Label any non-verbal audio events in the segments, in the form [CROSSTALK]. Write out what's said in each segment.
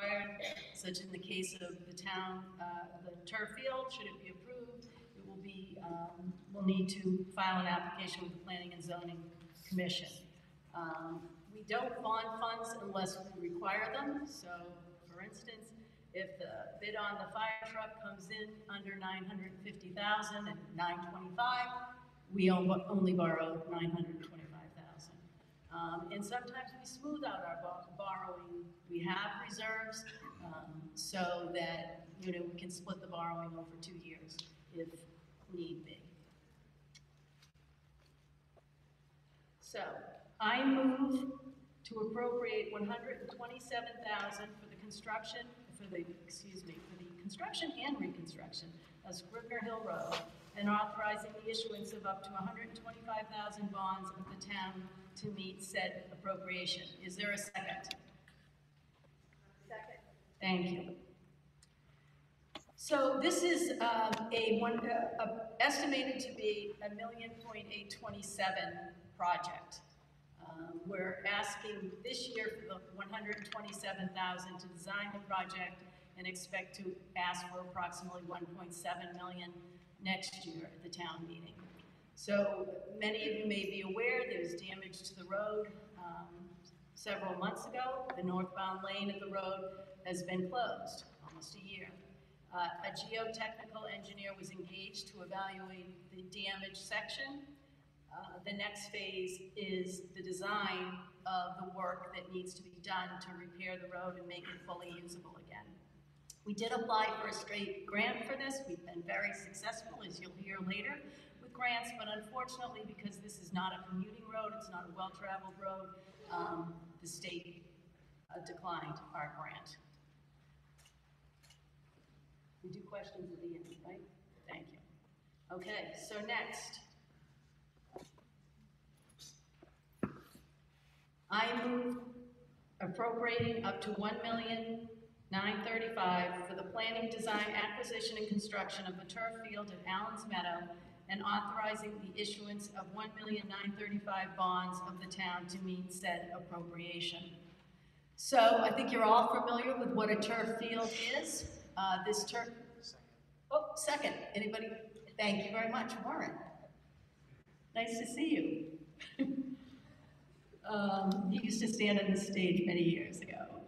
required, such in the case of the town, uh, the turf field, should it be approved, it will be, um, we'll need to file an application with the Planning and Zoning Commission. Um, we don't bond funds unless we require them, so for instance, if the bid on the fire truck comes in under 950,000 and 925, we only borrow 925. Um, and sometimes we smooth out our borrowing, we have reserves, um, so that, you know, we can split the borrowing over two years if need be. So, I move to appropriate one hundred and twenty-seven thousand for the construction, for the, excuse me, for the construction and reconstruction of Scribner Hill Road, and authorizing the issuance of up to hundred and twenty-five thousand bonds of the town to meet said appropriation. Is there a second? Second. Thank you. So this is um, a one, uh, uh, estimated to be a million point eight twenty-seven project. Um, We're asking this year for the one hundred and twenty-seven thousand to design the project and expect to ask for approximately one point seven million next year at the town meeting. So many of you may be aware, there was damage to the road. um, Several months ago, the northbound lane of the road has been closed, almost a year. Uh, A geotechnical engineer was engaged to evaluate the damaged section. Uh, The next phase is the design of the work that needs to be done to repair the road and make it fully usable again. We did apply for a straight grant for this. We've been very successful, as you'll hear later, grants, but unfortunately, because this is not a commuting road, it's not a well-traveled road, um, the state uh, declined our grant. We do questions at the end, right? Thank you. Okay, so next. I move appropriating up to one million nine thirty-five for the planning, design, acquisition, and construction of the turf field at Allen's Meadow and authorizing the issuance of one million nine thirty-five bonds of the town to meet said appropriation. So I think you're all familiar with what a turf field is. Uh, this turf. Oh, second. Anybody? Thank you very much, Warren. Nice to see you. [LAUGHS] Um, he used to stand on the stage many years ago.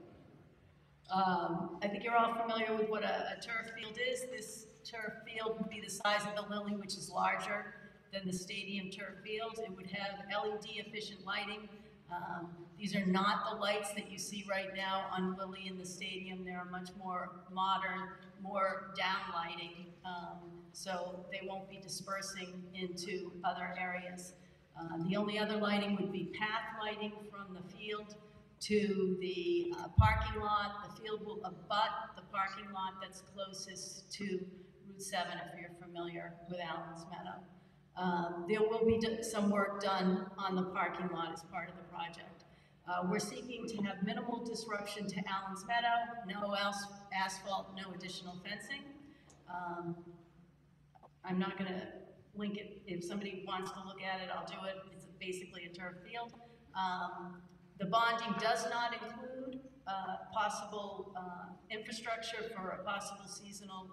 Um, I think you're all familiar with what a, a turf field is. This turf field would be the size of the Lilly, which is larger than the stadium turf field. It would have LED efficient lighting. Um, these are not the lights that you see right now on Lilly in the stadium. They're much more modern, more down lighting, um, so they won't be dispersing into other areas. Uh, The only other lighting would be path lighting from the field to the uh, parking lot. The field will abut the parking lot that's closest to Route 7, if you're familiar with Allen's Meadow. Um, There will be some work done on the parking lot as part of the project. Uh, We're seeking to have minimal disruption to Allen's Meadow, no else asphalt, no additional fencing. Um, I'm not gonna link it, if somebody wants to look at it, I'll do it, it's basically a turf field. Um, the bonding does not include, uh, possible, uh, infrastructure for a possible seasonal,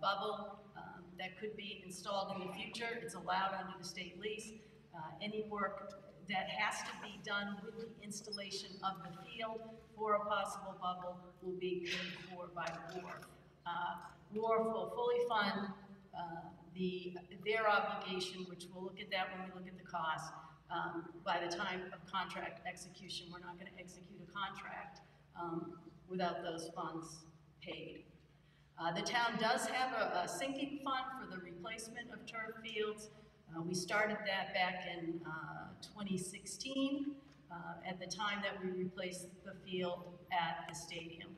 bubble, um, that could be installed in the future, it's allowed under the state lease. Uh, any work that has to be done with the installation of the field for a possible bubble will be paid for by WARF. Uh, WARF will fully fund uh, the, their obligation, which we'll look at that when we look at the cost. Um, By the time of contract execution, we're not going to execute a contract um, without those funds paid. Uh, The town does have a a sinking fund for the replacement of turf fields. Uh, We started that back in uh, 2016, uh, at the time that we replaced the field at the stadium.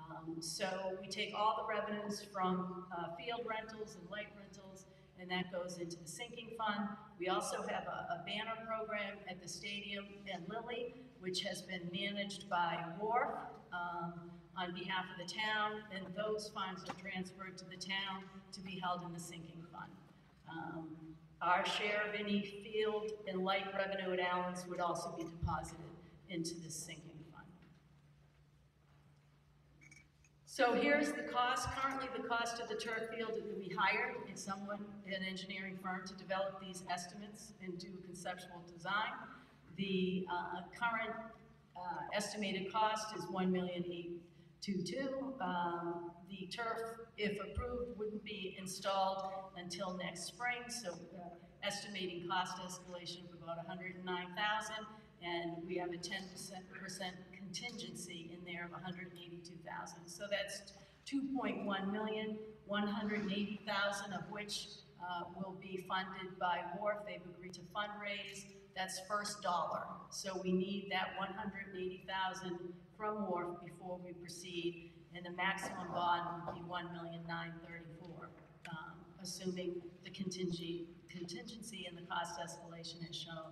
Um, So we take all the revenues from uh, field rentals and light rentals, and that goes into the sinking fund. We also have a a banner program at the stadium and Lilly, which has been managed by WARF um, on behalf of the town, and those funds are transferred to the town to be held in the sinking fund. Um, Our share of any field and light revenue at Allen's would also be deposited into this sinking fund. So here's the cost. Currently, the cost of the turf field, we hired is someone, an engineering firm to develop these estimates and do conceptual design. The uh, current uh, estimated cost is one million eight Two two, Um, the turf, if approved, wouldn't be installed until next spring, so uh, estimating cost escalation of about 109000 and we have a 10% contingency in there of 182000 So that's 2.1 million, 180,000 of which uh, will be funded by WARF. They've agreed to fundraise. That's first dollar. So we need that 180,000 from WARF before we proceed. And the maximum bond would be one million nine thirty-four, um, assuming the contingency, contingency and the cost escalation is shown.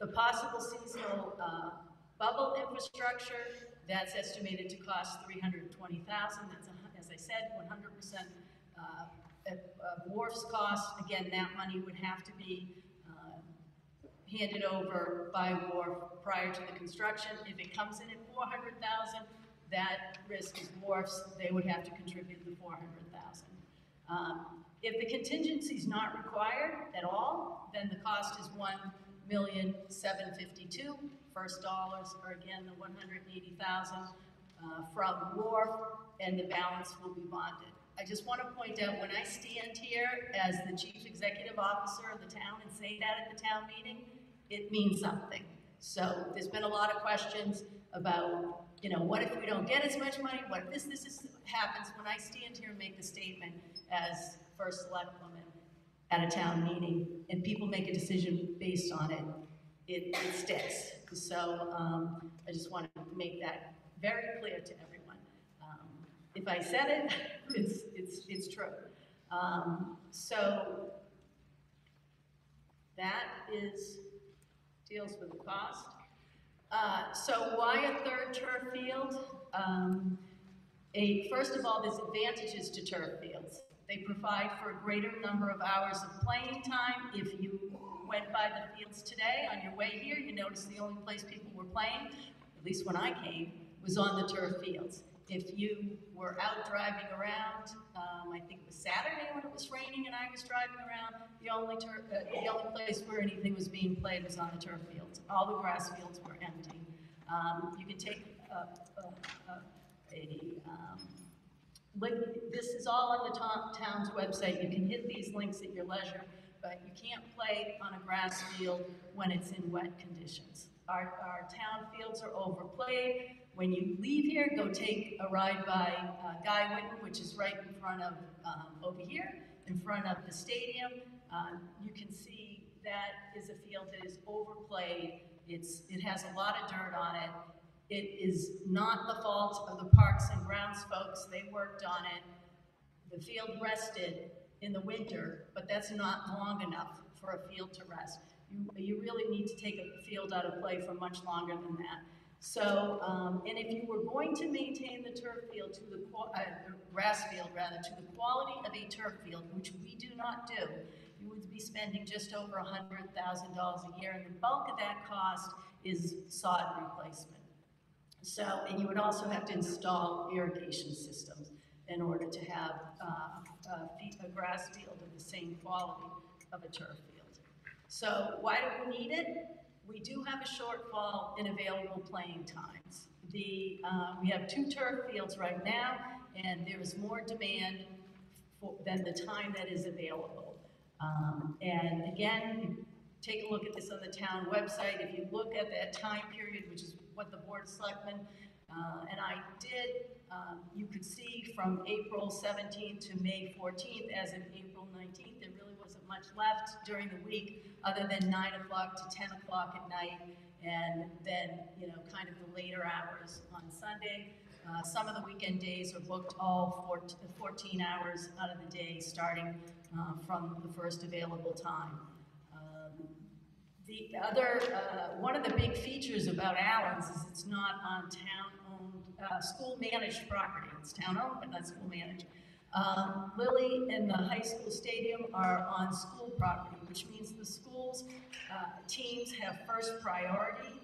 The possible seasonal uh, bubble infrastructure, that's estimated to cost three hundred twenty thousand. That's, a as I said, one hundred percent of WARF's cost. Again, that money would have to be uh, handed over by WARF prior to the construction. If it comes in at four hundred thousand, that risk is WARF's, they would have to contribute the four hundred thousand. Um, If the contingency is not required at all, then the cost is one million seven fifty-two. First dollars are again the one hundred eighty thousand uh, from WARF, and the balance will be bonded. I just want to point out, when I stand here as the chief executive officer of the town and say that at the town meeting, it means something. So there's been a lot of questions about, you know, what if we don't get as much money? What if this, this, happens? When I stand here and make the statement as first select woman at a town meeting, and people make a decision based on it, it, it sticks. So, um, I just want to make that very clear to everyone. Um, If I said it, [LAUGHS] it's, it's, it's true. Um, so, that is, deals with the cost. Uh, so why a third turf field? Um, a, first of all, there's advantages to turf fields. They provide for a greater number of hours of playing time. If you went by the fields today on your way here, you noticed the only place people were playing, at least when I came, was on the turf fields. If you were out driving around, um, I think it was Saturday when it was raining and I was driving around, the only uh, the only place where anything was being played was on the turf fields. All the grass fields were empty. Um, you can take a, a, a, um, link, this is all on the to- town's website, you can hit these links at your leisure, but you can't play on a grass field when it's in wet conditions. Our, our town fields are overplayed, when you leave here, go take a ride by uh, Guy Witten, which is right in front of, um, over here, in front of the stadium. Um, You can see that is a field that is overplayed, it's, it has a lot of dirt on it, it is not the fault of the Parks and Grounds folks, they worked on it. The field rested in the winter, but that's not long enough for a field to rest. You, you really need to take a field out of play for much longer than that. So, um, and if you were going to maintain the turf field to the, uh, grass field rather, to the quality of a turf field, which we do not do, you would be spending just over a hundred thousand dollars a year, and the bulk of that cost is sod replacement. So, and you would also have to install irrigation systems in order to have uh, a a grass field of the same quality of a turf field. So why do we need it? We do have a shortfall in available playing times. The, uh, we have two turf fields right now, and there is more demand for, than the time that is available. Um, and again, take a look at this on the town website. If you look at that time period, which is what the Board of Selectmen, uh, and I did, um, you could see from April 17th to May 14th, as of April 19th, there really wasn't much left during the week, other than 9 o'clock to 10 o'clock at night, and then, you know, kind of the later hours on Sunday. Uh, Some of the weekend days are booked all 14 14 hours out of the day, starting uh, from the first available time. Um, The other, uh, one of the big features about Allen's is it's not on town-owned, uh, school-managed property. It's town-owned, but not school-managed. Um, Lilly and the high school stadium are on school property, which means the schools, uh, teams have first priority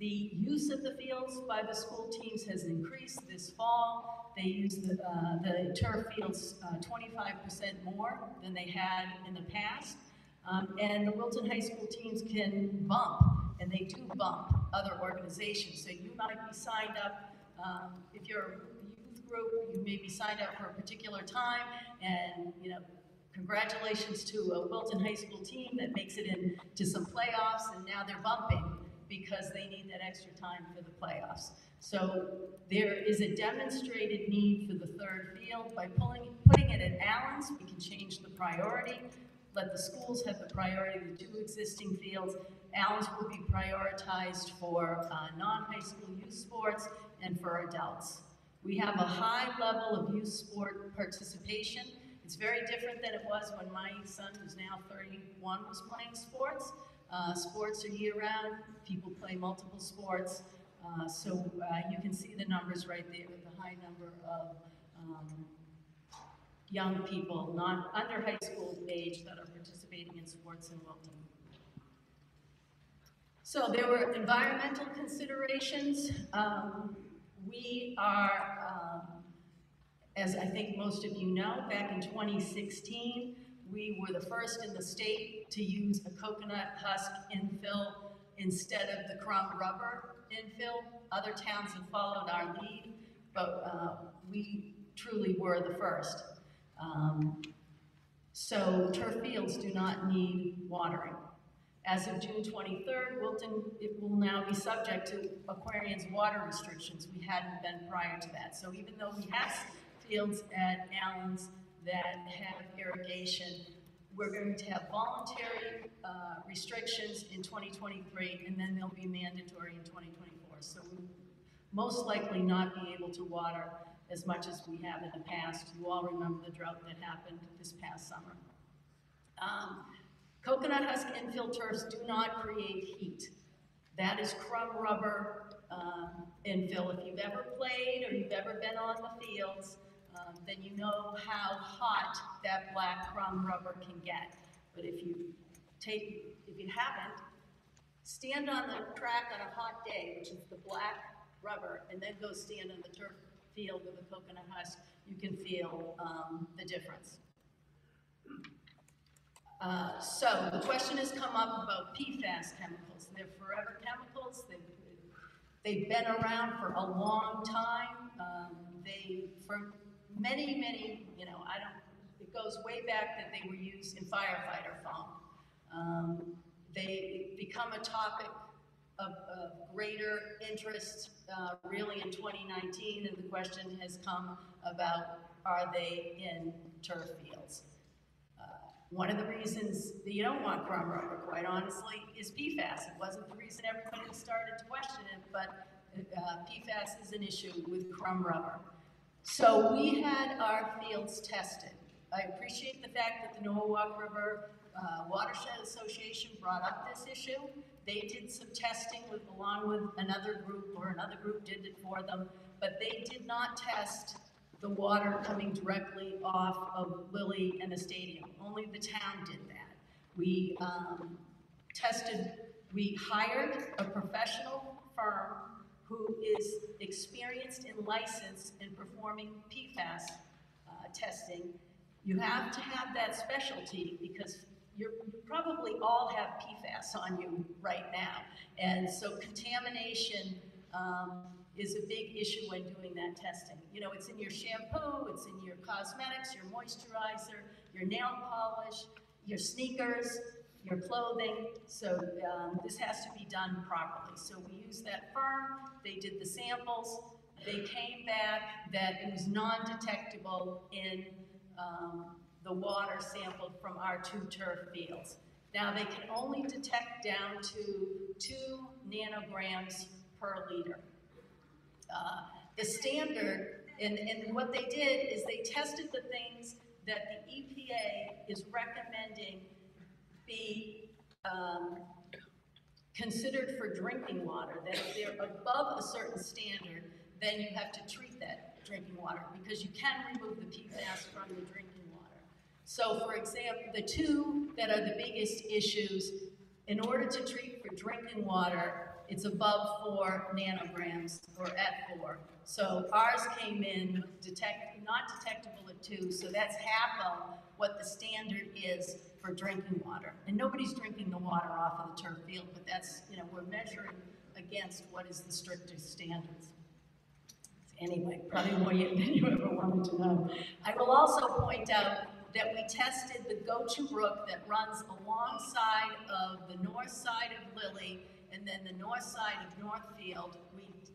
The use of the fields by the school teams has increased this fall. They use the, uh, the turf fields uh, 25% more than they had in the past. Um, and the Wilton High School teams can bump, and they do bump other organizations. So you might be signed up, um, if you're a youth group, you may be signed up for a particular time, and, you know, congratulations to a Wilton High School team that makes it into some playoffs, and now they're bumping because they need that extra time for the playoffs. So there is a demonstrated need for the third field. By pulling, putting it at Allen's, we can change the priority. Let the schools have the priority of the two existing fields. Allen's will be prioritized for uh, non-high school youth sports and for adults. We have a high level of youth sport participation. It's very different than it was when my son, who's now 31, was playing sports. Uh, sports are year-round. People play multiple sports. Uh, so uh, you can see the numbers right there with the high number of um, young people, not under high school age, that are participating in sports in Wilton. So there were environmental considerations. Um, we are, um, as I think most of you know, back in 2016, we were the first in the state to use a coconut husk infill instead of the crumb rubber infill. Other towns have followed our lead, but uh, we truly were the first. Um, so turf fields do not need watering. As of June 23rd, Wilton it will now be subject to Aquarion's water restrictions. We hadn't been prior to that. So even though we have fields at Allen's that have irrigation, we're going to have voluntary uh, restrictions in 2023, and then they'll be mandatory in 2024. So we will most likely not be able to water as much as we have in the past. You all remember the drought that happened this past summer. Um, coconut husk infill turfs do not create heat. That is crumb rubber um, infill. If you've ever played or you've ever been on the fields, um, then you know how hot that black crumb rubber can get. But if you take, if you haven't, stand on the track on a hot day, which is the black rubber, and then go stand on the turf field with a coconut husk, you can feel um, the difference. Uh, so the question has come up about PFAS chemicals. They're forever chemicals. They've, they've been around for a long time. Um, they, for many, many, you know, I don't, it goes way back that they were used in firefighter foam. Um, they become a topic of, of greater interest uh, really in 2019, and the question has come about are they in turf fields? Uh, one of the reasons that you don't want crumb rubber, quite honestly, is PFAS. It wasn't the reason everybody started to question it, but uh, PFAS is an issue with crumb rubber. So we had our fields tested. I appreciate the fact that the Norwalk River uh, Watershed Association brought up this issue. They did some testing with, along with another group, or another group did it for them, but they did not test the water coming directly off of Lilly and the stadium. Only the town did that. We um, tested, we hired a professional firm who is experienced and licensed in performing PFAS uh, testing. You have to have that specialty because you probably all have PFAS on you right now. And so contamination um, is a big issue when doing that testing. You know, it's in your shampoo, it's in your cosmetics, your moisturizer, your nail polish, your sneakers, your clothing. So um, this has to be done properly. So we used that firm, they did the samples, they came back that it was non-detectable in um, the water sampled from our two turf fields. Now they can only detect down to two nanograms per liter. Uh, the standard, and, and what they did is they tested the things that the EPA is recommending be um, considered for drinking water, that if they're above a certain standard, then you have to treat that drinking water because you can remove the PFAS from the drinking water. So for example, the two that are the biggest issues, in order to treat for drinking water, it's above four nanograms or at four. So ours came in detect, not detectable at two, so that's half of what the standard is for drinking water. And nobody's drinking the water off of the turf field, but that's, you know, we're measuring against what is the strictest standards. Anyway, probably more than you ever wanted to know. I will also point out that we tested the Gochu Brook that runs alongside of the north side of Lilly and then the north side of Northfield.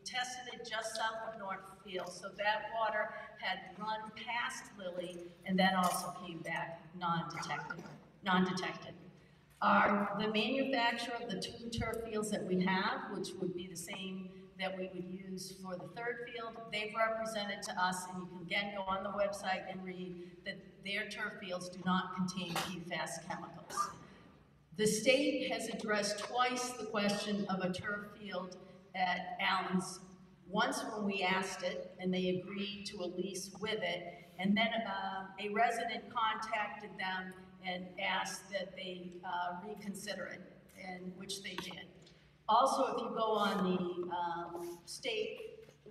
Tested it just south of Northfield, so that water had run past Lilly and that also came back non-detected, non-detected. The manufacturer of the two turf fields that we have, which would be the same that we would use for the third field, they've represented to us, and you can again go on the website and read that their turf fields do not contain PFAS chemicals. The state has addressed twice the question of a turf field at Allen's. Once when we asked it, and they agreed to a lease with it, and then uh, a resident contacted them and asked that they uh, reconsider it, and which they did. Also, if you go on the um, state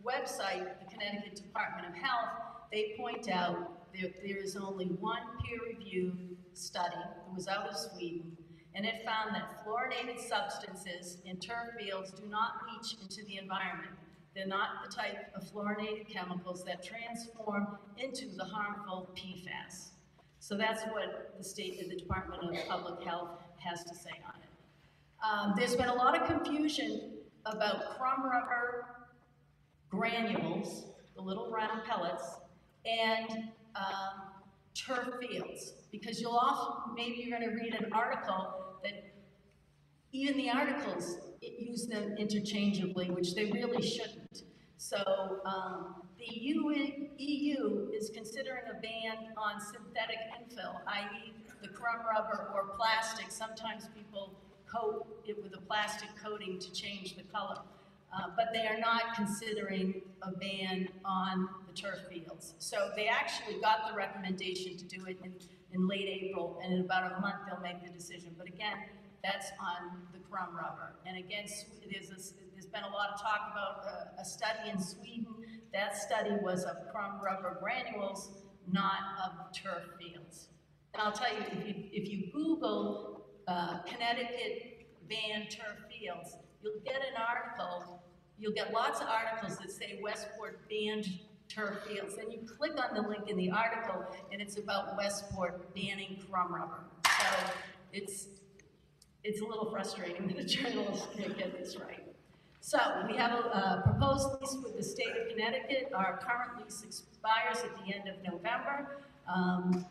website, the Connecticut Department of Health, they point out that there is only one peer-reviewed study that was out of Sweden, and it found that fluorinated substances in turf fields do not leach into the environment. They're not the type of fluorinated chemicals that transform into the harmful PFAS. So that's what the state, and the Department of Public Health has to say on it. Um, there's been a lot of confusion about crumb rubber granules, the little round pellets, and um, turf fields. Because you'll often, maybe you're going to read an article that even the articles it- use them interchangeably, which they really shouldn't. So um, the EU is considering a ban on synthetic infill, i.e. the crumb rubber or plastic. Sometimes people coat it with a plastic coating to change the color. Uh, but they are not considering a ban on the turf fields. So they actually got the recommendation to do it in, in late April, and in about a month, they'll make the decision. But again, that's on the crumb rubber. And again, there's, a- there's been a lot of talk about a, a study in Sweden. That study was of crumb rubber granules, not of turf fields. And I'll tell you, if you, if you Google uh, Connecticut ban turf fields, you'll get an article, you'll get lots of articles that say Westport banned turf fields. And you click on the link in the article, and it's about Westport banning crumb rubber. So it's, it's a little frustrating [LAUGHS] that a journalist can't get this right. So we have a uh, proposed lease with the state of Connecticut. Our current lease expires at the end of November. Um,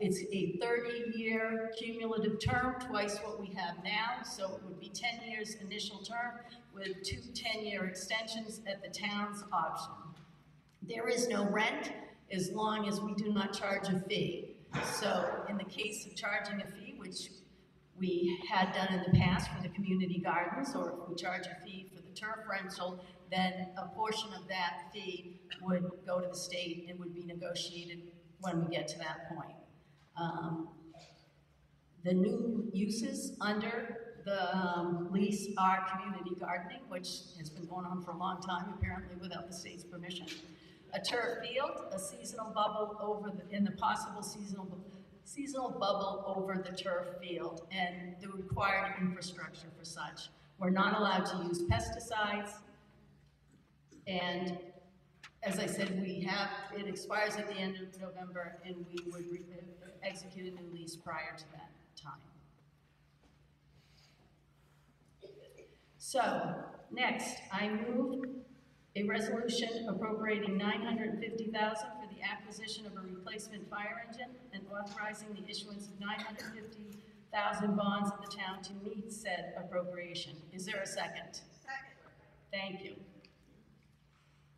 It's a 30-year cumulative term, twice what we have now, so it would be 10 years initial term with two 10-year extensions at the town's option. There is no rent as long as we do not charge a fee. So in the case of charging a fee, which we had done in the past for the community gardens, or if we charge a fee for the turf rental, then a portion of that fee would go to the state and would be negotiated when we get to that point. Um, The new uses under the um, lease are community gardening, which has been going on for a long time, apparently without the state's permission. A turf field, a seasonal bubble over the, in the possible seasonal, seasonal bubble over the turf field, and the required infrastructure for such. We're not allowed to use pesticides, and as I said, we have, it expires at the end of November, and we would execute a new lease prior to that time. So, next, I move a resolution appropriating nine hundred and fifty thousand for the acquisition of a replacement fire engine and authorizing the issuance of nine hundred and fifty thousand bonds of the town to meet said appropriation. Is there a second? Second. Thank you.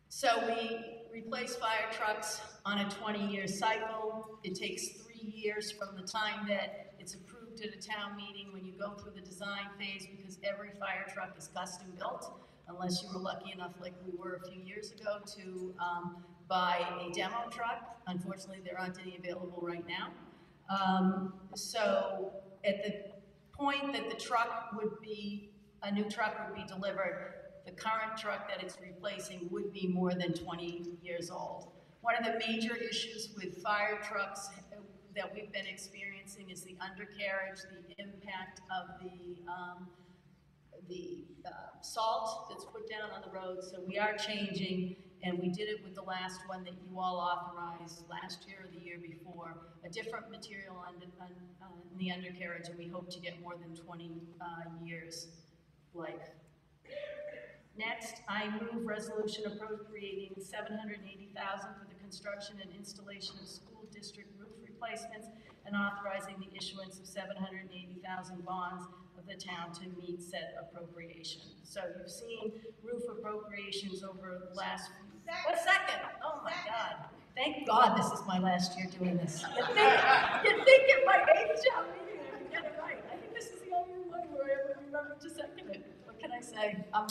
So we replace fire trucks on a 20-year cycle. It takes years from the time that it's approved at a town meeting when you go through the design phase, because every fire truck is custom built, unless you were lucky enough, like we were a few years ago, to um, buy a demo truck. Unfortunately, there aren't any available right now. Um, So at the point that the truck would be a new truck would be delivered, the current truck that it's replacing would be more than 20 years old. One of the major issues with fire trucks that we've been experiencing is the undercarriage, the impact of the, um, the uh, salt that's put down on the road, so we are changing, and we did it with the last one that you all authorized last year or the year before, a different material on, on, on the undercarriage, and we hope to get more than 20 uh, years life. Next, I move resolution appropriating seven hundred and eighty thousand for the construction and installation of school district replacements and authorizing the issuance of seven hundred and eighty thousand bonds of the town to meet said appropriation. So you've seen roof appropriations over the last, what second? Oh my God. Thank God this is my last year doing this. You think, you think at my eighth town meeting I would get it right. I think this is the only one where I ever remember to second it. What can I say? Um,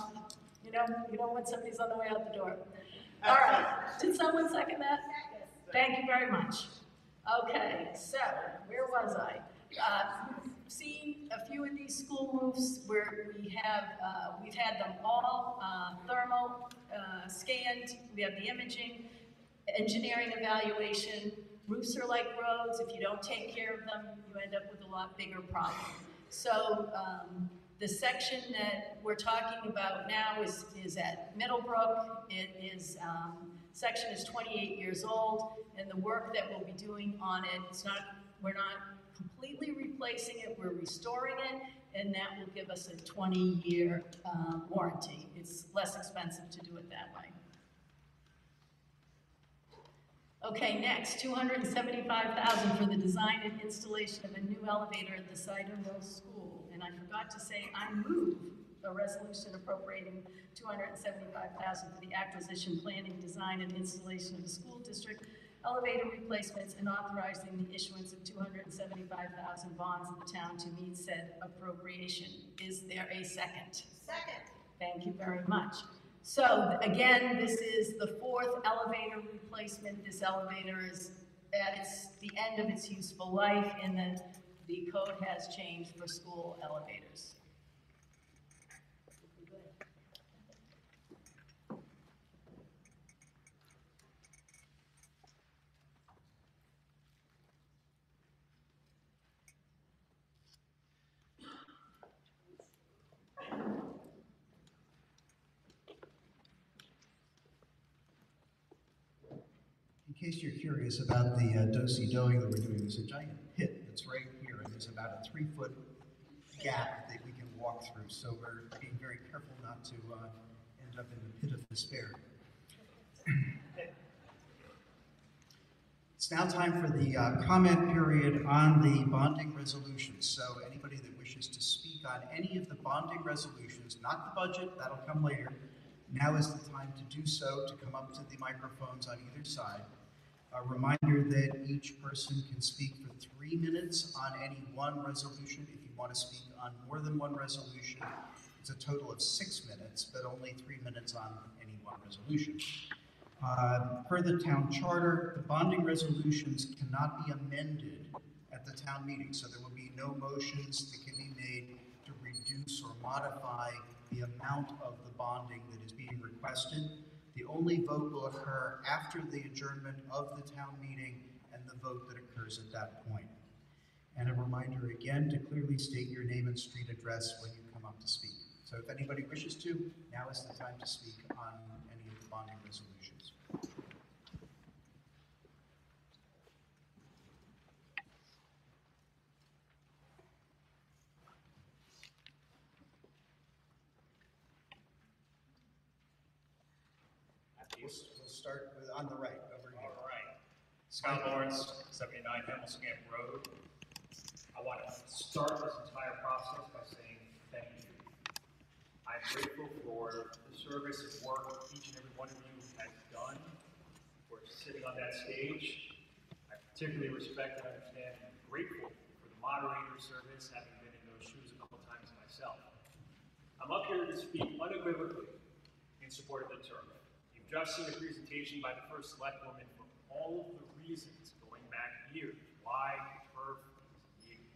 you know, you know when somebody's on the way out the door. All right, did someone second that? Thank you very much. Okay, so, where was I? Uh, Seen a few of these school roofs where we have, uh, we've had them all uh, thermal uh, scanned, we have the imaging, engineering evaluation. Roofs are like roads, if you don't take care of them, you end up with a lot bigger problem. So, um, the section that we're talking about now is, is at Middlebrook. It is, um, section is twenty-eight years old, and the work that we'll be doing on it, it's not, we're not completely replacing it, we're restoring it, and that will give us a twenty-year, um, warranty. It's less expensive to do it that way. Okay, next, two hundred and seventy-five thousand for the design and installation of a new elevator at the Cider Mill School. And I forgot to say, I move a resolution appropriating two hundred and seventy-five thousand for the acquisition, planning, design, and installation of the school district elevator replacements and authorizing the issuance of two hundred and seventy-five thousand bonds of the town to meet said appropriation. Is there a second? Second. Thank you very much. So again, this is the fourth elevator replacement. This elevator is at its, the end of its useful life and the, the code has changed for school elevators. In case you're curious about the uh, do-si-doing that we're doing, there's a giant pit that's right here, and there's about a three-foot gap that we can walk through. So we're being very careful not to uh, end up in the pit of despair. It's now time for the uh, comment period on the bonding resolutions. So anybody that wishes to speak on any of the bonding resolutions, not the budget, that'll come later, now is the time to do so, to come up to the microphones on either side. A reminder that each person can speak for three minutes on any one resolution. If you want to speak on more than one resolution, it's a total of six minutes, but only three minutes on any one resolution. Uh, Per the town charter, the bonding resolutions cannot be amended at the town meeting, so there will be no motions that can be made to reduce or modify the amount of the bonding that is being requested. The only vote will occur after the adjournment of the town meeting and the vote that occurs at that point. And a reminder again to clearly state your name and street address when you come up to speak. So if anybody wishes to, now is the time to speak on any of the bonding resolutions. We'll, we'll start with, on the right, over here. All right. Scott Lawrence, 79 Hemmelscamp Road. I want to start this entire process by saying thank you. I'm grateful for the service and work each and every one of you has done for sitting on that stage. I particularly respect and understand and grateful for the moderator service, having been in those shoes a couple times myself. I'm up here to speak unequivocally in support of the turf. Just seen a presentation by the first select woman for all of the reasons going back years, why turf is needed.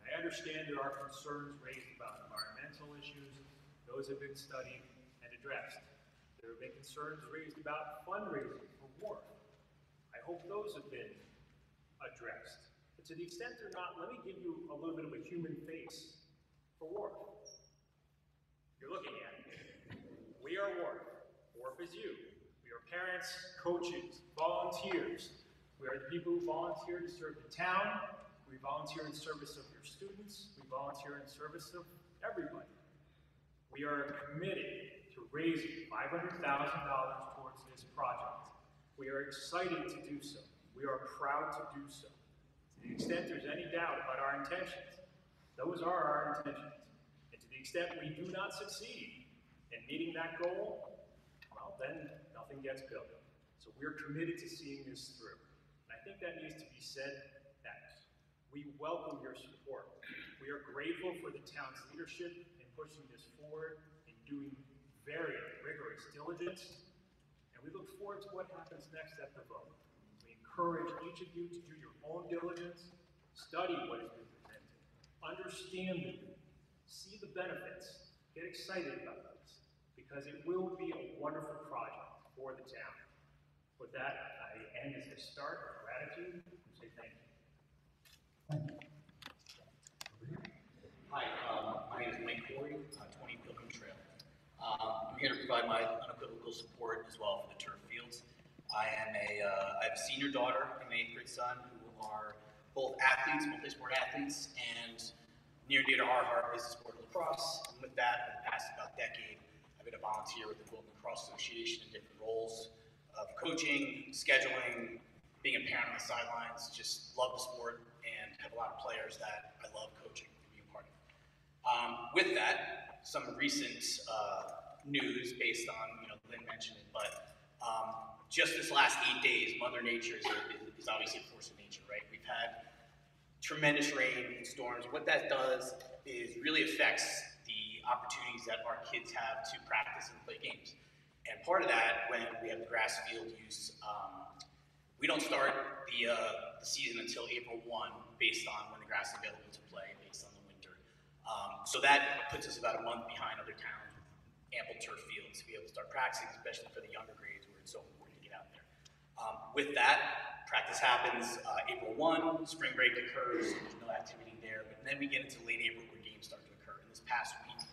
And I understand there are concerns raised about environmental issues, those have been studied and addressed. There have been concerns raised about fundraising for war. I hope those have been addressed. But to the extent they're not, let me give you a little bit of a human face for war. You're looking at it. We are WARF. Is you. We are parents, coaches, volunteers. We are the people who volunteer to serve the town. We volunteer in service of your students. We volunteer in service of everybody. We are committed to raising $500,000 towards this project. We are excited to do so. We are proud to do so. To the extent there's any doubt about our intentions, those are our intentions. And to the extent we do not succeed in meeting that goal, then nothing gets built. So we're committed to seeing this through. And I think that needs to be said next. We welcome your support. We are grateful for the town's leadership in pushing this forward, and doing very rigorous diligence, and we look forward to what happens next at the vote. We encourage each of you to do your own diligence, study what has been presented, understand need, see the benefits, get excited about this, because it will be a wonderful project for the town. With that, I end as I start with gratitude and say thank you. Hi, um, my name is Mike Corey, uh, 20 Pilgrim Trail. Um, I'm here to provide my unequivocal support as well for the turf fields. I am a, uh, I have a senior daughter and an eighth grade son who are both athletes, multi-sport athletes, and near and dear to our heart is the sport of lacrosse. And with that, for the past about decade, I've been a volunteer with the Wilton Cross Association in different roles of coaching, scheduling, being a parent on the sidelines. Just love the sport and have a lot of players that I love coaching and being a part of. Um, with that, some recent uh, news based on, you know, Lynne mentioned it, but um, just this last eight days, Mother Nature is, is, obviously a force of nature, right? We've had tremendous rain and storms. What that does is really affects opportunities that our kids have to practice and play games. And part of that, when we have the grass field use, um, we don't start the, uh, the season until April 1 based on when the grass is available to play, based on the winter. Um, so that puts us about a month behind other towns with ample turf fields to be able to start practicing, especially for the younger grades where it's so important to get out there. Um, with that, practice happens uh, April 1, spring break occurs, there's no activity there, but then we get into late April where games start to occur. And this past week,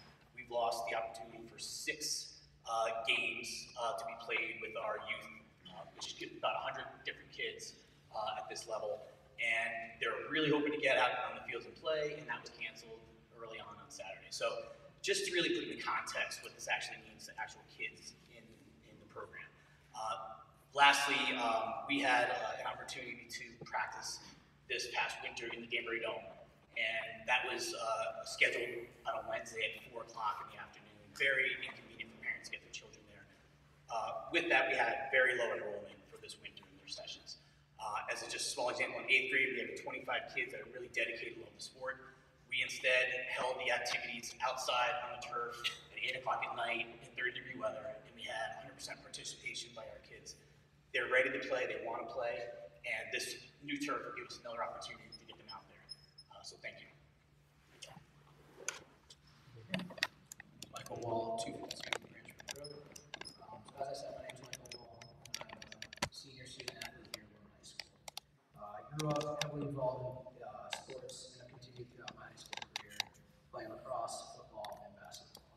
lost the opportunity for six uh, games uh, to be played with our youth, uh, which is about 100 different kids uh, at this level. And they're really hoping to get out on the fields and play, and that was canceled early on on Saturday. So just to really put into context what this actually means to actual kids in, in the program. Uh, lastly, um, we had an opportunity to practice this past winter in the Danbury Dome. And that was uh, scheduled on a Wednesday at 4 o'clock in the afternoon. Very inconvenient for parents to get their children there. Uh, with that, we had very low enrollment for this winter in their sessions. Uh, as a just small example, in eighth grade, we had 25 kids that are really dedicated to the sport. We instead held the activities outside on the turf at 8 o'clock at night in 30 degree weather, and we had 100% participation by our kids. They're ready to play, they want to play, and this new turf will give us another opportunity to get them out there. Uh, so thank you. Michael Wall, two fifty-two Branchford Road. Um, so as I said, my name is Michael Wall. A senior student here at Warren High School. Uh, I grew up heavily involved in uh, sports and have continued throughout my high school career playing lacrosse, football, and basketball.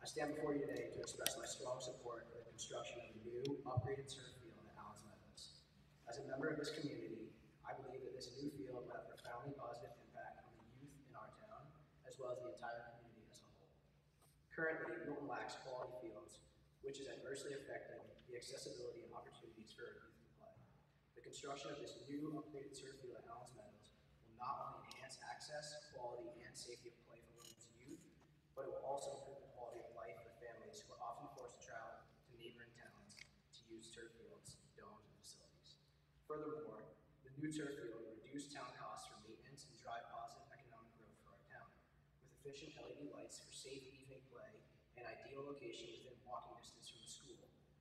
I stand before you today to express my strong support for the construction of a new upgraded turf field at Allen's Meadows. As a member of this community, I believe that this new field will have a profoundly positive impact on the youth in our town, as well as the entire community as a whole. Currently, Wilton lacks quality fields, which is adversely affecting the accessibility and opportunities for youth to play. The construction of this new upgraded turf field at Allen's Meadows will not only enhance access, quality, and safety of play for Wilton's youth, but it will also improve the quality of life for families who are often forced to travel to neighboring towns to use turf fields, domes, and facilities. Furthermore, the new turf field will reduce town costs for maintenance and drive positive economic growth for our town. With efficient LED lights for safe evening play ideal location within walking distance from the school,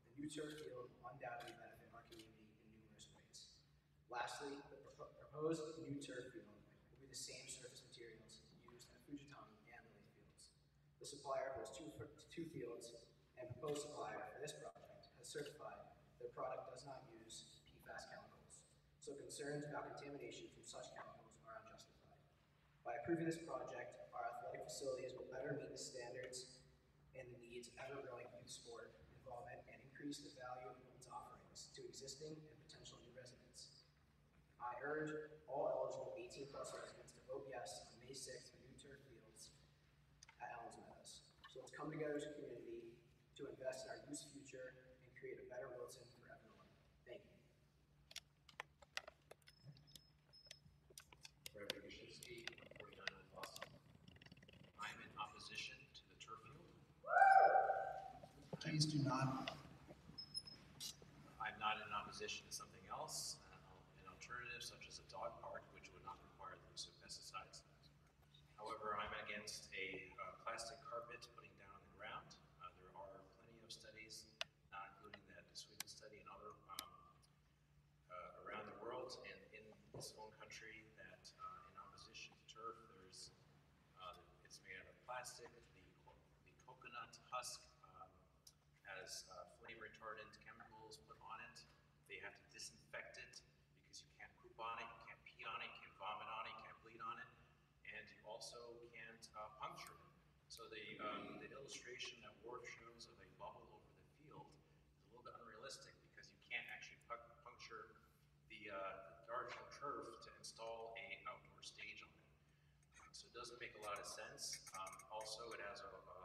the new turf field will undoubtedly benefit our community in numerous ways. Lastly, the propo- proposed new turf field will be the same surface materials used at Fujitani and the Fields. The supplier of those two, two fields and proposed supplier for this project has certified their product does not use PFAS chemicals, so concerns about contamination from such chemicals are unjustified. By approving this project, our athletic facilities will better meet the standards and the needs of ever-growing youth sport involvement and increase the value of Wilton's offerings to existing and potential new residents. I urge all eligible 18-plus residents to vote yes on May 6th for new turf fields at Allen's Meadows. So let's come together as a community to invest in our youth's future and create a better Wilton for everyone. Thank you. Reverend Krasinski, 49 in Boston. I'm in opposition to the turf field. Please do not. Not opposition to something else, uh, an alternative such as a dog park, which would not require the use of pesticides. However, I'm against a uh, plastic carpet putting down on the ground. Uh, There are plenty of studies, uh, including that Sweden study and other um, around the world and in this own country that in opposition to turf, there's, it's made out of plastic, the, the coconut husk um, has uh, flame retardant chemicals put on it. They have to disinfect it because you can't poop on it, you can't pee on it, you can't vomit on it, you can't bleed on it, and you also can't uh, puncture it. So the, um, the illustration that WARF shows of a bubble over the field is a little bit unrealistic because you can't actually pu- puncture the, uh, the turf to install a outdoor stage on it. So it doesn't make a lot of sense. Um, also, it has a, a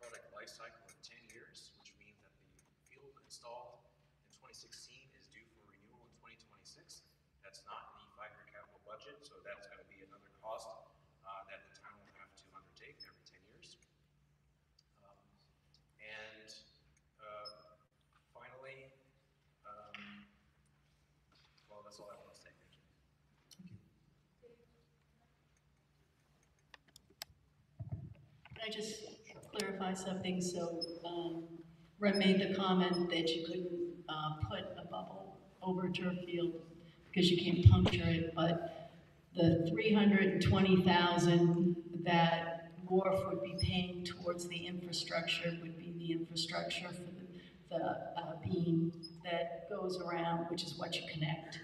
product life cycle of ten years, which means that the field installed in twenty sixteen is due for renewal in twenty twenty-six. That's not in the five-year capital budget, so that's gonna be another cost, uh, that the town will have to undertake every ten years. Um, And, uh, finally, um, well, that's all I want to say, thank you. Can I just clarify something? So, um, Rem made the comment that you couldn't, uh, put a bubble over a turf field because you can't puncture it, but the three hundred and twenty thousand that WARF would be paying towards the infrastructure would be the infrastructure for the, the, uh, beam that goes around, which is what you connect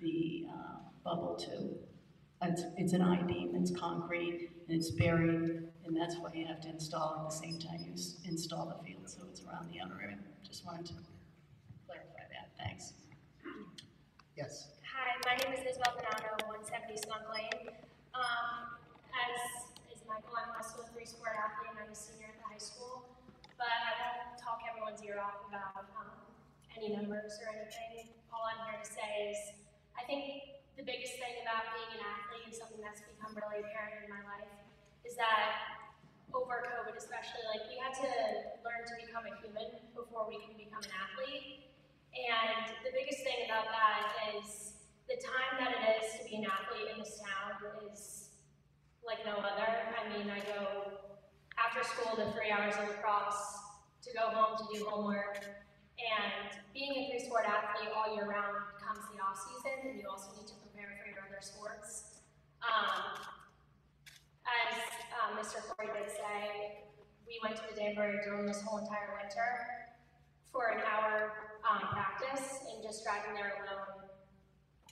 the, uh, bubble to. It's, it's an I-beam, it's concrete, and it's buried, and that's why you have to install at the same time you install the field, so it's around the outer rim. Just wanted to clarify that, thanks. Yes. Hi, my name is Isabel one seventy Skunk Lane. Um, as is Michael, I'm also a three sport athlete and I'm a senior at the high school. But I won't talk everyone's ear off about, um, any numbers or anything. All I'm here to say is, I think the biggest thing about being an athlete and something that's become really apparent in my life is that over COVID especially, like we had to learn to become a human before we can become an athlete. And the biggest thing about that is the time that it is to be an athlete in this town is like no other. I mean, I go after school to three hours of lacrosse, to go home to do homework. And being a three sport athlete all year round comes the off season, and you also need to prepare for your other sports. Um, as um, Mr. Corey did say, we went to the Danbury Dome this whole entire winter for an hour um, practice, and just driving there alone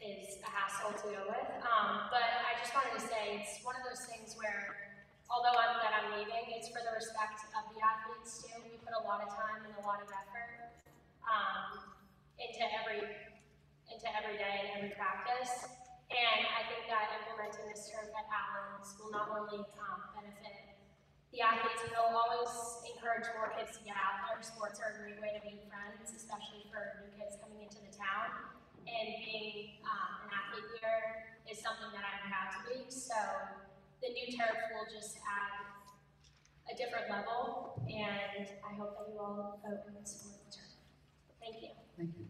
is a hassle to go with. Um, but I just wanted to say it's one of those things where, although I'm, that I'm leaving, it's for the respect of the athletes too. We put a lot of time and a lot of effort um, into every into every day and every practice. And I think that implementing this turf at Allen's will not only um, benefit the athletes, but it'll always encourage more kids to get out there. Sports are a great way to meet friends, especially for new kids coming into the town. And being um, an athlete here is something that I'm proud to be. So the new turf will just add a different level, and I hope that you all vote and support the turf. Thank you. Thank you.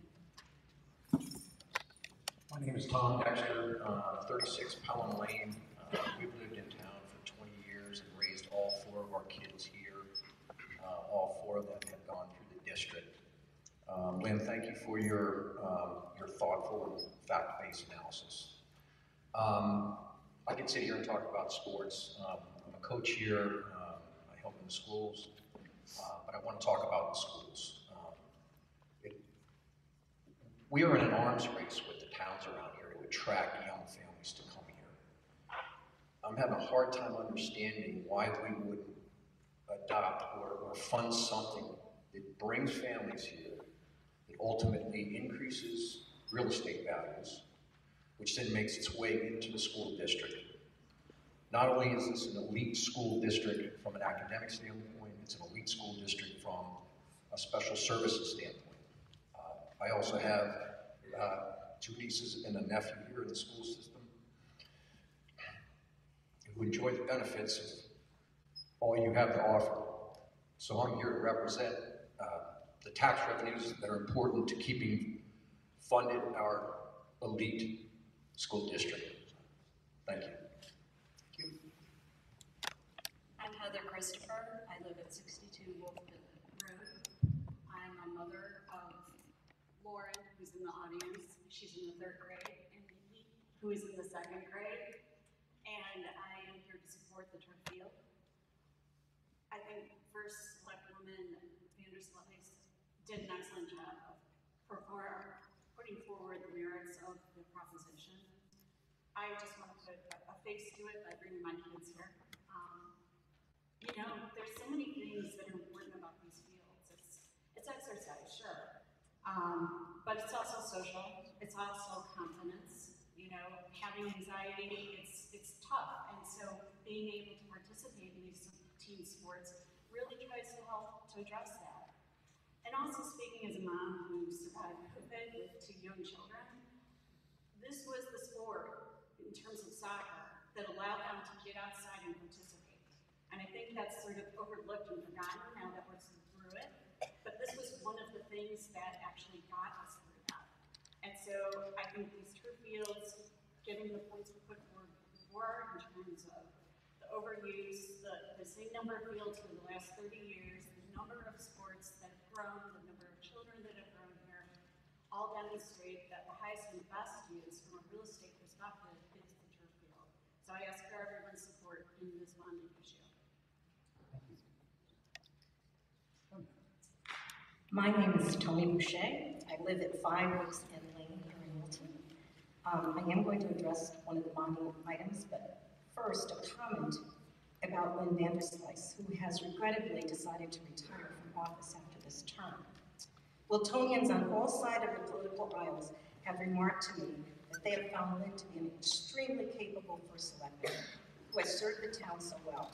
My name is Tom Dexter, uh, 36 Pelham Lane. Uh, We've lived in town for 20 years and raised all four of our kids here. Uh, All four of them have gone through the district. Um, Lynne, thank you for your, um, your thoughtful and fact-based analysis. Um, I could sit here and talk about sports. Um, I'm a coach here, I help in the schools. Uh, But I want to talk about the schools. Um, it- We are in an arms race with the towns around here to attract young families to come here. I'm having a hard time understanding why we would adopt or, or fund something that brings families here, ultimately increases real estate values, which then makes its way into the school district. Not only is this an elite school district from an academic standpoint, it's an elite school district from a special services standpoint. Uh, I also have uh, two nieces and a nephew here in the school system who enjoy the benefits of all you have to offer. So I'm here to represent uh, the tax revenues that are important to keeping funded our elite school district. Thank you. Thank you. I'm Heather Christopher. I live at 62 Wolfton Road. I'm a mother of Lauren, who's in the audience. She's in the third grade, and Nikki, who is in the second grade. And I am here to support the turf field. I think first Selectwoman Vanderslice did an excellent job of putting forward the merits of the proposition. I just want to put a- a face to it by bringing my kids here. Um, you know, there's so many things that are important about these fields. It's, it's exercise, sure. Um, but it's also social, it's also confidence, you know, having anxiety, it's, it's tough. And so being able to participate in these team sports really tries to help to address that. And also speaking as a mom who survived COVID with two young children, this was the sport in terms of soccer that allowed them to get outside and participate. And I think that's sort of overlooked and forgotten now that we're through it. But this was one of the things that actually got us through that. And so I think these turf fields, getting the points we put forward before in terms of the overuse, the, the same number of fields for the last thirty years, the number of sports grown, the number of children that have grown here, all demonstrate that the highest and best use from a real estate perspective is the turf field. So I ask for everyone's support in this bonding issue. My name is Tony Boucher. I live at Five Oaks End Lane here in Wilton. Um, I am going to address one of the bonding items, but first, a comment about Lynne Vanderslice, who has regrettably decided to retire from office after this term. Wiltonians on all sides of the political aisles have remarked to me that they have found Lynne to be an extremely capable first selectman who has served the town so well.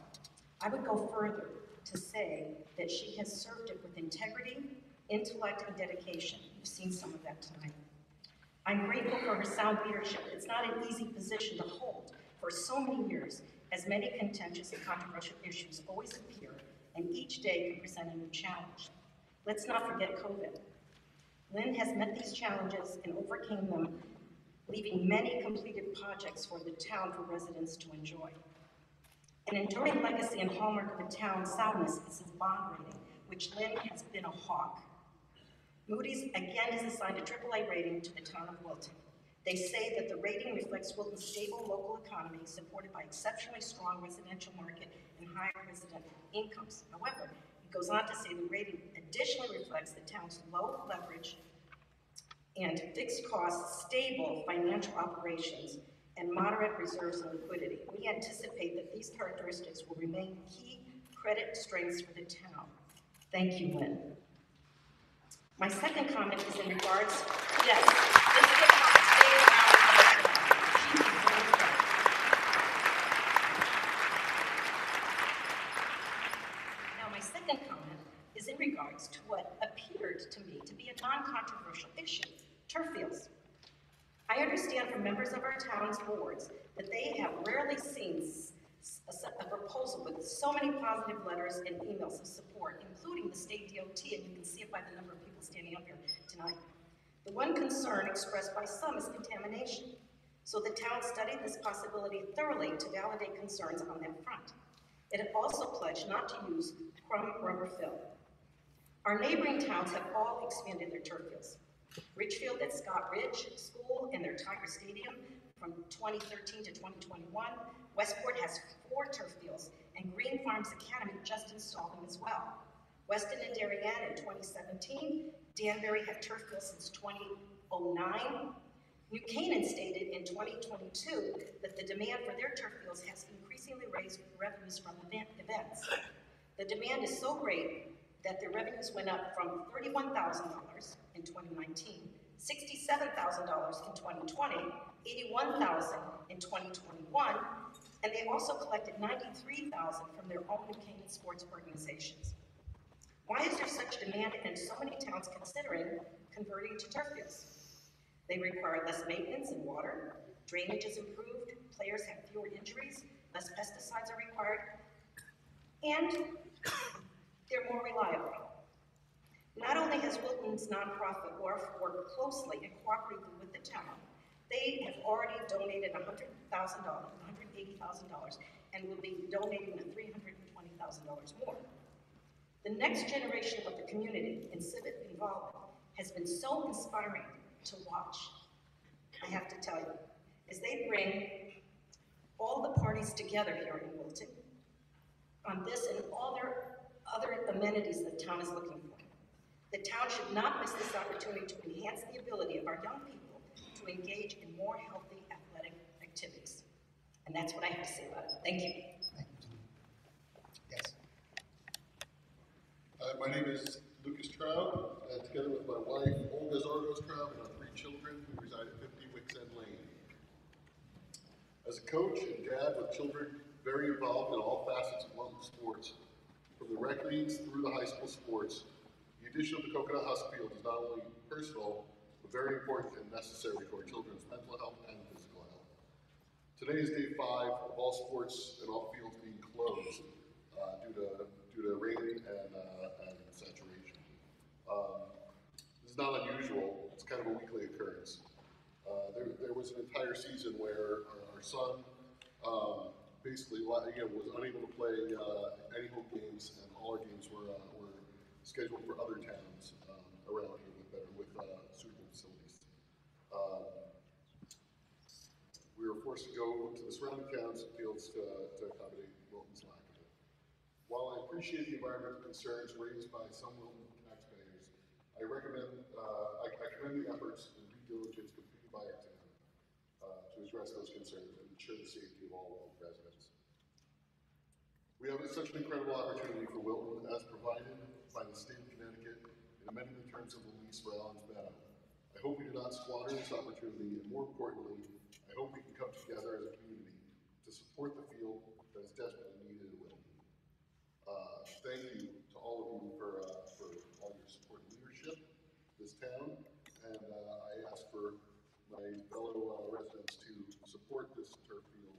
I would go further to say that she has served it with integrity, intellect, and dedication. You've seen some of that tonight. I'm grateful for her sound leadership. It's not an easy position to hold for so many years, as many contentious and controversial issues always appear, and each day can present a new challenge. Let's not forget COVID. Lynne has met these challenges and overcame them, leaving many completed projects for the town for residents to enjoy. An enduring legacy and hallmark of the town's soundness is its bond rating, which Lynne has been a hawk. Moody's again has assigned a AAA rating to the town of Wilton. They say that the rating reflects Wilton's stable local economy supported by exceptionally strong residential market and high resident incomes. However, goes on to say the rating additionally reflects the town's low leverage and fixed costs, stable financial operations, and moderate reserves and liquidity. We anticipate that these characteristics will remain key credit strengths for the town. Thank you, Lynne. My second comment is in regards, yes, this is a comment. Stay around. She deserves that. Now, my second comment is in regards to what appeared to me to be a non-controversial issue, turf fields. I understand from members of that they have rarely seen a, proposal with so many positive letters and emails of support, including the state DOT, and you can see it by the number of people standing up here tonight. The one concern expressed by some is contamination. So the town studied this possibility thoroughly to validate concerns on that front. It also pledged not to use crumb rubber fill. Our neighboring towns have all expanded their turf fields. Ridgefield at Scott Ridge School and their Tiger Stadium from 2013 to 2021. Westport has four turf fields, and Green Farms Academy just installed them as well. Weston and Darien in 2017, Danbury had turf fields since 2009. New Canaan stated in 2022 that the demand for their turf fields has increasingly raised revenues from event- events. The demand is so great that their revenues went up from $31,000 in 2019, $67,000 in 2020, 81,000 in 2021, and they also collected 93,000 from their own Canaan sports organizations. Why is there such demand and so many towns considering converting to turf fields? They require less maintenance and water, drainage is improved, players have fewer injuries, less pesticides are required, and they're more reliable. Not only has Wilton's nonprofit WARF worked closely and cooperatively with the town, they have already donated $100,000, $180,000, and will be donating $320,000 more. The next generation of the community in civic involvement has been so inspiring to watch, I have to tell you, as they bring all the parties together here in Wilton on this and all their other amenities the town is looking for. The town should not miss this opportunity to enhance the ability of our young people to engage in more healthy athletic activities. And that's what I have to say about it. Thank you. Thank you, Yes. Uh, my name is Lucas Trout, and together with my wife Olga Zargos Trout and our three children, we reside at 50 Wicks End Lane. As a coach and dad with children very involved in all facets of Wilton sports, from the rec leagues through the high school sports, the addition of the Coconut Husk Field is not only personal, but very important and necessary for children's mental health and physical health. Today is day five of all sports and all fields being closed uh, due to due to rain and, uh, and saturation. Um, this is not unusual. It's kind of a weekly occurrence. Uh, there, there was an entire season where our, son um, basically was unable to play uh, any home games, and all our games were, uh, were scheduled for other towns um, around here with better with uh, suitable facilities. Um, we were forced to go to the surrounding towns and fields to, to accommodate Wilton's lack of it. While I appreciate the environmental concerns raised by some Wilton taxpayers, I recommend, uh, I, I commend the efforts and due diligence completed by our town uh, to address those concerns and ensure the safety of all Wilton residents. We have such an incredible opportunity for Wilton as provided by the state of Connecticut in amending the terms of the lease for Allen's Meadow. I hope we do not squander this opportunity, and more importantly, I hope we can come together as a community to support the field that is desperately needed in Wilton. Uh, thank you to all of you for, uh, for all your support and leadership, this town, and, uh, I ask for my fellow, uh, residents to support this turf field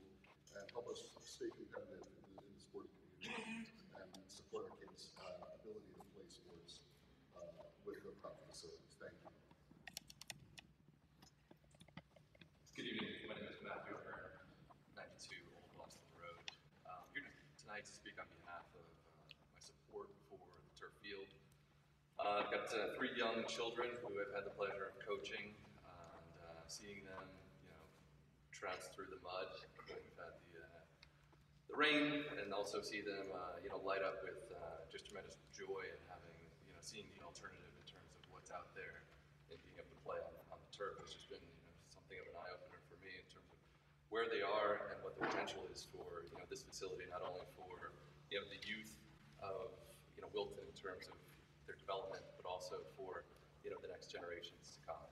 and help us stay competitive in the, in the sporting community and support our kids' uh, ability to play sports uh, with the proper facilities. Thank you. Good evening, my name is Matthew O'Hearn, 92 Old Boston Road. Um, here tonight to speak on behalf of uh, my support for the turf field. Uh, I've got uh, three young children who I've had the pleasure of coaching and uh, seeing them, you know, trounce through the mud. We've had the, uh, the rain and also see them, uh, you know, light up with just tremendous joy and having, you know, seeing the alternative in terms of what's out there and being able to play on, on the turf has just been, you know, something of an eye opener for me in terms of where they are and what the potential is for, you know, this facility, not only for, you know, the youth of, you know, Wilton in terms of their development, but also for, you know, the next generations to come.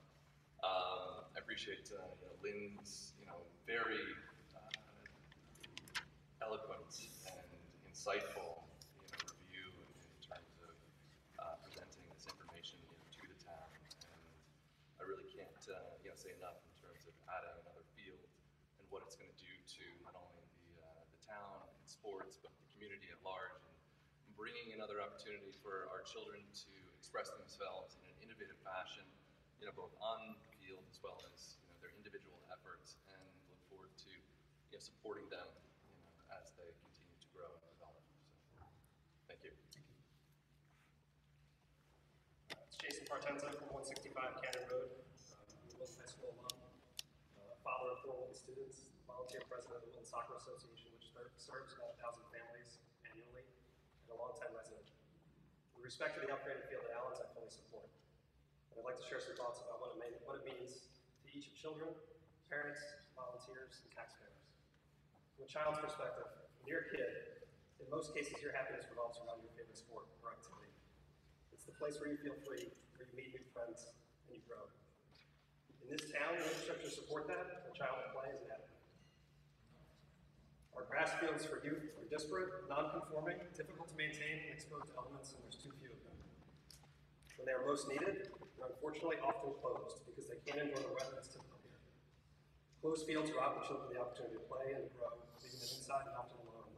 Um, I appreciate, uh, you know, Lynne's, you know, very, uh, eloquent and insightful, you know, review in, in terms of uh, presenting this information you know, to the town. And I really can't, uh, you know, say enough in terms of adding another field and what it's going to do to not only the uh, the but the community at large, and bringing another opportunity for our children to express themselves in an innovative fashion, you know, both on the field as well as you know their individual efforts, and look forward to you know supporting them, you know, as they continue to grow and develop. So, thank you. It's Jason Partenza from 165 Cannon Road, um, Wilton High School alum, uh, father of four Wilton students, volunteer president of the Wilton Soccer Association, serves about a thousand families annually and a longtime resident. With respect to the upgraded field at Allen's, I fully support. And I'd like to share some thoughts about what it, may, what it means to each of children, parents, volunteers, and taxpayers. From a child's perspective, when you're a kid, in most cases your happiness revolves around your favorite sport or activity. It's the place where you feel free, where you meet new friends, and you grow. In this town, the infrastructure to support that, a child play is inadequate. Our grass fields for youth are disparate, non-conforming, difficult to maintain, and exposed to elements, and there's too few of them. When they are most needed, they're unfortunately often closed because they can't endure the weather that's typical here. Closed fields rob the children the opportunity to play and grow, leaving them inside and often alone.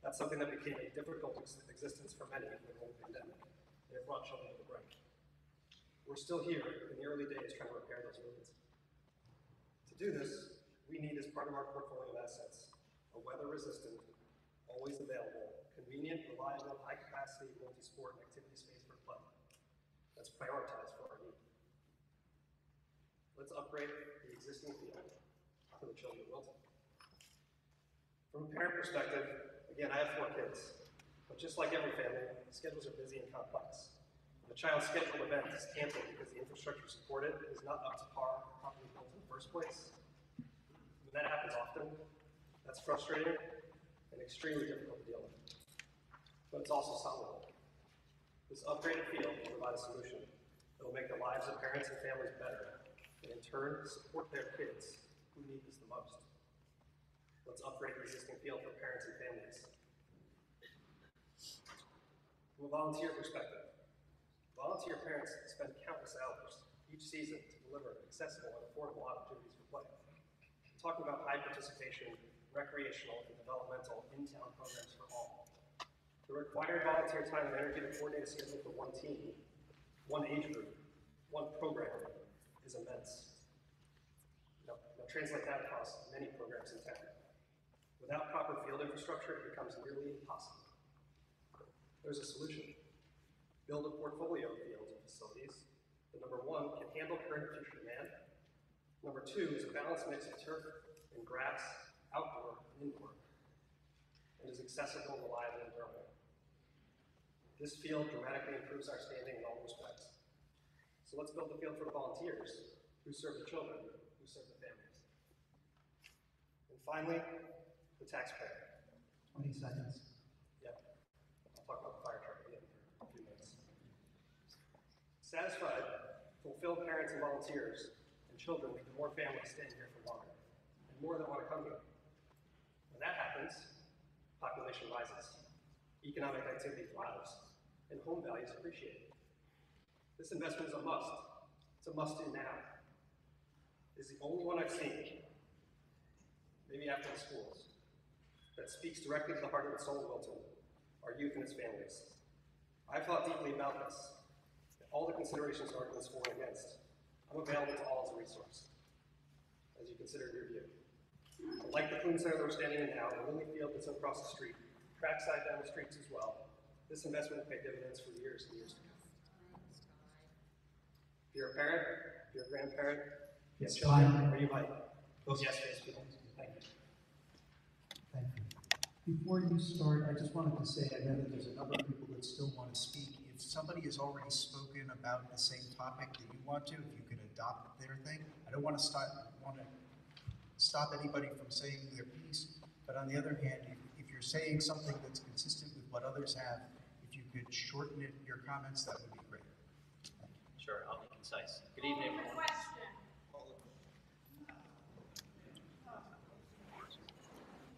That's something that became a difficult ex- existence for many in the global pandemic, and it brought children to the brink. We're still here in the early days trying to repair those wounds. To do this, we need as part of our portfolio of assets, a weather-resistant, always available, convenient, reliable, high-capacity, multi-sport and activity space for play. That's prioritized for our need. Let's upgrade the existing field for the children of Wilton. From a parent perspective, again, I have four kids, but just like every family, schedules are busy and complex. If a child's scheduled event is canceled because the infrastructure to support it is not up to par properly built in the first place, when that happens often, that's frustrating and extremely difficult to deal with. But it's also solvable. This upgraded field will provide a solution that will make the lives of parents and families better, and in turn, support their kids who need this the most. Let's upgrade the existing field for parents and families. From a volunteer perspective, volunteer parents spend countless hours each season to deliver accessible and affordable opportunities for play. Talking about high participation, recreational, and developmental in-town programs for all. The required volunteer time and energy to coordinate a schedule for one team, one age group, one program is immense. Now, now translate that across many programs in town. Without proper field infrastructure, it becomes nearly impossible. There's a solution. Build a portfolio of fields and facilities that number one can handle current future demand. Number two is a balanced mix of turf and grass, outdoor and indoor, and is accessible, reliable, and durable. This field dramatically improves our standing in all respects. So let's build the field for the volunteers who serve the children, who serve the families. And finally, the taxpayer. Twenty seconds. Yep. I'll talk about the fire truck again for a few minutes. Satisfied, fulfilled parents and volunteers and children to more families staying here for longer, and more that want to come here. When that happens, population rises, economic activity thrives, and home values appreciate. This investment is a must. It's a must do now. It's the only one I've seen, maybe after the schools, that speaks directly to the heart and soul of Wilton, our youth and its families. I've thought deeply about this, all the considerations arguments for and against. I'm available to all as a resource, as you consider your view. Like the Clune Center that we're standing in now, the Lilly Field that's across the street, trackside down the streets as well, this investment will pay dividends for years and years to come. If you're a parent, if you're a grandparent, you have It's children, or you might, vote yes for this. Thank you. Thank you. Before you start, I just wanted to say, I know that there's a number of people that still want to speak. If somebody has already spoken about the same topic that you want to, if you could adopt their thing. I don't want to stop, want to stop anybody from saying their piece, but on the other hand, if, if you're saying something that's consistent with what others have, if you could shorten it, your comments, that would be great. Sure, I'll be concise. Good evening, everyone.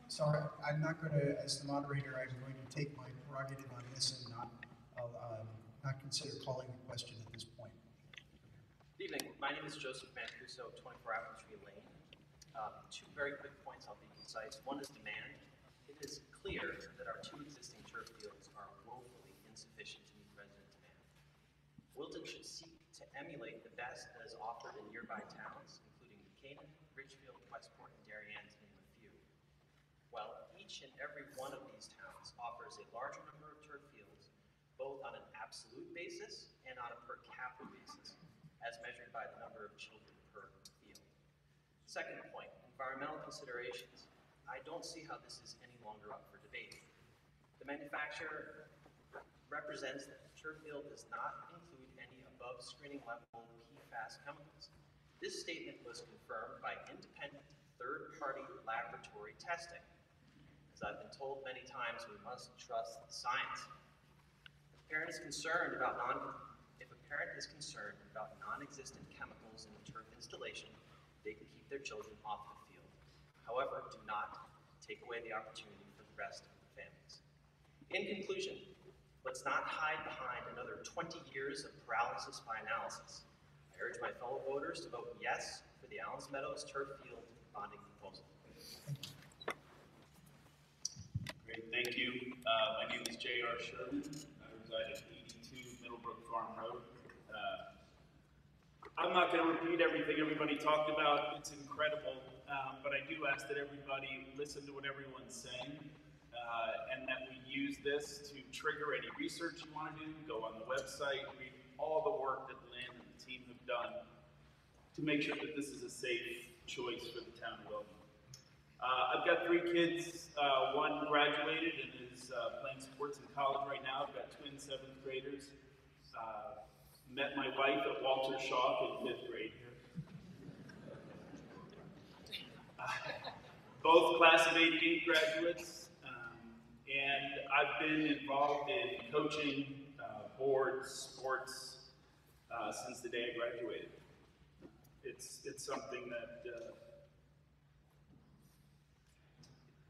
Sorry, I'm not going to, as the moderator, I'm going to take my prerogative on this and not, I'll, um, not consider calling the question at this point. Good evening. My name is Joseph Mancuso, 24 Apple Um, two very quick points, I'll be concise. One is demand. It is clear that our two existing turf fields are woefully insufficient to meet resident demand. Wilton should seek to emulate the best that is offered in nearby towns, including New Canaan, Ridgefield, Westport, and Darien, to name a few. While each and every one of these towns offers a larger number of turf fields, both on an absolute basis and on a per capita basis, as measured by the number of children. Second point, environmental considerations. I don't see how this is any longer up for debate. The The manufacturer represents that the turf field does not include any above screening level PFAS chemicals. This statement was confirmed by independent third-party laboratory testing. As I've been told many times, we must trust the science. If a parent is concerned about non, if a parent is concerned about non-existent chemicals in a turf installation, they can their children off the field. However, do not take away the opportunity for the rest of the families. In conclusion, let's not hide behind another 20 years of paralysis by analysis. I urge my fellow voters to vote yes for the Allens Meadows turf field bonding proposal. Great, thank you. Uh, my name is J.R. Sherman. I reside at 82 Middlebrook Farm Road. I'm not going to repeat everything everybody talked about. It's incredible. Um, but I do ask that everybody listen to what everyone's saying uh, and that we use this to trigger any research you want to do. Go on the website, read all the work that Lynne and the team have done to make sure that this is a safe choice for the town of Wilton. Uh, I've got three kids. Uh, one graduated and is uh, playing sports in college right now. I've got twin seventh graders. Uh, met my wife at Walter Shaw in fifth grade. Uh, both class of 88 graduates. Um, and I've been involved in coaching uh, boards, sports, uh, since the day I graduated. It's, it's something that uh,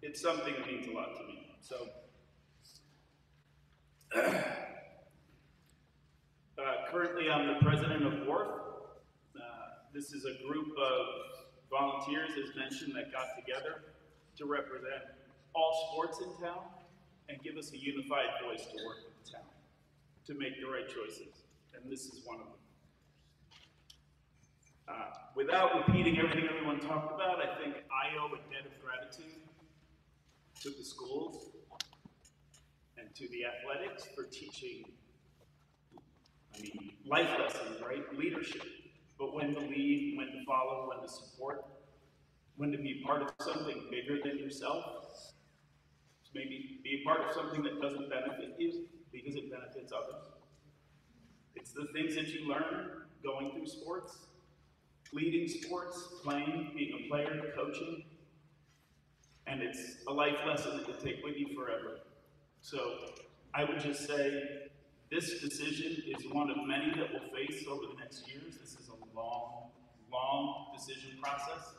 it's something that means a lot to me. So, [CLEARS THROAT] uh, currently, I'm the president of WARF. Uh, this is a group of volunteers, as mentioned, that got together to represent all sports in town and give us a unified voice to work with the town to make the right choices. And this is one of them. Uh, without repeating everything everyone talked about, I think I owe a debt of gratitude to the schools and to the athletics for teaching, Life lessons, right? Leadership. But when to lead, when to follow, when to support, when to be part of something bigger than yourself. Maybe be a part of something that doesn't benefit you because it benefits others. It's the things that you learn going through sports, leading sports, playing, being a player, coaching, and it's a life lesson that you'll take with you forever. So I would just say this decision is one of many that we'll face over the next years. This is a long, long decision process.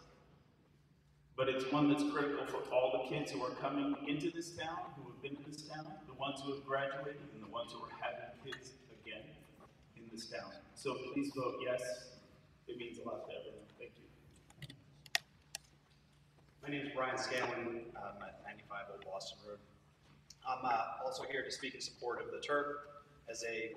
But it's one that's critical for all the kids who are coming into this town, who have been in this town, the ones who have graduated, and the ones who are having kids again in this town. So please vote yes. It means a lot to everyone. Thank you. My name is Brian Scanlon. I'm at 95 Old Boston Road. I'm uh, also here to speak in support of the turf. As a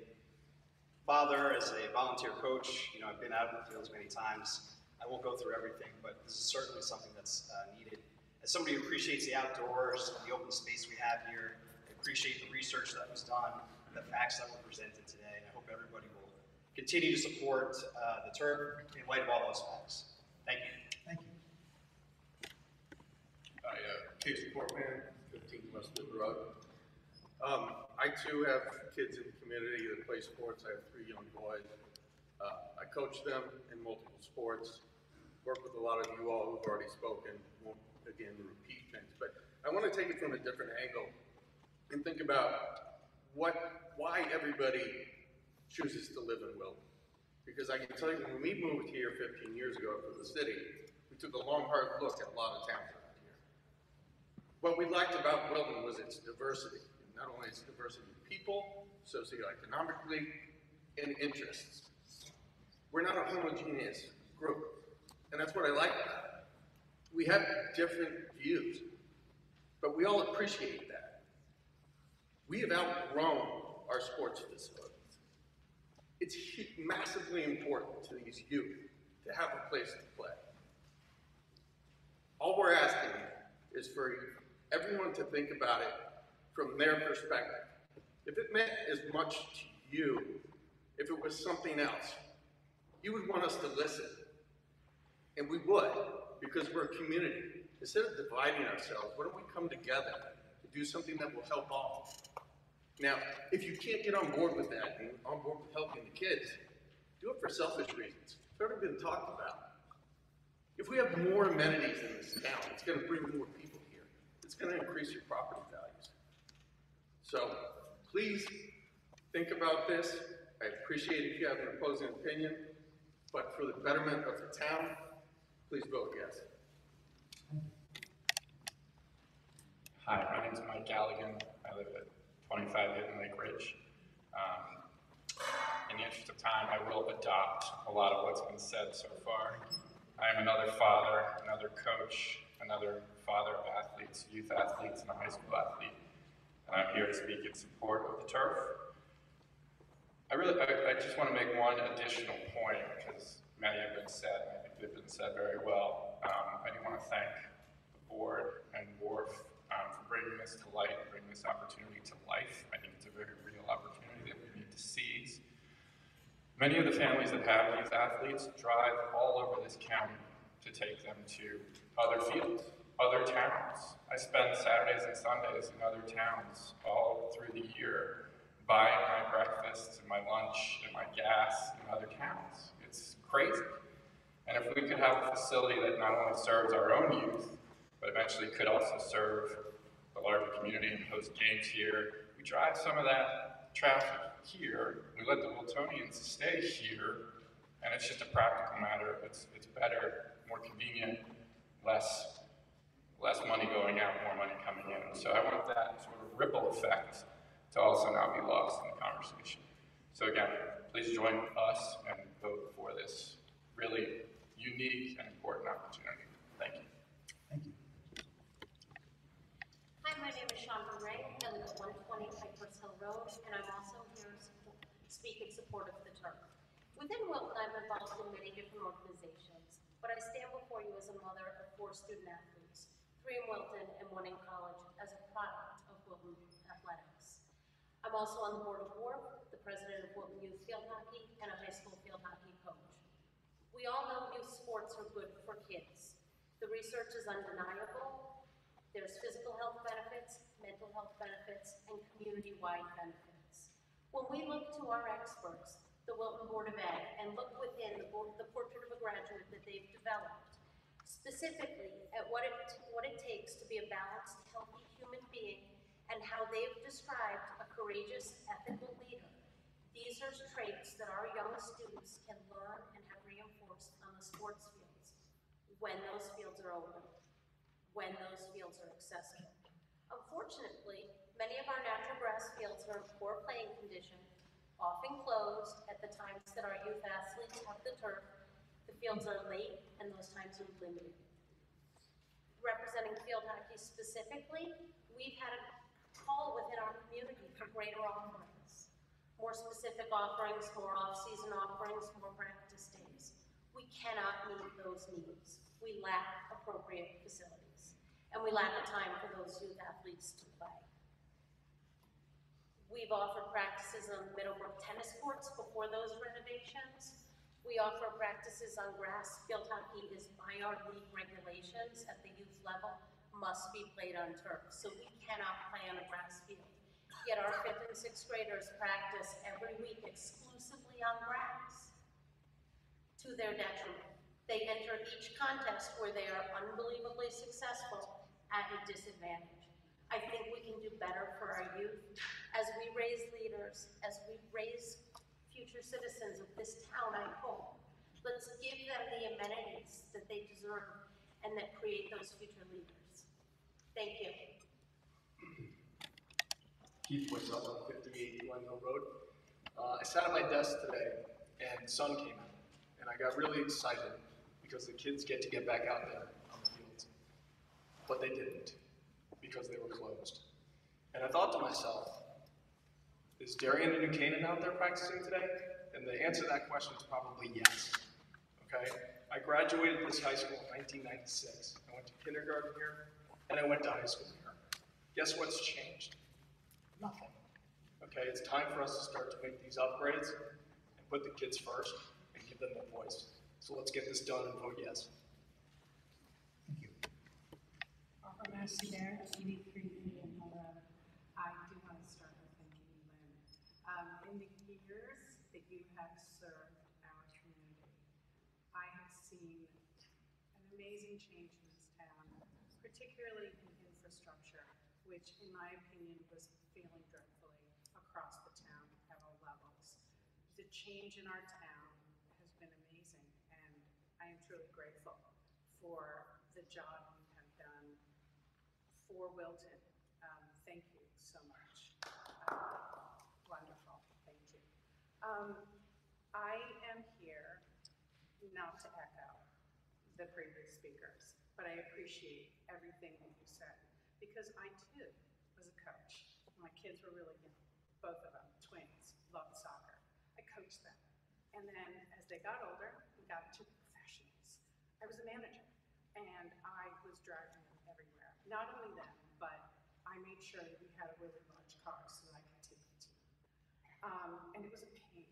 father, as a volunteer coach, you know, I've been out in the fields many times. I won't go through everything, but this is certainly something that's uh, needed. As somebody who appreciates the outdoors, and the open space we have here, I appreciate the research that was done, and the facts that were presented today, and I hope everybody will continue to support uh, the turf in light of all those facts. Thank you. Thank you. Hi, uh, Casey Portman, 15 Westwood Road. Um, I too have kids in the community that play sports. I have three young boys. Uh, I coach them in multiple sports, work with a lot of you all who've already spoken, won't again repeat things, but I want to take it from a different angle and think about what, why everybody chooses to live in Wilton. Because I can tell you, when we moved here 15 years ago from the city, we took a long, hard look at a lot of towns around here. What we liked about Wilton was its diversity. Not only its diversity of people, socioeconomically, and interests. We're not a homogeneous group. And that's what I like about it. We have different views, but we all appreciate that. We have outgrown our sports facilities. It's massively important to these youth to have a place to play. All we're asking is for everyone to think about it from their perspective. If it meant as much to you, if it was something else, you would want us to listen. And we would, because we're a community. Instead of dividing ourselves, why don't we come together to do something that will help all. Now, if you can't get on board with that and on board with helping the kids, do it for selfish reasons. It's already been talked about. If we have more amenities in this town, it's gonna bring more people here. It's gonna increase your property. So, please, think about this. I appreciate if you have an opposing opinion, but for the betterment of the town, please vote yes. Hi, my name is Mike Galligan. I live at 25 Hidden Lake Ridge. Um, in the interest of time, I will adopt a lot of what's been said so far. I am another father, another coach, another father of athletes, youth athletes, and a high school athlete. I'm here to speak in support of the turf. I really, I, I just want to make one additional point because many have been said, and I think they've been said very well. Um, I do want to thank the board and WARF um, for bringing this to light, bringing this opportunity to life. I think it's a very real opportunity that we need to seize. Many of the families that have these athletes drive all over this county to take them to other fields, other towns. I spend Saturdays and Sundays in other towns all through the year, buying my breakfast and my lunch and my gas in other towns. It's crazy. And if we could have a facility that not only serves our own youth, but eventually could also serve the larger community and host games here, we drive some of that traffic here, we let the Wiltonians stay here, and it's just a practical matter. It's, it's better, more convenient, less, less money going out, more money coming in. So I want that sort of ripple effect to also not be lost in the conversation. So again, please join us and vote for this really unique and important opportunity. Thank you. Thank you. Hi, my name is Chandra Ray. I live at 120 Cypress Hill Road, and I'm also here to speak in support of the turf. Within Wilton, I'm involved in many different organizations, but I stand before you as a mother of four student athletes, three in Wilton and one in college, as a product of Wilton athletics. I'm also on the board of WARF, the president of Wilton Youth Field Hockey, and a high school field hockey coach. We all know youth sports are good for kids. The research is undeniable. There's physical health benefits, mental health benefits, and community-wide benefits. When we look to our experts, the Wilton Board of Ed, and look within the, board, the portrait of a graduate that they've developed, specifically at what it, what it takes to be a balanced, healthy human being, and how they've described a courageous, ethical leader, these are traits that our young students can learn and have reinforced on the sports fields when those fields are open, when those fields are accessible. Unfortunately, many of our natural grass fields are in poor playing condition, often closed at the times that our youth athletes have the turf. Fields are late and those times are limited. Representing field hockey specifically, we've had a call within our community for greater offerings. More specific offerings, more off-season offerings, more practice days. We cannot meet those needs. We lack appropriate facilities. And we lack a time for those youth athletes to play. We've offered practices on Middlebrook tennis courts before those renovations. We offer practices on grass. Field hockey is by our league regulations at the youth level, must be played on turf. So we cannot play on a grass field. Yet our fifth and sixth graders practice every week exclusively on grass to their detriment. They enter each contest where they are unbelievably successful at a disadvantage. I think we can do better for our youth as we raise leaders, as we raise future citizens of this town, I hope. Let's give them the amenities that they deserve and that create those future leaders. Thank you. Keith Wissel, 58 Glen Hill Road. Uh, I sat at my desk today and sun came out, and I got really excited because the kids get to get back out there on the fields. But they didn't because they were closed. And I thought to myself, is Darien and New Canaan out there practicing today? And the answer to that question is probably yes. Okay? I graduated this high school in 1996. I went to kindergarten here, and I went to high school here. Guess what's changed? Nothing. Okay, it's time for us to start to make these upgrades and put the kids first and give them their voice. So let's get this done and vote yes. 83 Indian change in this town, particularly in infrastructure, which in my opinion was failing dreadfully across the town at all levels. The change in our town has been amazing, and I am truly grateful for the job you have done for Wilton. Um, thank you so much. Uh, Wonderful, thank you. Um, I am here not to the previous speakers, but I appreciate everything that you said, because I too was a coach. My kids were really young, both of them, twins, loved soccer. I coached them. And then as they got older and got into professionals, I was a manager, and I was driving them everywhere. Not only them, but I made sure that we had a really large car so that I could take the team. Um, and it was a pain.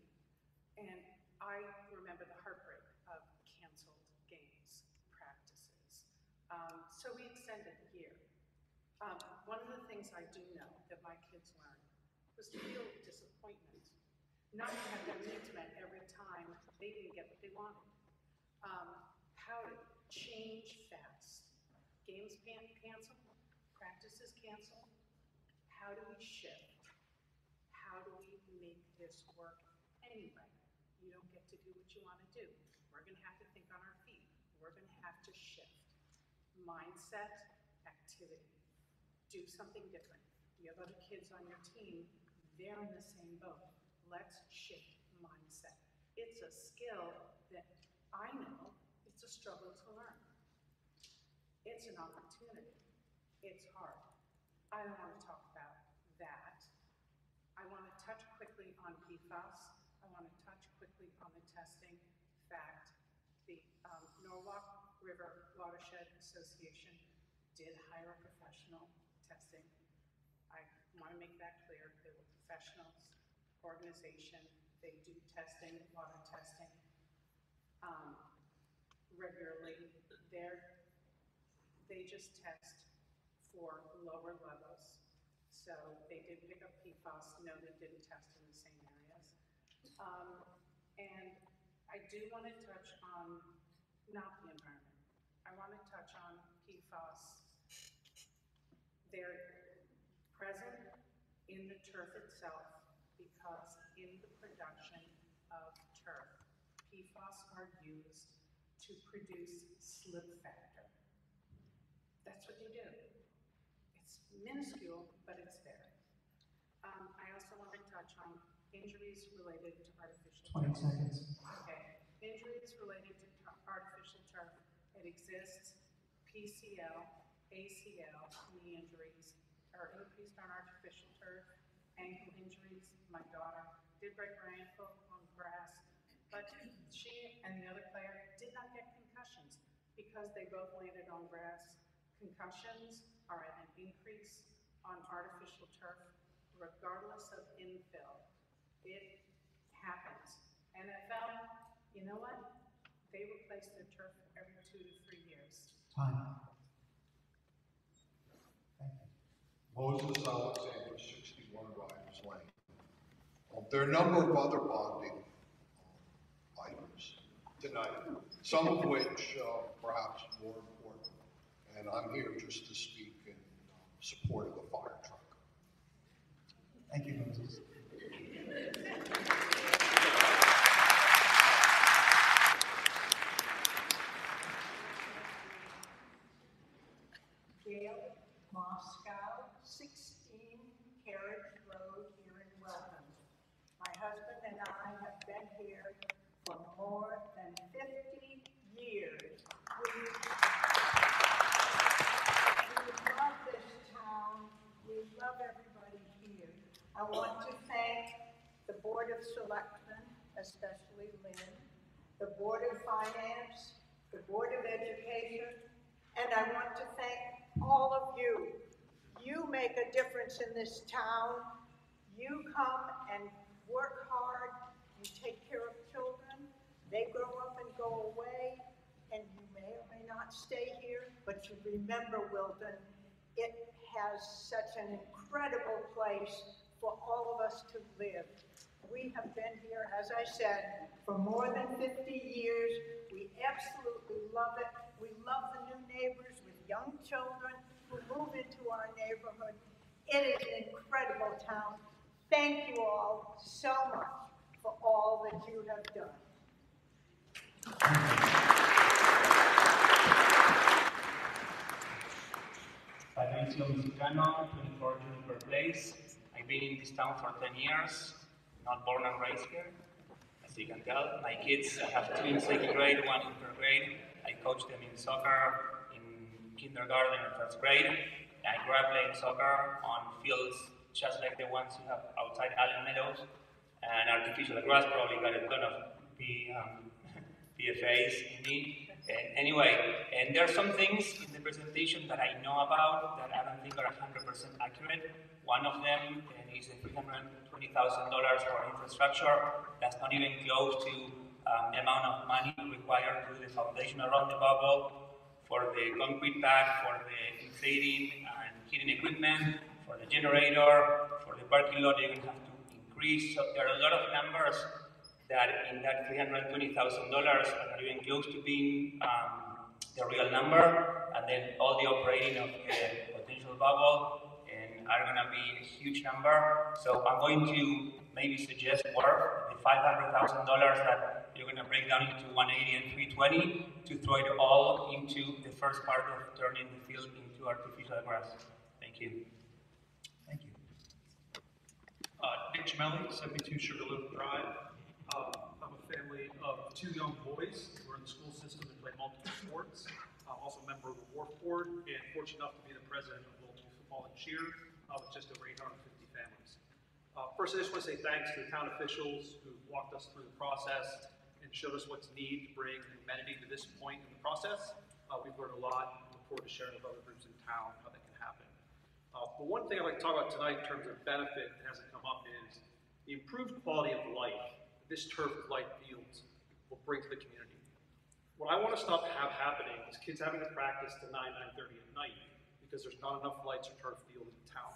And I remember the heartbreak of canceled games, practices. Um, so we extended the year. Um, one of the things I do know that my kids learned was to feel disappointment. Not to have their needs met every time they didn't get what they wanted. Um, how to change fast. Games can canceled, practices canceled. How do we shift? How do we make this work anyway? You don't get to do what you want to do. We're going to have to think on our feet. We're going to have to shift. Mindset, activity. Do something different. You have other kids on your team, they're in the same boat. Let's shift mindset. It's a skill that I know it's a struggle to learn. It's an opportunity. It's hard. I don't want to talk about that. I want to touch quickly on PFAS. I want to touch quickly on the testing fact. The um, Norwalk Watershed Association did hire a professional testing. I want to make that clear. They were professionals, organization. They do testing, water testing um, regularly. They're, they just test for lower levels. So they did pick up PFAS, no, they didn't test in the same areas. Um, and I do want to touch on not the environment. I want to touch on PFAS. They're present in the turf itself because in the production of turf, PFAS are used to produce slip factor. That's what they do. It's minuscule, but it's there. Um, I also want to touch on injuries related to artificial. 20 turf. seconds. Okay, injuries related to artificial turf. It exists, PCL, ACL, knee injuries increased on artificial turf. Ankle injuries, my daughter did break her ankle on grass, but she and the other player did not get concussions because they both landed on grass. Concussions are at an increase on artificial turf regardless of infill. It happens. NFL, you know what? They replace their turf every two to three years. Time. Moses Alexander, 61 Riders Lane. Um, There are a number of other bonding um, items tonight, some of which uh, perhaps more important. And I'm here just to speak in um, support of the fire truck. Thank you, Moses. Gail Moscow, 16 Carriage Road here in Wilton. My husband and I have been here for more than 50 years. We love this town. We love everybody here. I want to thank the Board of Selectmen, especially Lynne, the Board of Finance, the Board of Education, and I want to thank all of you. You make a difference in this town. You come and work hard, you take care of they grow up and go away, and you may or may not stay here, but you remember Wilton. It has such an incredible place for all of us to live. We have been here, as I said, for more than 50 years. We absolutely love it. We love the new neighbors with young children who move into our neighborhood. It is an incredible town. Thank you all so much for all that you have done. Patricio Mexicano, 24 Juniper Place. I've been in this town for 10 years, not born and raised here, as you can tell. My kids, I have two in second grade, one in third grade. I coach them in soccer, in kindergarten and first grade. I grew up playing soccer on fields just like the ones you have outside Allen Meadows. And artificial grass probably got a ton of P, um, PFAs in me. And anyway, and there are some things in the presentation that I know about that I don't think are 100% accurate. One of them is the $320,000 for infrastructure. That's not even close to um, the amount of money required to the foundation around the bubble, for the concrete pad, for the inflating and heating equipment, for the generator, for the parking lot, going to have to increase. So there are a lot of numbers that in that $320,000 are not even close to being um, the real number, and then all the operating of the potential bubble and are going to be a huge number. So I'm going to maybe suggest work the $500,000 that you're going to break down into 180 and 320 to throw it all into the first part of turning the field into artificial grass. Thank you. Thank you. Uh, Nick Gemelli, 72 Sugarloaf Drive. Um, I'm a family of two young boys who are in the school system and play multiple sports. I'm also a member of the WARF Board and fortunate enough to be the president of Lowell Football and Cheer uh, with just over 850 families. Uh, first, I just want to say thanks to the town officials who walked us through the process and showed us what's needed to bring amenity to this point in the process. Uh, we've learned a lot and look forward to sharing with other groups in town how that can happen. Uh, but one thing I'd like to talk about tonight in terms of benefit that hasn't come up is the improved quality of life this turf light fields will bring to the community. What I want to stop have happening is kids having to practice to 9, 9.30 at night because there's not enough lights or turf field in town.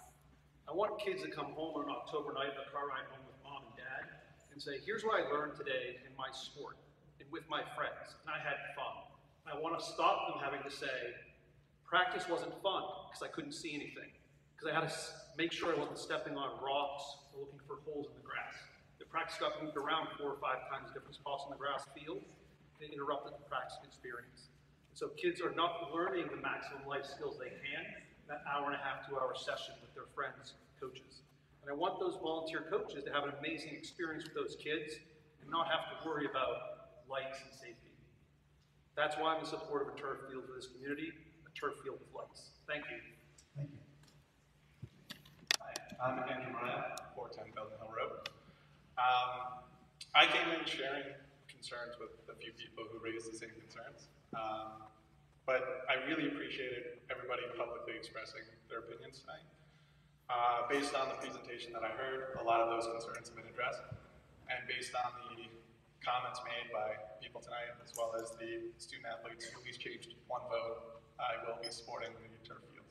I want kids to come home on October night, in a car ride home with mom and dad, and say, here's what I learned today in my sport and with my friends, and I had fun. I want to stop them having to say, practice wasn't fun because I couldn't see anything, because I had to make sure I wasn't stepping on rocks or looking for holes in the grass. The practice got moved around four or five times different spots on the grass field. It interrupted the practice experience. So kids are not learning the maximum life skills they can in that hour and a half, two hour session with their friends, coaches. And I want those volunteer coaches to have an amazing experience with those kids and not have to worry about lights and safety. That's why I'm in support of a turf field for this community, a turf field with lights. Thank you. Thank you. Hi, I'm Andrew Maya, 410 Belden Hill Road. Um, I came in sharing concerns with a few people who raised the same concerns. Um, but I really appreciated everybody publicly expressing their opinions tonight. Uh, based on the presentation that I heard, a lot of those concerns have been addressed. And based on the comments made by people tonight, as well as the student athletes who at least changed one vote, I will be supporting the turf field.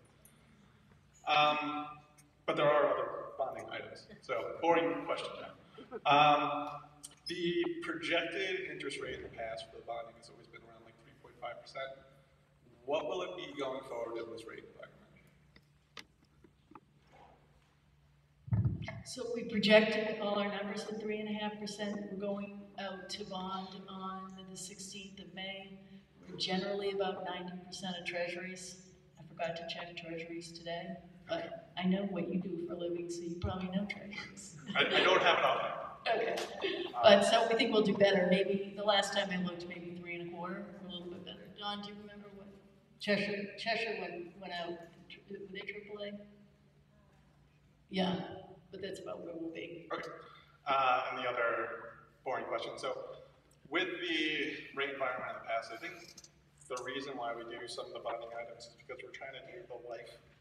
Um, but there are other bonding items. So, boring question now. Um, the projected interest rate in the past for the bonding has always been around like 3.5%. What will it be going forward in this rate environment? So we projected all our numbers at three and a half percent. We're going out to bond on the sixteenth of May. We're generally about ninety percent of treasuries. I forgot to check treasuries today, but I know what you do for a living, so you probably know treasuries. I, I don't have it on Okay, but so we think we'll do better. Maybe, the last time I looked, maybe three and a quarter, a little bit better. Don, do you remember what Cheshire, Cheshire went, went out, were they AAA? Yeah, but that's about where we'll be. Okay. Uh, and the other boring question. So, with the rate environment in the past, I think the reason why we do some of the bonding items is because we're trying to do the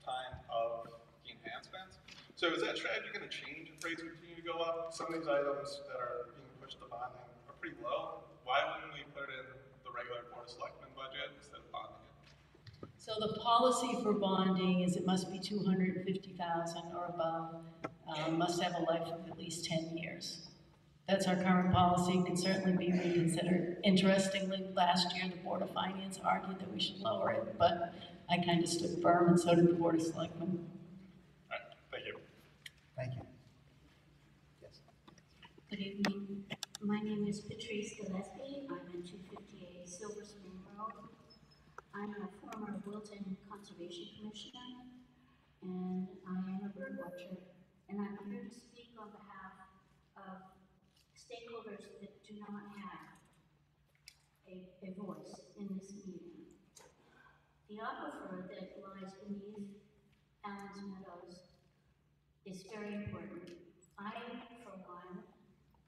lifetime of the enhancements. So is that strategy going to change if rates continue to go up? Some of these items that are being pushed to bonding are pretty low. Why wouldn't we put it in the regular Board of Selectmen budget instead of bonding it? So the policy for bonding is it must be two hundred and fifty thousand or above, um, must have a life of at least ten years. That's our current policy, can certainly be reconsidered. Interestingly, last year, the Board of Finance argued that we should lower it, but I kind of stood firm, and so did the Board of Selectmen. Thank you. Thank you. Yes. Good evening. My name is Patrice Gillespie. I'm in 258 Silver Spring Road. I'm a former Wilton Conservation Commissioner, and I am a bird watcher. And I'm here to speak on behalf of stakeholders that do not have a, a voice in this meeting. The aquifer that lies beneath Allen's Meadows is very important. I, for one,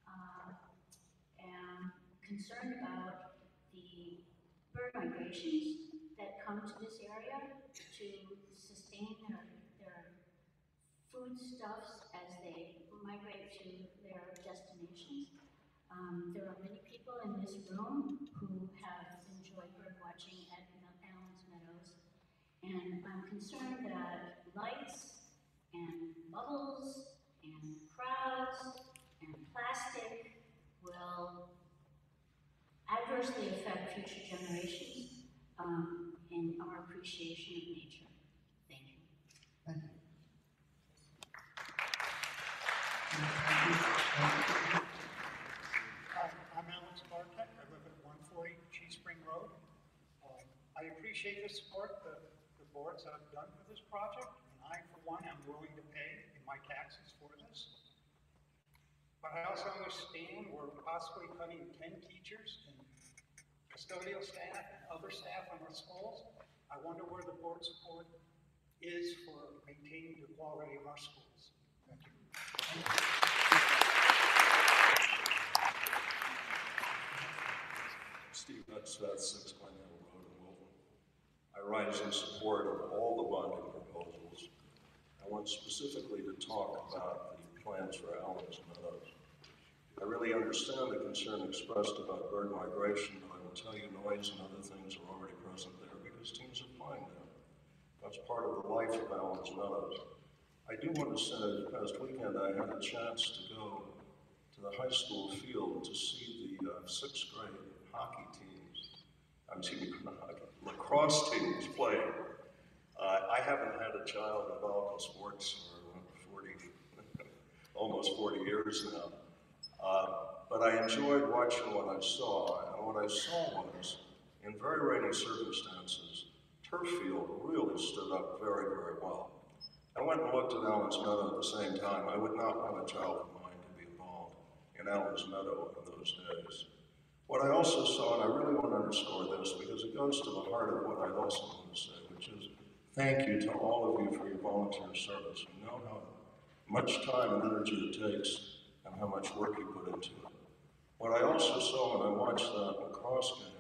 uh, am concerned about the bird migrations that come to this area to sustain their, their foodstuffs as they migrate to their destinations. Um, there are many people in this room who have enjoyed bird watching at Mel- Allen's Meadows, and I'm concerned that lights and bubbles and crowds and plastic will adversely affect future generations um, in our appreciation of nature. Thank you. Thank you. Hi, I'm Alex Bartek. I live at 140 Cheese Spring Road. Um, I appreciate the support boards have done for this project, and I, for one, am willing to pay in my taxes for this. But I also understand we're possibly cutting 10 teachers and custodial staff and other staff in our schools. I wonder where the board support is for maintaining the quality of our schools. Thank you. Steve Nutsmith, Six Glen Hill Road in Wilton. I rise in support of all the bonding proposals. I want specifically to talk about the plans for Allen's Meadows. I really understand the concern expressed about bird migration, but I will tell you noise and other things are already present there because teams are flying there. That's part of the life of Allen's Meadows. I do want to say, this past weekend, I had a chance to go to the high school field to see the uh, sixth grade hockey teams, I'm excuse me, [LAUGHS] not hockey, lacrosse teams play. Uh, I haven't had a child involved in sports for uh, 40, [LAUGHS] almost 40 years now. Uh, but I enjoyed watching what I saw, and what I saw was, in very rainy circumstances, turf field really stood up very, very well. I went and looked at Allen's Meadow at the same time. I would not want a child of mine to be involved in Allen's Meadow in those days. What I also saw, and I really want to underscore this because it goes to the heart of what I also want to say, which is thank you to all of you for your volunteer service. You know how much time and energy it takes and how much work you put into it. What I also saw when I watched that lacrosse game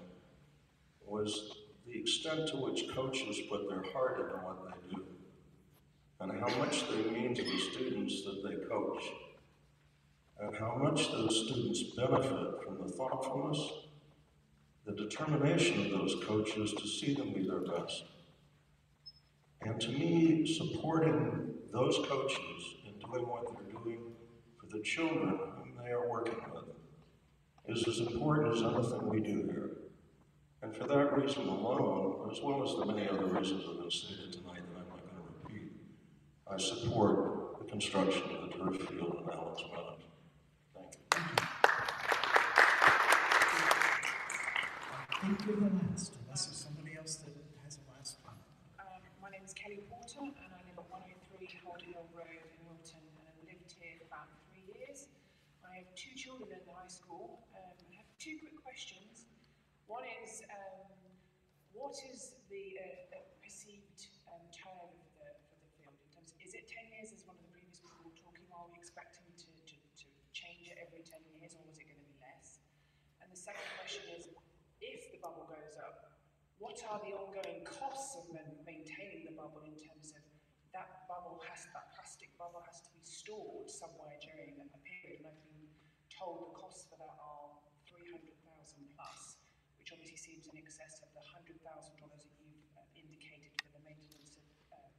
was the extent to which coaches put their heart into what they do and how much they mean to the students that they coach and how much those students benefit from the thoughtfulness, the determination of those coaches to see them be their best. And to me, supporting those coaches in doing what they're doing for the children whom they are working with is as important as anything we do here. And for that reason alone, as well as the many other reasons have been stated tonight that I'm not going to repeat, I support the construction of the turf field in Allen's Meadows. I think you're the last, unless there's somebody else that has a last comment. Um, my name is Kelly Porter and I live at 103 Holder Hill Road in Wilton and I've lived here for about three years. I have two children in the high school. Um, I have two quick questions. One is, um, what is the uh, uh, perceived um, turnover for the, for the field? In terms, is it 10 years as one of the previous people were talking? Are we expecting to, to, to change it every 10 years or was it going to be less? And the second question is, if the bubble goes up, what are the ongoing costs of maintaining the bubble in terms of that bubble has, that plastic bubble has to be stored somewhere during a period, and I've been told the costs for that are 300,000 plus, which obviously seems in excess of the $100,000 that you've uh, indicated for the maintenance of um,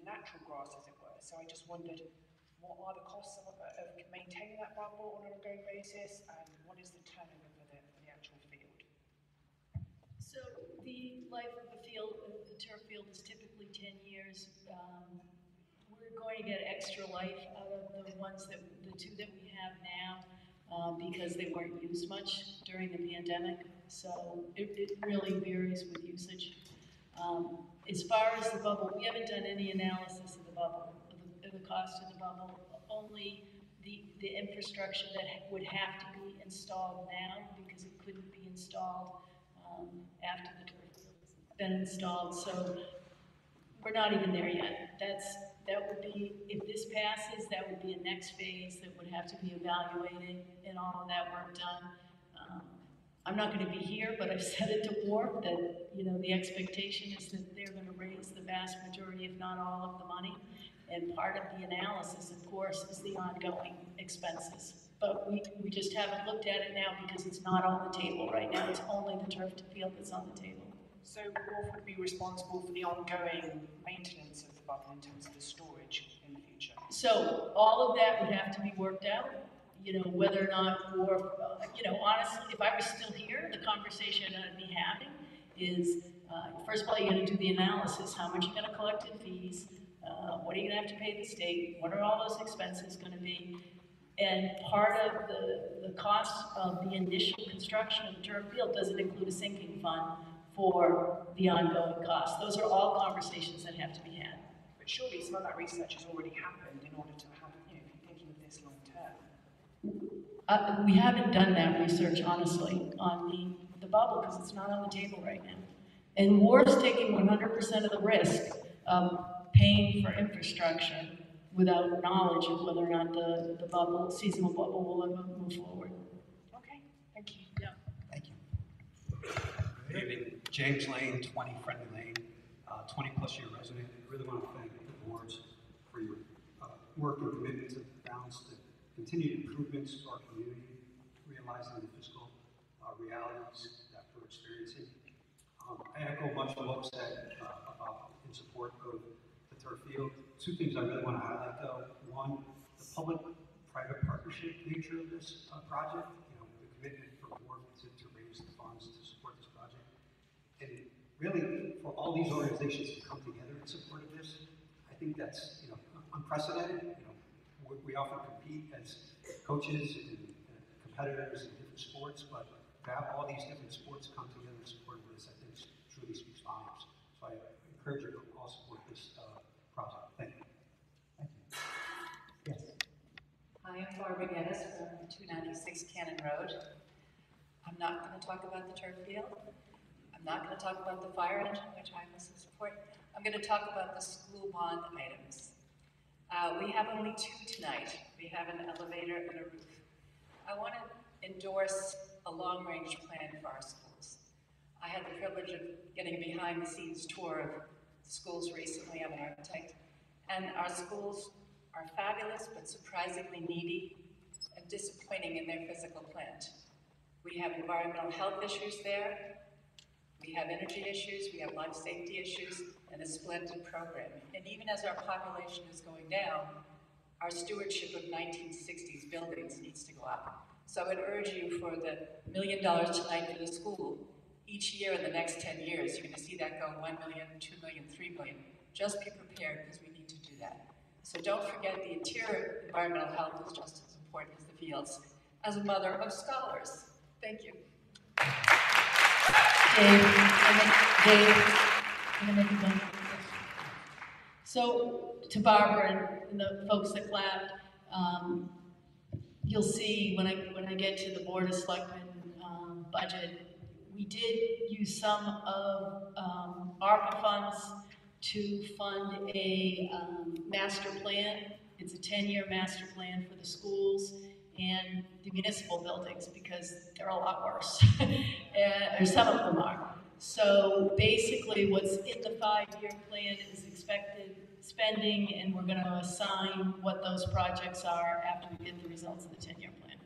the natural grass, as it were. So I just wondered, what are the costs of, of maintaining that bubble on an ongoing basis, and what is the turnover for the, for the actual field? So the life of the field, the turf field is typically 10 years. Um, we're going to get extra life out of the ones that, the two that we have now, um, because they weren't used much during the pandemic. So it, it really varies with usage. Um, as far as the bubble, we haven't done any analysis of the bubble, of the, of the cost of the bubble. Only the, the infrastructure that would have to be installed now, because it couldn't be installed, um, after the turf field's been installed. So we're not even there yet. That's, that would be, if this passes, that would be a next phase that would have to be evaluated and all of that work done. Um, I'm not gonna be here, but I've said it to WARF that, you know, the expectation is that they're gonna raise the vast majority, if not all of the money. And part of the analysis, of course, is the ongoing expenses. But we, we just haven't looked at it now because it's not on the table right now. It's only the turf to field that's on the table. So WARF would be responsible for the ongoing maintenance of the bubble in terms of the storage in the future? So all of that would have to be worked out, you know, whether or not, or, uh, you know, honestly, if I was still here, the conversation I'd be having is, uh, first of all, you're gonna do the analysis, how much you're gonna collect in fees, uh, what are you gonna have to pay the state, what are all those expenses gonna be? And part of the, the cost of the initial construction of the turf field doesn't include a sinking fund for the ongoing costs. Those are all conversations that have to be had. But surely some of that research has already happened in order to have, you know, if you're thinking of this long term. Uh, we haven't done that research, honestly, on the, the bubble, because it's not on the table right now. And WARF's taking one hundred percent of the risk of paying for infrastructure without knowledge of whether or not the, the bubble, seasonal bubble will move forward. Okay, thank you. Yeah. David, James Lane, 20 Friendly Lane, uh, 20-plus year resident. I really want to thank the boards for your uh, work and commitment to balance the continued improvements to our community, realizing the fiscal uh, realities that we're experiencing. Um, I echo much of what was said uh, about in support of the turf field. Two things I really want to highlight, though. One, the public-private partnership nature of this uh, project. You know, the commitment for work to, to raise the funds to support this project. And really, for all these organizations to come together in support of this, I think that's, you know, unprecedented. You know, we, often compete as coaches and uh, competitors in different sports, but to have all these different sports come together in support of this, I think truly speaks volumes. So I encourage you Hi, I'm Barbara Geddes from 296 Cannon Road. I'm not going to talk about the turf field. I'm not going to talk about the fire engine, which I also support. I'm going to talk about the school bond items. Uh, we have only two tonight. We have an elevator and a roof. I want to endorse a long-range plan for our schools. I had the privilege of getting a behind-the-scenes tour of the schools recently. I'm an architect. And our schools are fabulous but surprisingly needy and disappointing in their physical plant. We have environmental health issues there, we have energy issues, we have life safety issues, and a splendid program. And even as our population is going down, our stewardship of 1960s buildings needs to go up. So I would urge you for the million dollars tonight for the school, each year in the next 10 years, you're gonna see that go 1 million, 2 million, 3 million. Just be prepared because we need to do that. So don't forget the interior environmental health is just as important as the fields. As a mother of scholars, thank you. So to Barbara and the folks that clapped, um, you'll see when I, when I get to the Board of Selectmen, um, budget, we did use some of, um, ARPA funds to fund a, um, master plan. It's a ten-year master plan for the schools and the municipal buildings, because they're a lot worse. And, [LAUGHS] or some of them are. So basically, what's in the five-year plan is expected spending, and we're gonna assign what those projects are after we get the results of the ten-year plan.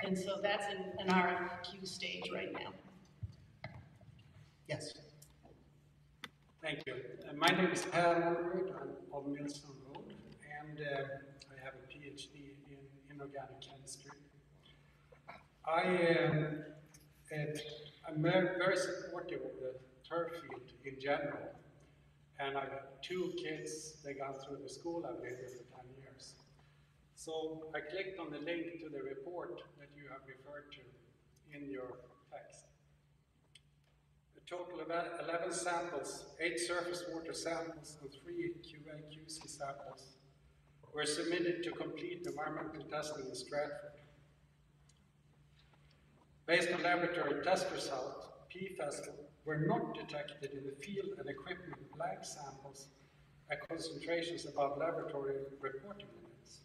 And so that's in, an RFQ stage right now. Yes. Thank you. Uh, my name is Per Norwood. I'm on Milson Road, and uh, I have a PhD in inorganic chemistry. I am, I'm very, supportive of the turf field in general. And I got two kids, they gone through the school, I've been here for ten years. So I clicked on the link to the report that you have referred to in your text. Total of eleven samples, eight surface water samples and three QA QC samples were submitted to complete environmental testing in Stratford. Based on laboratory test results, PFAS were not detected in the field and equipment blank samples at concentrations above laboratory reporting limits,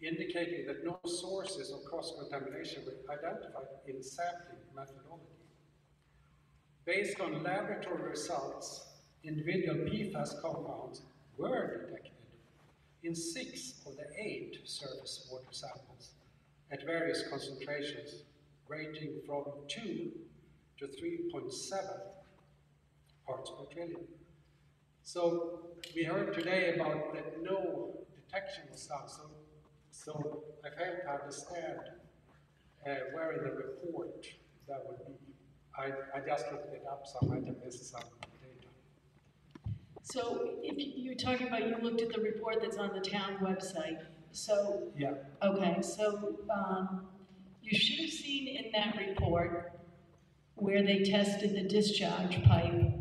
indicating that no sources of cross-contamination were identified in sampling methodology. Based on laboratory results, individual PFAS compounds were detected in six of the eight surface water samples at various concentrations ranging from 2 to 3.7 parts per trillion. So we heard today about that no detection was done, so, so I fail to understand uh, where in the report that would be. I, I just looked it up, so I might have missed some data. So if you're talking about, you looked at the report that's on the town website, so, Yeah. okay, so, um, you should have seen in that report where they tested the discharge pipe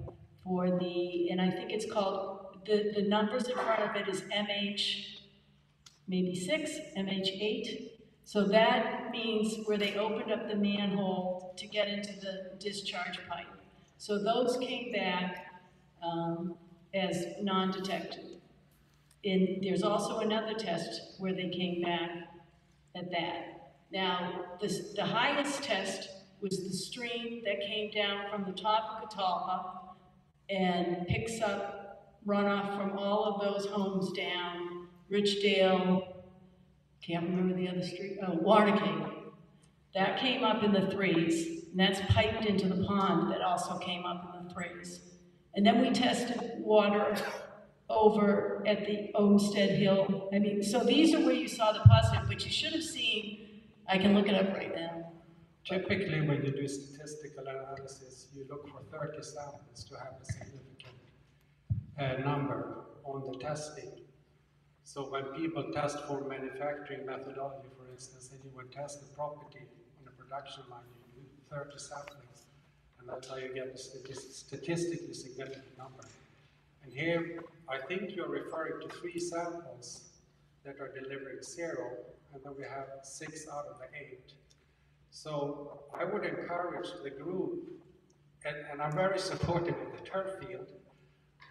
for the, and I think it's called, the, the numbers in front of it is MH, maybe six, MH eight. So that means where they opened up the manhole to get into the discharge pipe. So those came back, um, as non-detected. And there's also another test where they came back at that. Now, the, the highest test was the stream that came down from the top of Catalpa and picks up runoff from all of those homes down, Richdale, can't remember the other street, oh, Warnicke. That came up in the threes, and that's piped into the pond that also came up in the threes. And then we tested water over at the Olmsted Hill. I mean, so these are where you saw the positive, but you should have seen, I can look it up right now. Typically, when you do statistical analysis, you look for 30 samples to have a significant uh, number on the testing. So when people test for manufacturing methodology, for instance, and you would test the property on a production line, you do 30 samplings, and that's how you get a statistically significant number. And here, I think you're referring to three samples that are delivering zero, and then we have six out of the eight. So I would encourage the group, and, and I'm very [LAUGHS] supportive of the turf field,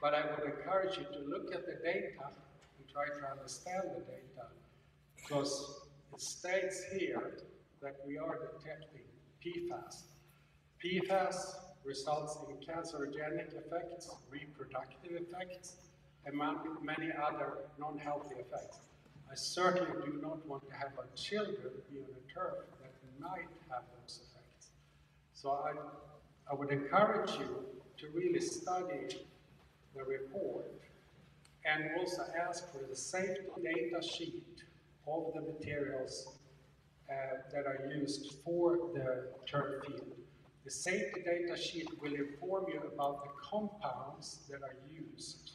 but I would encourage you to look at the data try to understand the data, because it states here that we are detecting PFAS. PFAS results in cancerogenic effects, reproductive effects, and many other non-healthy effects. I certainly do not want to have our children be on a turf that might have those effects. So I, I would encourage you to really study the report and also ask for the safety data sheet of the materials uh, that are used for the turf field. The safety data sheet will inform you about the compounds that are used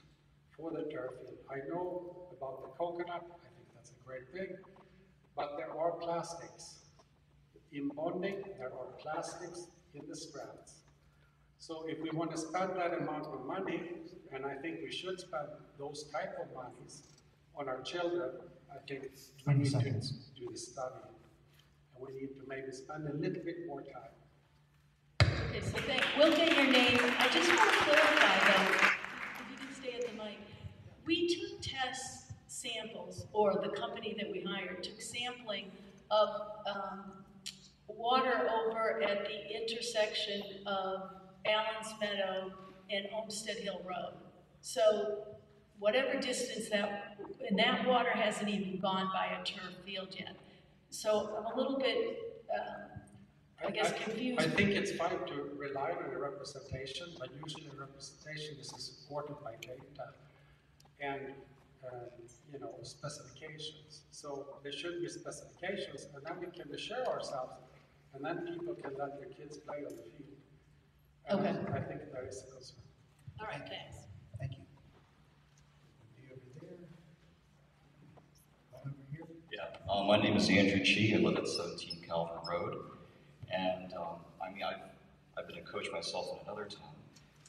for the turf field. I know about the coconut, I think that's a great thing, but there are plastics. In bonding, there are plastics in the scraps. So if we want to spend that amount of money, and I think we should spend those type of monies on our children, I think we 20 need to do the study. And we need to maybe spend a little bit more time. Okay, so thank, we'll get your name. I just want to clarify though, if you can stay at the mic. We took test samples, or the company that we hired took sampling of, um, water over at the intersection of Allen's Meadow and Olmsted Hill Road. So whatever distance that, and that water hasn't even gone by a turf field yet. So I'm a little bit, um, I guess confused. I think it's fine to rely on the representation, but usually the representation is supported by data and, uh, you know, specifications. So there should be specifications, and then we can assure ourselves, and then people can let their kids play on the field. Okay. I think that is closer. All right, thanks. Thank you. Be over there. Over here. Yeah, uh, my name is Andrew Chi. I live at 17 Calvin Road. And um, I mean, I've, I've been a coach myself in another town.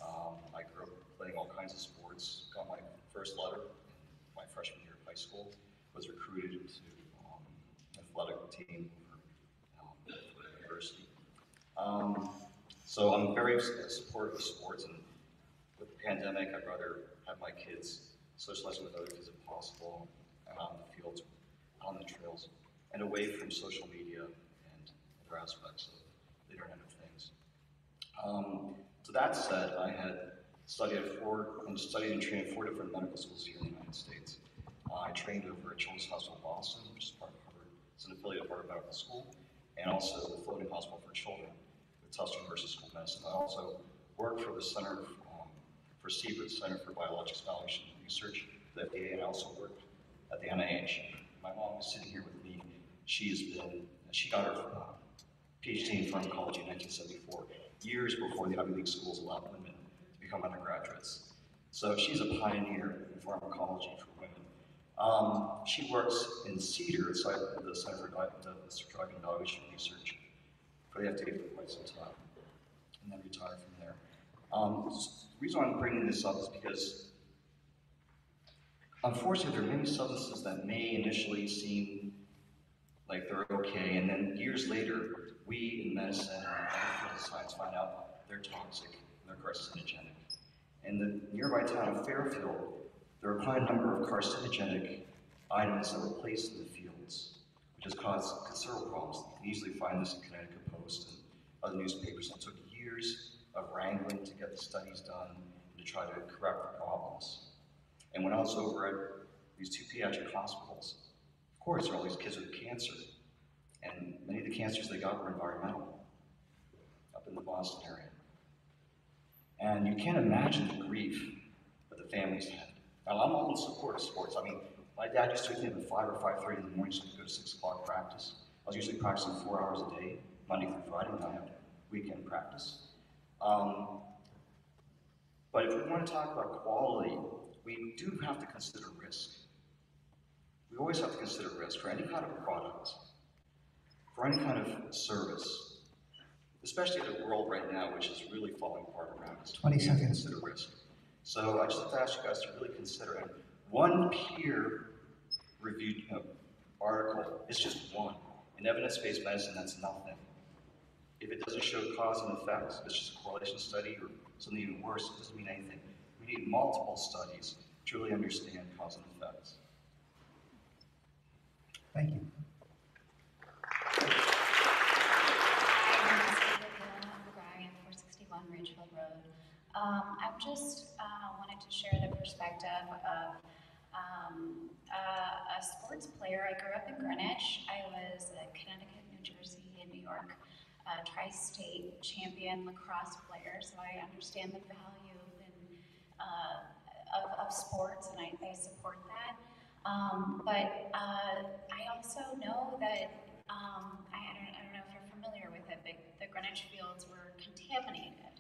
Um, I grew up playing all kinds of sports, got my first letter in my freshman year of high school, was recruited into um, athletic team for, um, for university. Um, so I'm very supportive of sports, and with the pandemic, I'd rather have my kids socializing with other kids if possible, and on the fields, on the trails, and away from social media and other aspects of the Internet of Things. Um, to that said, I had studied at four, and studied and trained at four different medical schools here in the United States. Uh, I trained over at Children's Hospital Boston, which is part of Harvard, it's an affiliate of Harvard Medical School, and also the Floating Hospital for Children Tufts School of Medicine. I also worked for the Center um, for CBER, Center for Biologics Evaluation and Research, the FDA, and I also worked at the NIH. My mom is sitting here with me. She has been, she got her uh, PhD in pharmacology in 1974, years before the Ivy League schools allowed women to become undergraduates. So she's a pioneer in pharmacology for women. Um, she works in CDER, the Center for Drug and Evaluation Research, for the FDA for quite some time, and then retired from there. Um, the reason I'm bringing this up is because unfortunately there are many substances that may initially seem like they're okay, and then years later, we in medicine and other science find out they're toxic and they're carcinogenic. In the nearby town of Fairfield, there are quite a number of carcinogenic items that were placed in the fields, which has caused considerable problems. You can easily find this in Connecticut Post and other newspapers. And it took years of wrangling to get the studies done and to try to correct the problems. And when I was over at these two pediatric hospitals, of course, there are all these kids with cancer. And many of the cancers they got were environmental, up in the Boston area. And you can't imagine the grief that the families had. Now, I'm all in support of sports. I mean, my dad used to wake me up at 5 or 5.30 in the morning so I could go to 6 o'clock practice. I was usually practicing four hours a day, Monday through Friday, and I had weekend practice. Um, but if we want to talk about quality, we do have to consider risk. We always have to consider risk for any kind of product, for any kind of service, especially in a world right now which is really falling apart around us. 20 we have to seconds. Consider risk. So I just have to ask you guys to really consider it. One peer-reviewed uh, article is just one. In evidence-based medicine, that's nothing. If it doesn't show cause and effects, it's just a correlation study or something even worse, it doesn't mean anything. We need multiple studies to really understand cause and effects. Thank you. Brian, 461 Ridgefield Road. Um, I just uh, wanted to share the perspective of um, uh, a sports player. I grew up in Greenwich. I was a Connecticut, New Jersey, and New York uh, tri-state champion lacrosse player, so I understand the value and, uh, of, of sports, and I, I support that. Um, but uh, I also know that um, I, don't, I don't know if you're familiar with it, but the Greenwich fields were contaminated.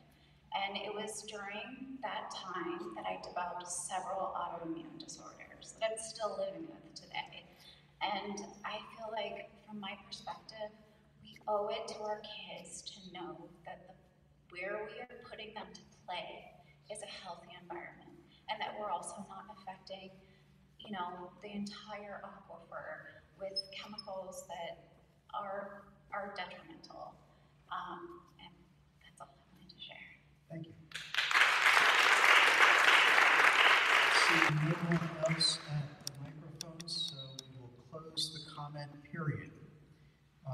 And it was during that time that I developed several autoimmune disorders that I'm still living with today. And I feel like, from my perspective, owe it to our kids to know that the, where we are putting them to play is a healthy environment, and that we're also not affecting, you know, the entire aquifer with chemicals that are are detrimental. Um, and that's all I wanted to share. Thank you. Seeing no one else at the microphones, so we will close the comment period.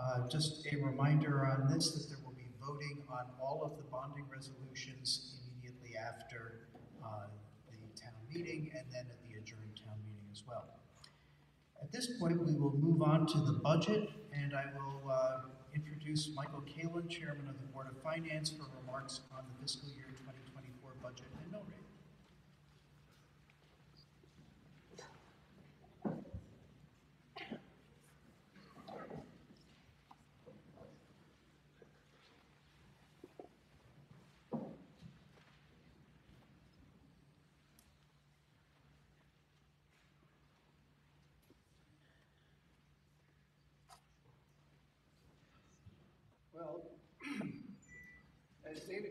Uh, Just a reminder on this that there will be voting on all of the bonding resolutions immediately after uh, the town meeting and then at the adjourned town meeting as well. At this point, we will move on to the budget, and I will uh, introduce Michael Kaelin, Chairman of the Board of Finance, for remarks on the fiscal year 2024 budget and mill rate.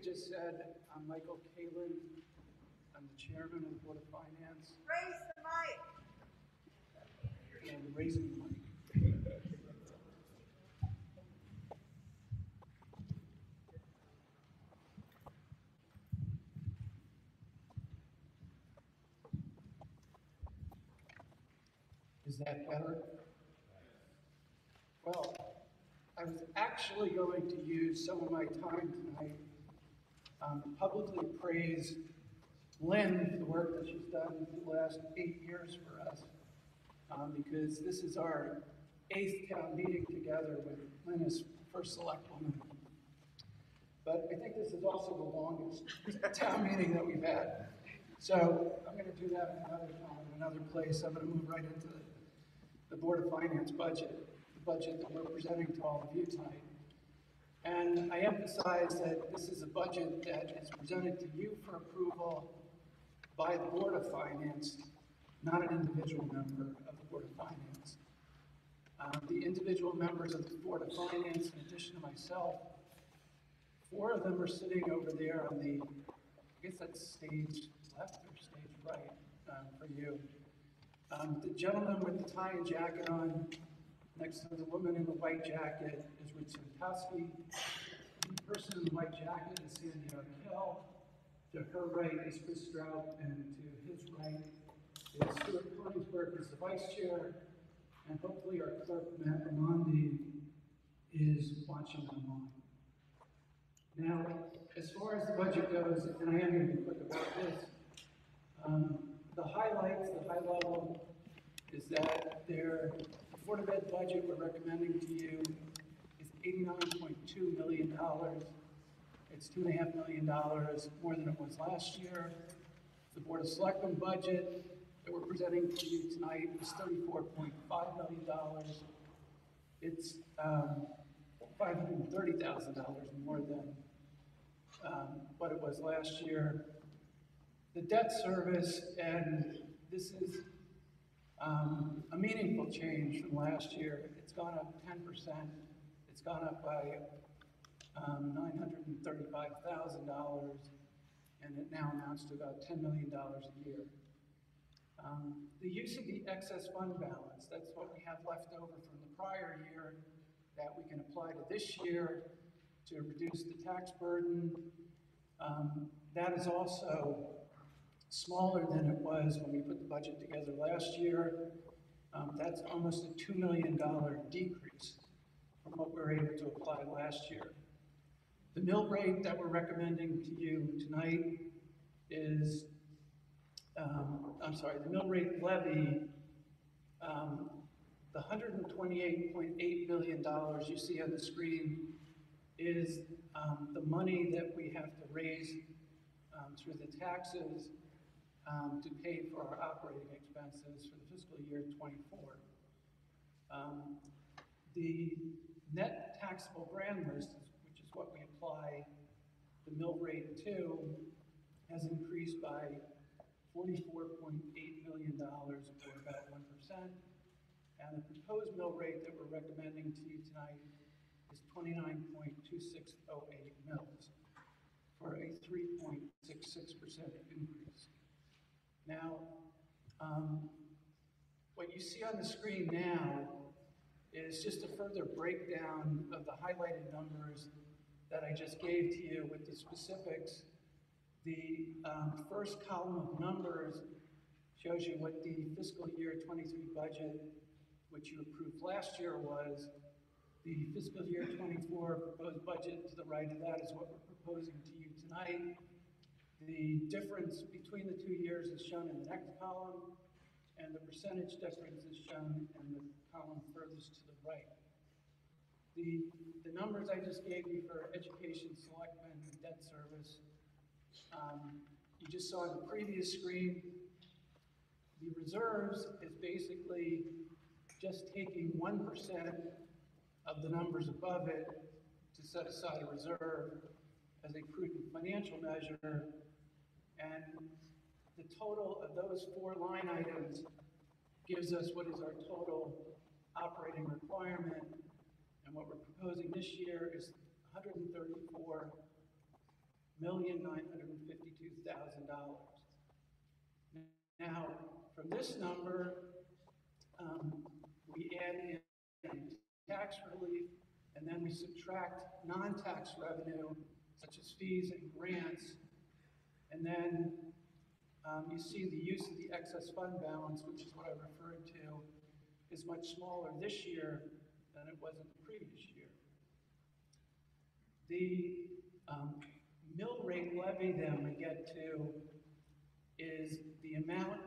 Just said, I'm Michael Kaelin. I'm the chairman of the Board of Finance. Raise the mic. And raising the money. Is that better? Well, I was actually going to use some of my time tonight um, to publicly praise Lynne for the work that she's done the last eight years for us. Um, because this is our eighth town meeting together with Lynne as first select woman. But I think this is also the longest [LAUGHS] town meeting that we've had. So I'm gonna do that another time, another place. I'm gonna move right into the, the Board of Finance budget, the budget that we're presenting to all of you tonight. And I emphasize that this is a budget that is presented to you for approval by the Board of Finance, not an individual member of the Board of Finance. Um, The individual members of the Board of Finance, in addition to myself, four of them are sitting over there on the, I guess that's stage left or stage right um, for you. Um, The gentleman with the tie and jacket on, next to the woman in the white jacket is Rich Simpkowski. The person in the white jacket is Sandy Arkell. To her right is Chris Stroud, and to his right is Stuart Koenigsberg as the vice chair, and hopefully our clerk, Matt Raimondi, is watching online. Now, as far as the budget goes, and I am going to be quick about this, um, the highlights, the high level, is that their Board of Ed budget we're recommending to you is eighty-nine point two million dollars. It's two and a half million dollars more than it was last year. The Board of Selectmen budget that we're presenting to you tonight is thirty-four point five million dollars. It's, um, five hundred and thirty thousand dollars more than, um, what it was last year. The debt service, and this is, um, a meaningful change from last year. It's gone up ten percent. It's gone up by um, nine hundred and it now amounts to about ten million dollars a year. Um, the use of the excess fund balance, that's what we have left over from the prior year that we can apply to this year to reduce the tax burden. Um, that is also smaller than it was when we put the budget together last year. Um, that's almost a two million dollar decrease from what we were able to apply last year. The mill rate that we're recommending to you tonight is, um, I'm sorry, the mill rate levy, um, the hundred and twenty-eight point eight million dollars you see on the screen is, um, the money that we have to raise, um, through the taxes, um, to pay for our operating expenses for the fiscal year twenty-four. Um, the net taxable grand list, which is what we apply the mill rate to, has increased by forty-four point eight million dollars, or about one percent. And the proposed mill rate that we're recommending to you tonight is twenty-nine point two six oh eight mils, for a three point six six percent increase. Now, um, what you see on the screen now is just a further breakdown of the highlighted numbers that I just gave to you with the specifics. The um, first column of numbers shows you what the fiscal year 23 budget, which you approved last year, was. The fiscal year 24 proposed budget to the right of that is what we're proposing to you tonight. The difference between the two years is shown in the next column, and the percentage difference is shown in the column furthest to the right. The, the numbers I just gave you for education, selectmen, and debt service, um, you just saw on the previous screen. The reserves is basically just taking one percent of the numbers above it to set aside a reserve as a prudent financial measure. And the total of those four line items gives us what is our total operating requirement. And what we're proposing this year is hundred and thirty-four million, nine hundred fifty-two thousand dollars. Now, from this number, um, we add in tax relief, and then we subtract non-tax revenue, such as fees and grants, and then um, you see the use of the excess fund balance, which is what I referred to, is much smaller this year than it was in the previous year. The um, mill rate levy then we get to is the amount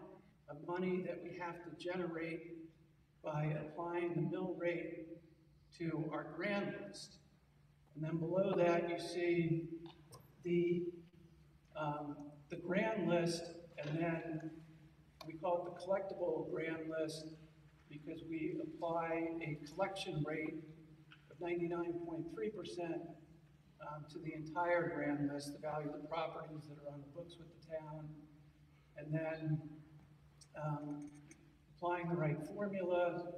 of money that we have to generate by applying the mill rate to our grand list. And then below that, you see the, um, the grand list, and then we call it the collectible grand list because we apply a collection rate of 99.3% um, to the entire grand list, the value of the properties that are on the books with the town, and then um, applying the right formula,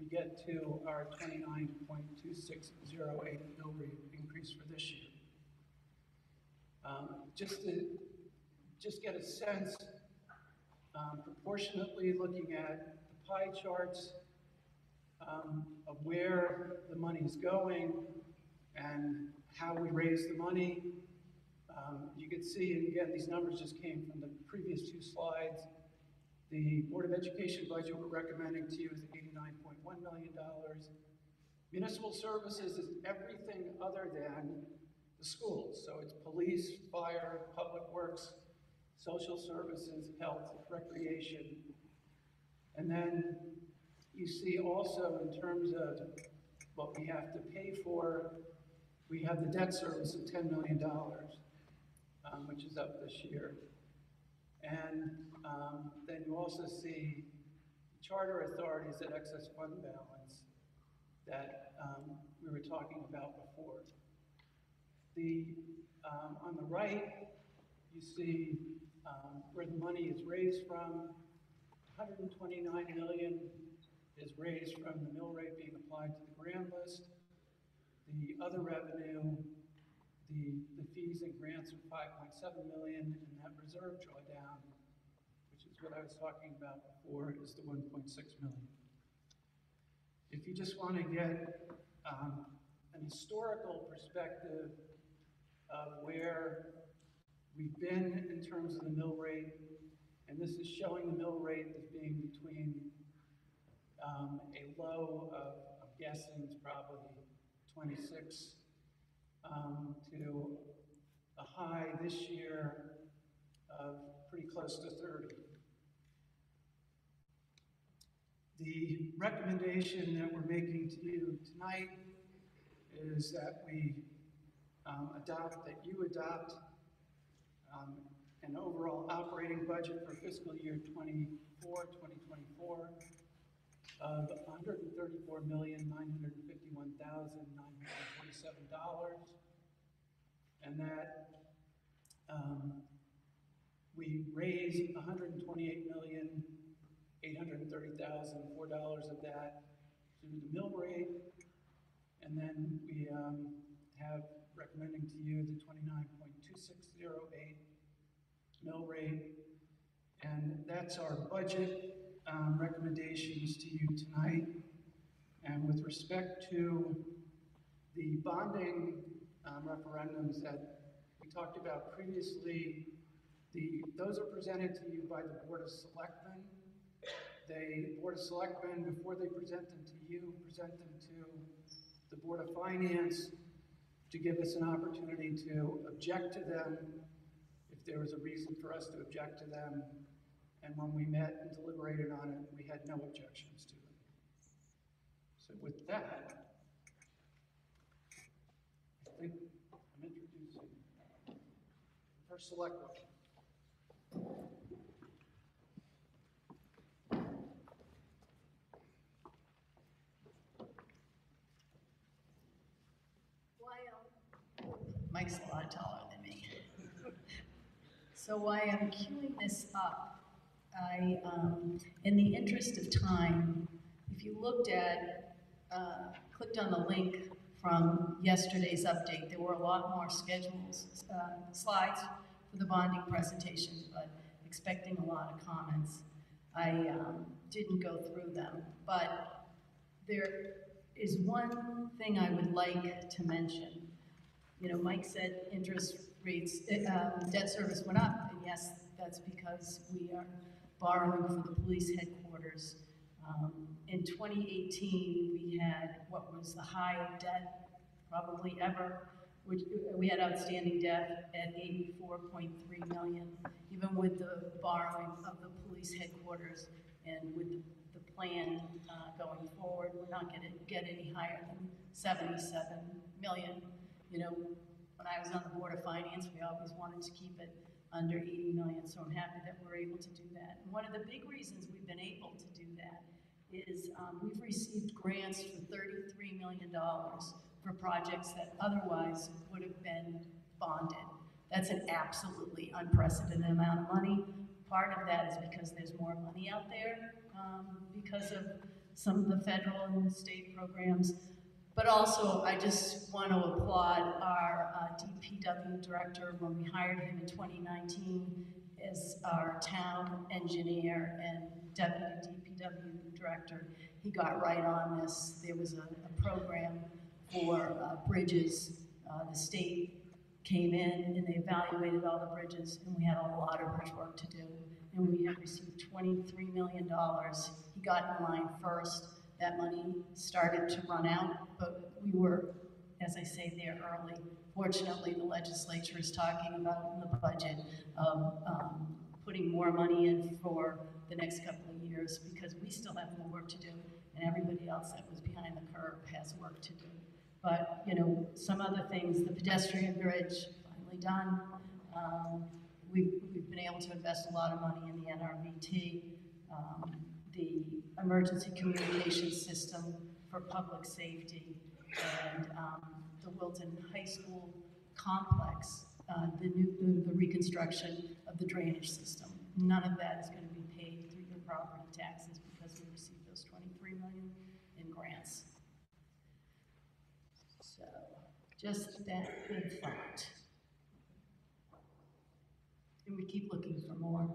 we get to our 29.2608 mill rate increase for this year. Um, just to just get a sense, um, proportionately looking at the pie charts um, of where the money is going and how we raise the money. Um, you can see, and again, these numbers just came from the previous two slides. The Board of Education budget we're recommending to you is $89.1 million. Municipal services is everything other than the schools. So it's police, fire, public works, social services, health, recreation. And then you see also in terms of what we have to pay for, we have the debt service of $10 million, um, which is up this year. And um, then you also see charter authorities at excess fund balance that um, we were talking about before. The, um, on the right, you see um, where the money is raised from. 129 million is raised from the mill rate being applied to the grand list. The other revenue, the, the fees and grants are 5.7 million, and that reserve drawdown, which is what I was talking about before, is the 1.6 million. If you just want to get um, an historical perspective of where we've been in terms of the mill rate, and this is showing the mill rate as being between um, a low of, I'm guessing it's probably 26 um, to a high this year of pretty close to 30. The recommendation that we're making to you tonight is that we um, adopt, that you adopt um, an overall operating budget for fiscal year 24, 2024 of $134,951,927. And that um, we raise $128,830,004 of that through the mill rate. And then we um, have recommending to you the 29.2608 mill rate. And that's our budget um, recommendations to you tonight. And with respect to the bonding um, referendums that we talked about previously, the, those are presented to you by the Board of Selectmen. They, Board of Selectmen, before they present them to you, present them to the Board of Finance to give us an opportunity to object to them there was a reason for us to object to them. And when we met and deliberated on it, we had no objections to them. So with that, I think I'm introducing our select one. While, Mike's a lot taller than me. So while I'm queuing this up, I, um, in the interest of time, if you looked at, uh, clicked on the link from yesterday's update. There were a lot more schedules, uh, slides for the bonding presentation, but expecting a lot of comments. I um, didn't go through them, but there is one thing I would like to mention. You know, Mike said interest rates, uh, debt service went up, and yes, that's because we are borrowing for the police headquarters. Um, in 2018, we had what was the high debt probably ever, which we had outstanding debt at 84.3 million, even with the borrowing of the police headquarters and with the, the plan uh, going forward, we're not going to get any higher than 77 million. You know, when I was on the Board of Finance, we always wanted to keep it under 80 million, so I'm happy that we're able to do that. And one of the big reasons we've been able to do that is um, we've received grants for $33 million for projects that otherwise would have been bonded. That's an absolutely unprecedented amount of money. Part of that is because there's more money out there um, because of some of the federal and state programs. But also, I just want to applaud our uh, DPW director when we hired him in 2019 as our town engineer and deputy DPW director. He got right on this. There was a, a program for uh, bridges. Uh, the state came in and they evaluated all the bridges, and we had a lot of bridge work to do. And we received $23 million. He got in line first. That money started to run out, but we were, as I say, there early. Fortunately, the legislature is talking about in the budget of um, putting more money in for the next couple of years because we still have more work to do, and everybody else that was behind the curve has work to do. But, you know, some other things, the pedestrian bridge, finally done. Um, we've, we've been able to invest a lot of money in the NRVT. Um, the emergency communication system for public safety and um, the Wilton High School complex, uh, the new, the, reconstruction of the drainage system. None of that is going to be paid through your property taxes because we received those 23 million in grants. So, just that good thought. And we keep looking for more.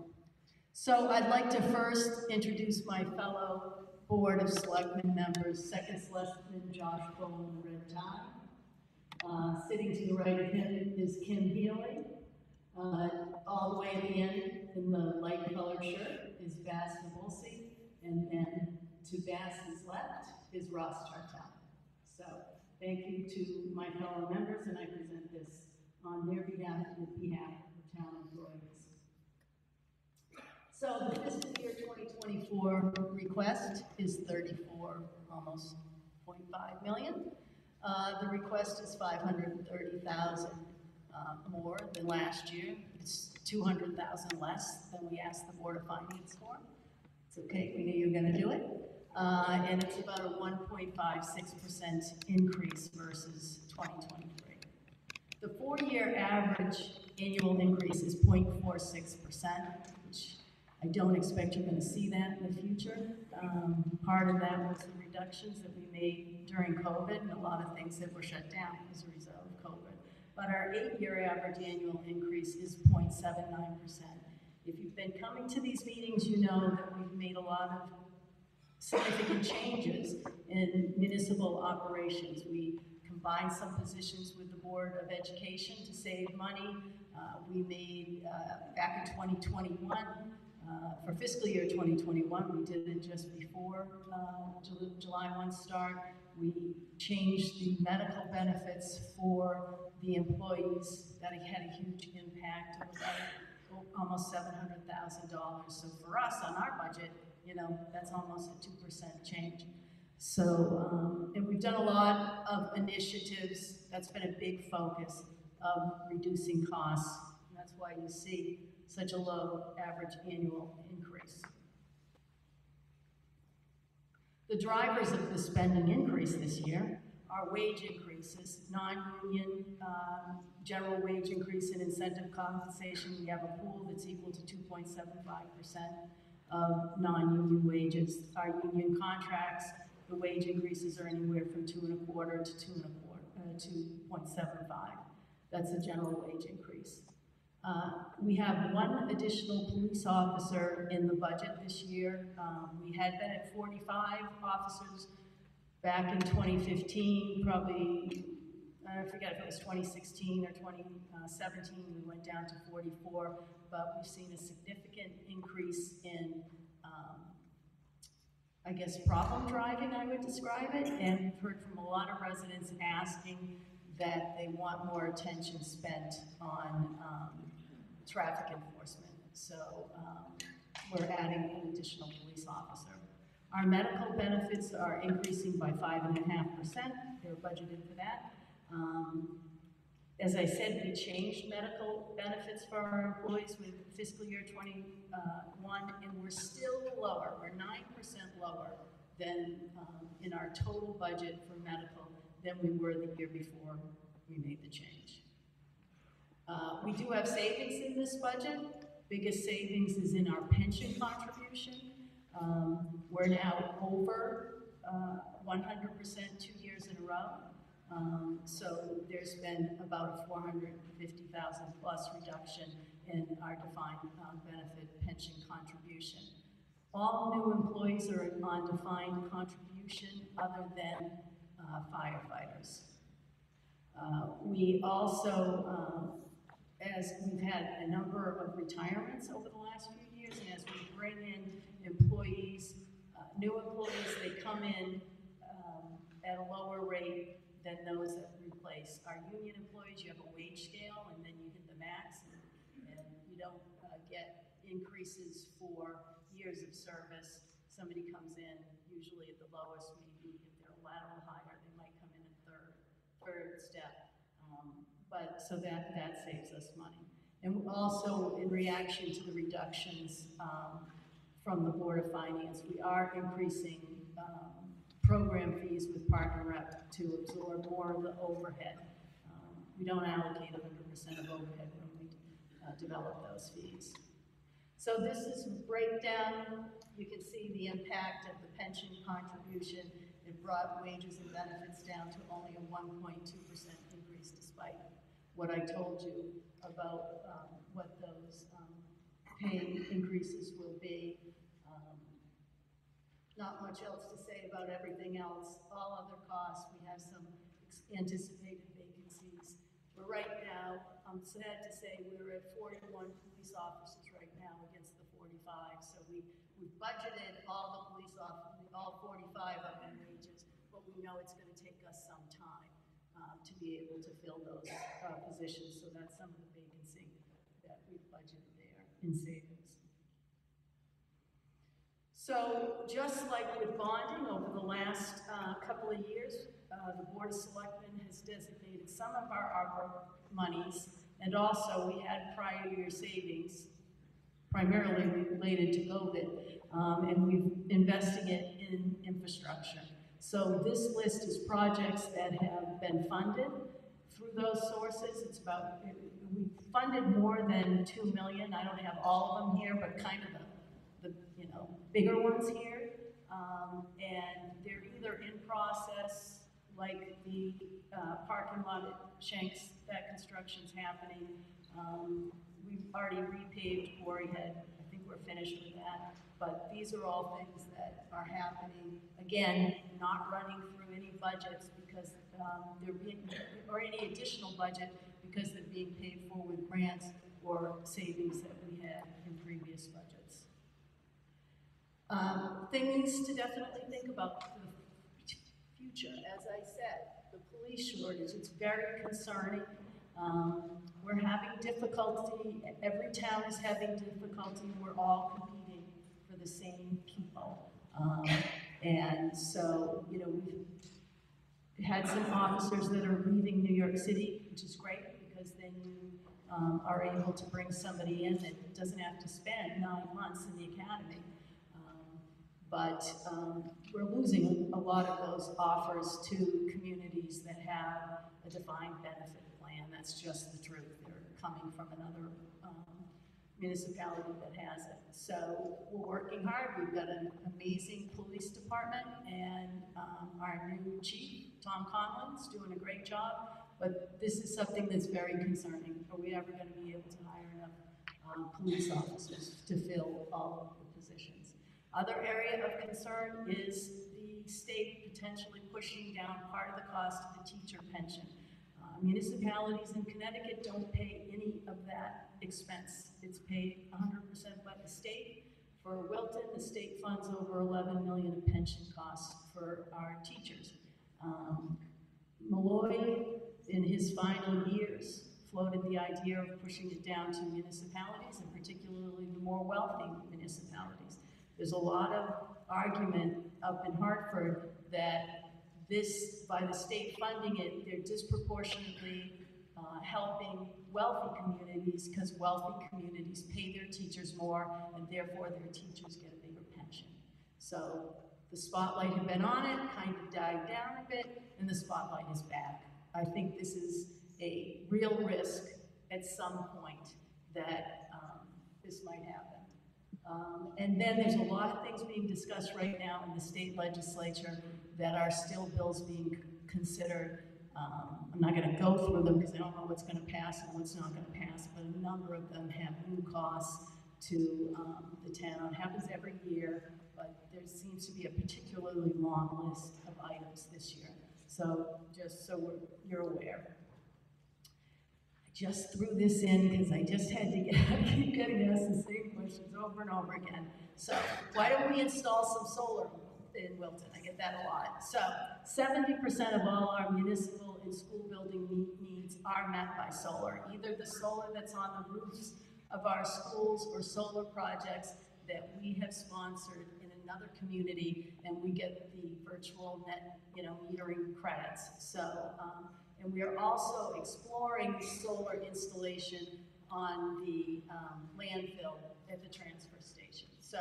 So I'd like to first introduce my fellow Board of Selectmen members. Second Selectman Josh Bowman, red tie. Uh, sitting to the right of him is Kim Healy. Uh, all the way at the end in the light colored shirt is Bass Nabulsi. And then to Bass's left is Ross Tartell. So thank you to my fellow members, and I present this on their behalf and behalf of the town. So the fiscal year 2024 request is 34, almost 0.5 million. Uh, the request is 530,000 uh, more than last year. It's 200,000 less than we asked the Board of Finance for. It's okay, we knew you were going to do it. Uh, and it's about a 1.56% increase versus 2023. The four-year average annual increase is 0.46%, which I don't expect you're going to see that in the future. Um, part of that was the reductions that we made during COVID and a lot of things that were shut down as a result of COVID. But our eight-year average annual increase is 0.79%. If you've been coming to these meetings, you know that we've made a lot of significant changes in municipal operations. We combined some positions with the Board of Education to save money. Uh, we made, uh, back in 2021, uh, for fiscal year 2021, we did it just before uh, July 1 start. We changed the medical benefits for the employees. That had a huge impact of about almost $700,000. So for us, on our budget, you know, that's almost a 2% change. So, um, and we've done a lot of initiatives. That's been a big focus of reducing costs. And that's why you see such a low average annual increase. The drivers of the spending increase this year are wage increases, non-union um, general wage increase and incentive compensation. We have a pool that's equal to 2.75% of non-union wages. Our union contracts, the wage increases are anywhere from two and a quarter to two and a quarter. uh, to 0.75. That's the general wage increase. Uh, We have one additional police officer in the budget this year. Um, We had been at 45 officers back in 2015, probably, I forget if it was 2016 or 2017, we went down to 44, but we've seen a significant increase in, um, I guess, problem driving, I would describe it, and we've heard from a lot of residents asking that they want more attention spent on um, traffic enforcement. So um, we're adding an additional police officer. Our medical benefits are increasing by five and a half percent. They're budgeted for that. Um, As I said, we changed medical benefits for our employees with fiscal year twenty-one, and we're still lower. We're nine percent lower than, um, in our total budget for medical than we were the year before we made the change. Uh, We do have savings in this budget. Biggest savings is in our pension contribution. Um, We're now over uh, one hundred percent two years in a row. Um, So there's been about a four hundred and fifty thousand plus reduction in our defined uh, benefit pension contribution. All new employees are on defined contribution other than uh, firefighters. Uh, We also, um, as we've had a number of retirements over the last few years, and as we bring in employees, uh, new employees, they come in um, at a lower rate than those that replace. Our union employees, you have a wage scale, and then you hit the max, and and you don't uh, get increases for years of service. Somebody comes in, usually at the lowest, maybe if they're lateral hire, they might come in at third, third But, so that, that saves us money. And also, in reaction to the reductions um, from the Board of Finance, we are increasing um, program fees with Park and Rec to absorb more of the overhead. Um, We don't allocate hundred percent of overhead when we uh, develop those fees. So this is a breakdown. You can see the impact of the pension contribution. It brought wages and benefits down to only a one point two percent increase despite what I told you about um, what those um, pay increases will be. Um, Not much else to say about everything else. All other costs, we have some anticipated vacancies. We're right now, I'm sad to say, we're at forty-one police officers right now against the forty-five. So we, we budgeted all the police officers, all forty-five of them wages, but we know it's gonna take us some time to be able to fill those uh, positions. So that's some of the vacancy that we've budgeted there in savings. So just like with bonding over the last uh, couple of years, uh, the Board of Selectmen has designated some of our ARPA monies, and also we had prior year savings, primarily related to COVID, um, and we've investing it in infrastructure. So this list is projects that have been funded through those sources. It's about, we funded more than two million. I don't have all of them here, but kind of the, the, you know, bigger ones here. Um, and they're either in process, like the, uh, parking lot at Schenck's, that construction's happening. Um, we've already repaved Quarry Head. I think we're finished with that. But these are all things that are happening, again, not running through any budgets because, um, they're being, or any additional budget because they're being paid for with grants or savings that we had in previous budgets. Um, things to definitely think about for the future. As I said, the police shortage, it's very concerning. Um, we're having difficulty, every town is having difficulty, we're all competing the same people. Um, and so, you know, we've had some officers that are leaving New York City, which is great because then you um, are able to bring somebody in that doesn't have to spend nine months in the academy. Um, But um, we're losing a lot of those offers to communities that have a defined benefit plan. That's just the truth. They're coming from another municipality that has it. So we're working hard. We've got an amazing police department and um, our new chief, Tom Conlon's doing a great job. But this is something that's very concerning. Are we ever going to be able to hire enough um, police officers to fill all of the positions? Other area of concern is the state potentially pushing down part of the cost of the teacher pension. Municipalities in Connecticut don't pay any of that expense. It's paid 100% by the state. For Wilton, the state funds over 11 million in pension costs for our teachers. Um, Malloy, in his final years, floated the idea of pushing it down to municipalities, and particularly the more wealthy municipalities. There's a lot of argument up in Hartford that this, by the state funding it, they're disproportionately uh, helping wealthy communities because wealthy communities pay their teachers more and therefore their teachers get a bigger pension. So the spotlight had been on it, kind of died down a bit, and the spotlight is back. I think this is a real risk at some point that um, this might happen. Um, and then there's a lot of things being discussed right now in the state legislature that are still bills being considered. Um, I'm not going to go through them because I don't know what's going to pass and what's not going to pass, but a number of them have new costs to um, the town. It happens every year, but there seems to be a particularly long list of items this year. So just so you're aware. I just threw this in because I just had to get, [LAUGHS] I keep getting asked the same questions over and over again. So why don't we install some solar in Wilton? I get that a lot. So 70% of all our municipal and school building needs are met by solar. Either the solar that's on the roofs of our schools or solar projects that we have sponsored in another community and we get the virtual net, you know, metering credits. So, um, and we are also exploring solar installation on the um, landfill at the transfer station. So,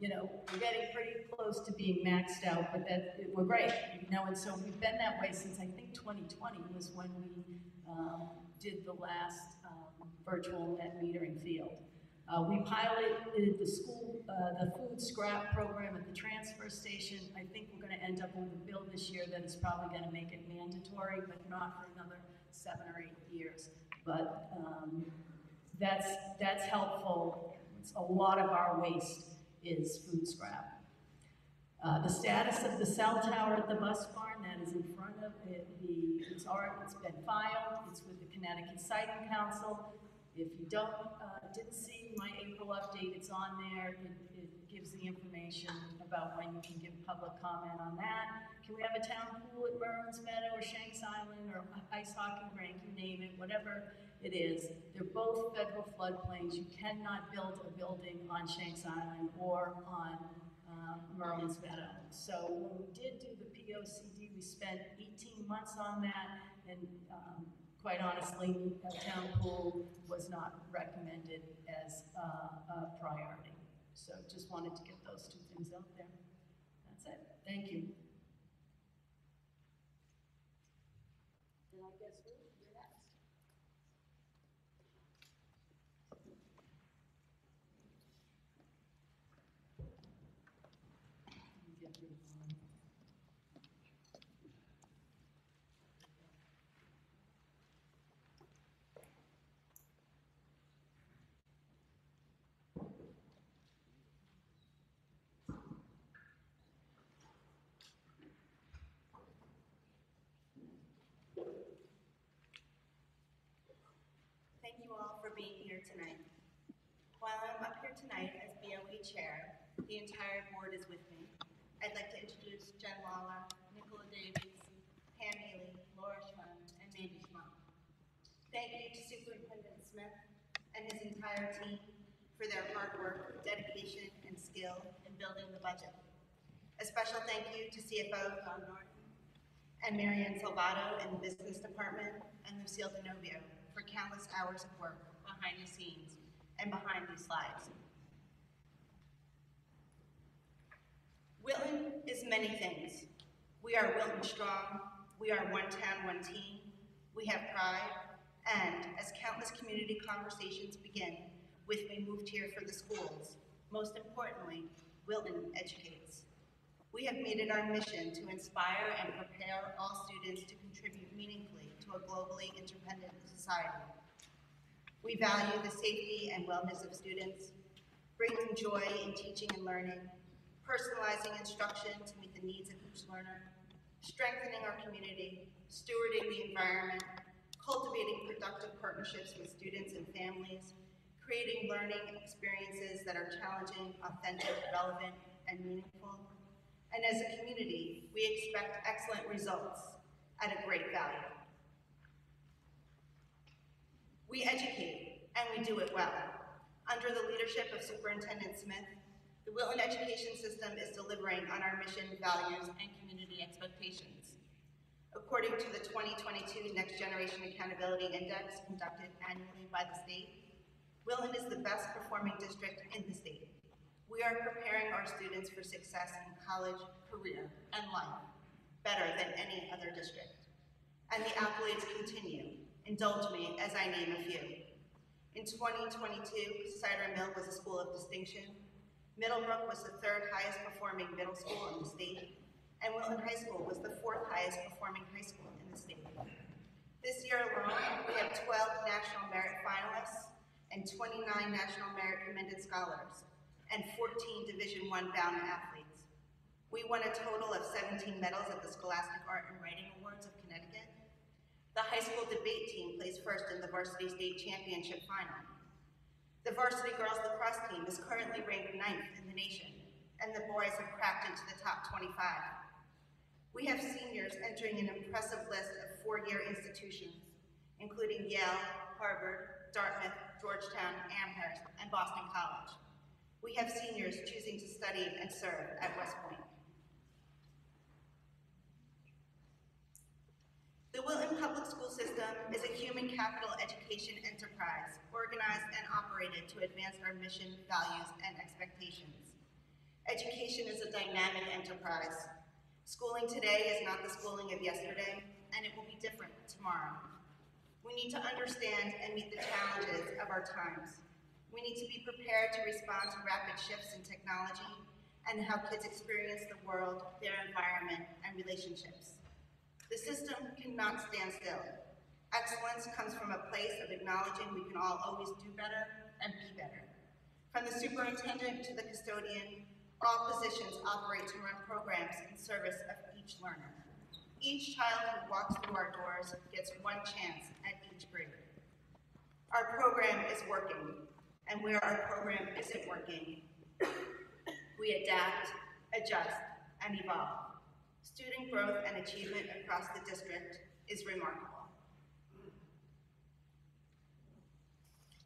you know, we're getting pretty close to being maxed out, but that, we're great, you know, and so we've been that way since I think 2020 was when we um, did the last um, virtual net metering field. Uh, we piloted the school, uh, the food scrap program at the transfer station. I think we're gonna end up with a bill this year that is probably gonna make it mandatory, but not for another seven or eight years. But, um, that's, that's helpful. It's a lot of our waste is food scrap. Uh, the status of the cell tower at the bus barn, that is in front of it, the, it's already, it's been filed, it's with the Connecticut Siting Council. If you don't, uh, didn't see my April update, it's on there, it, it gives the information about when you can give public comment on that. Can we have a town pool at Burns Meadow or Schenck's Island or ice hockey rink, you name it, whatever it is. They're both federal floodplains, you cannot build a building on Schenck's Island or on um, Merwin's Meadow. So when we did do the POCD, we spent 18 months on that, and um, quite honestly, a town pool was not recommended as uh, a priority. So just wanted to get those two things out there. That's it. Thank you. Then I guess Ruth, you're next. Get rid of mine. Thank you all for being here tonight. While I'm up here tonight as BOE Chair, the entire board is with me. I'd like to introduce Jen Lawler, Nicola Davies, Pam Healy, Laura Schwem, and Mandy Schmuck. Thank you to Superintendent Smith and his entire team for their hard work, dedication, and skill in building the budget. A special thank you to CFO Don Norton and Marianne Salvato in the Business Department and Lucille DeNovio for countless hours of work behind the scenes and behind these slides. Wilton is many things. We are Wilton strong, we are one town, one team, we have pride, and as countless community conversations begin, With Me moved here for the schools. Most importantly, Wilton educates. We have made it our mission to inspire and prepare all students to contribute meaningfully to a globally interdependent society. We value the safety and wellness of students, bringing joy in teaching and learning, personalizing instruction to meet the needs of each learner, strengthening our community, stewarding the environment, cultivating productive partnerships with students and families, creating learning experiences that are challenging, authentic, relevant, and meaningful. And as a community, we expect excellent results at a great value. We educate, and we do it well. Under the leadership of Superintendent Smith, the Wilton education system is delivering on our mission, values, and community expectations. According to the 2022 Next Generation Accountability Index conducted annually by the state, Wilton is the best performing district in the state. We are preparing our students for success in college, career, and life better than any other district. And the accolades continue. Indulge me as I name a few. In 2022, Cider Mill was a school of distinction. Middlebrook was the third highest performing middle school in the state, and Wilton High School was the fourth highest performing high school in the state. This year alone, we have 12 National Merit finalists and 29 National Merit Commended Scholars, and 14 Division I bound athletes. We won a total of 17 medals at the Scholastic Art and Writing Awards of. The high school debate team placed first in the varsity state championship final. The varsity girls lacrosse team is currently ranked ninth in the nation, and the boys have cracked into the top 25. We have seniors entering an impressive list of four-year institutions, including Yale, Harvard, Dartmouth, Georgetown, Amherst, and Boston College. We have seniors choosing to study and serve at West Point. The Wilton Public School System is a human capital education enterprise organized and operated to advance our mission, values, and expectations. Education is a dynamic enterprise. Schooling today is not the schooling of yesterday, and it will be different tomorrow. We need to understand and meet the challenges of our times. We need to be prepared to respond to rapid shifts in technology and how kids experience the world, their environment, and relationships. The system cannot stand still. Excellence comes from a place of acknowledging we can all always do better and be better. From the superintendent to the custodian, all positions operate to run programs in service of each learner. Each child who walks through our doors gets one chance at each grade. Our program is working, and where our program isn't working, we adapt, adjust, and evolve. Student growth and achievement across the district is remarkable.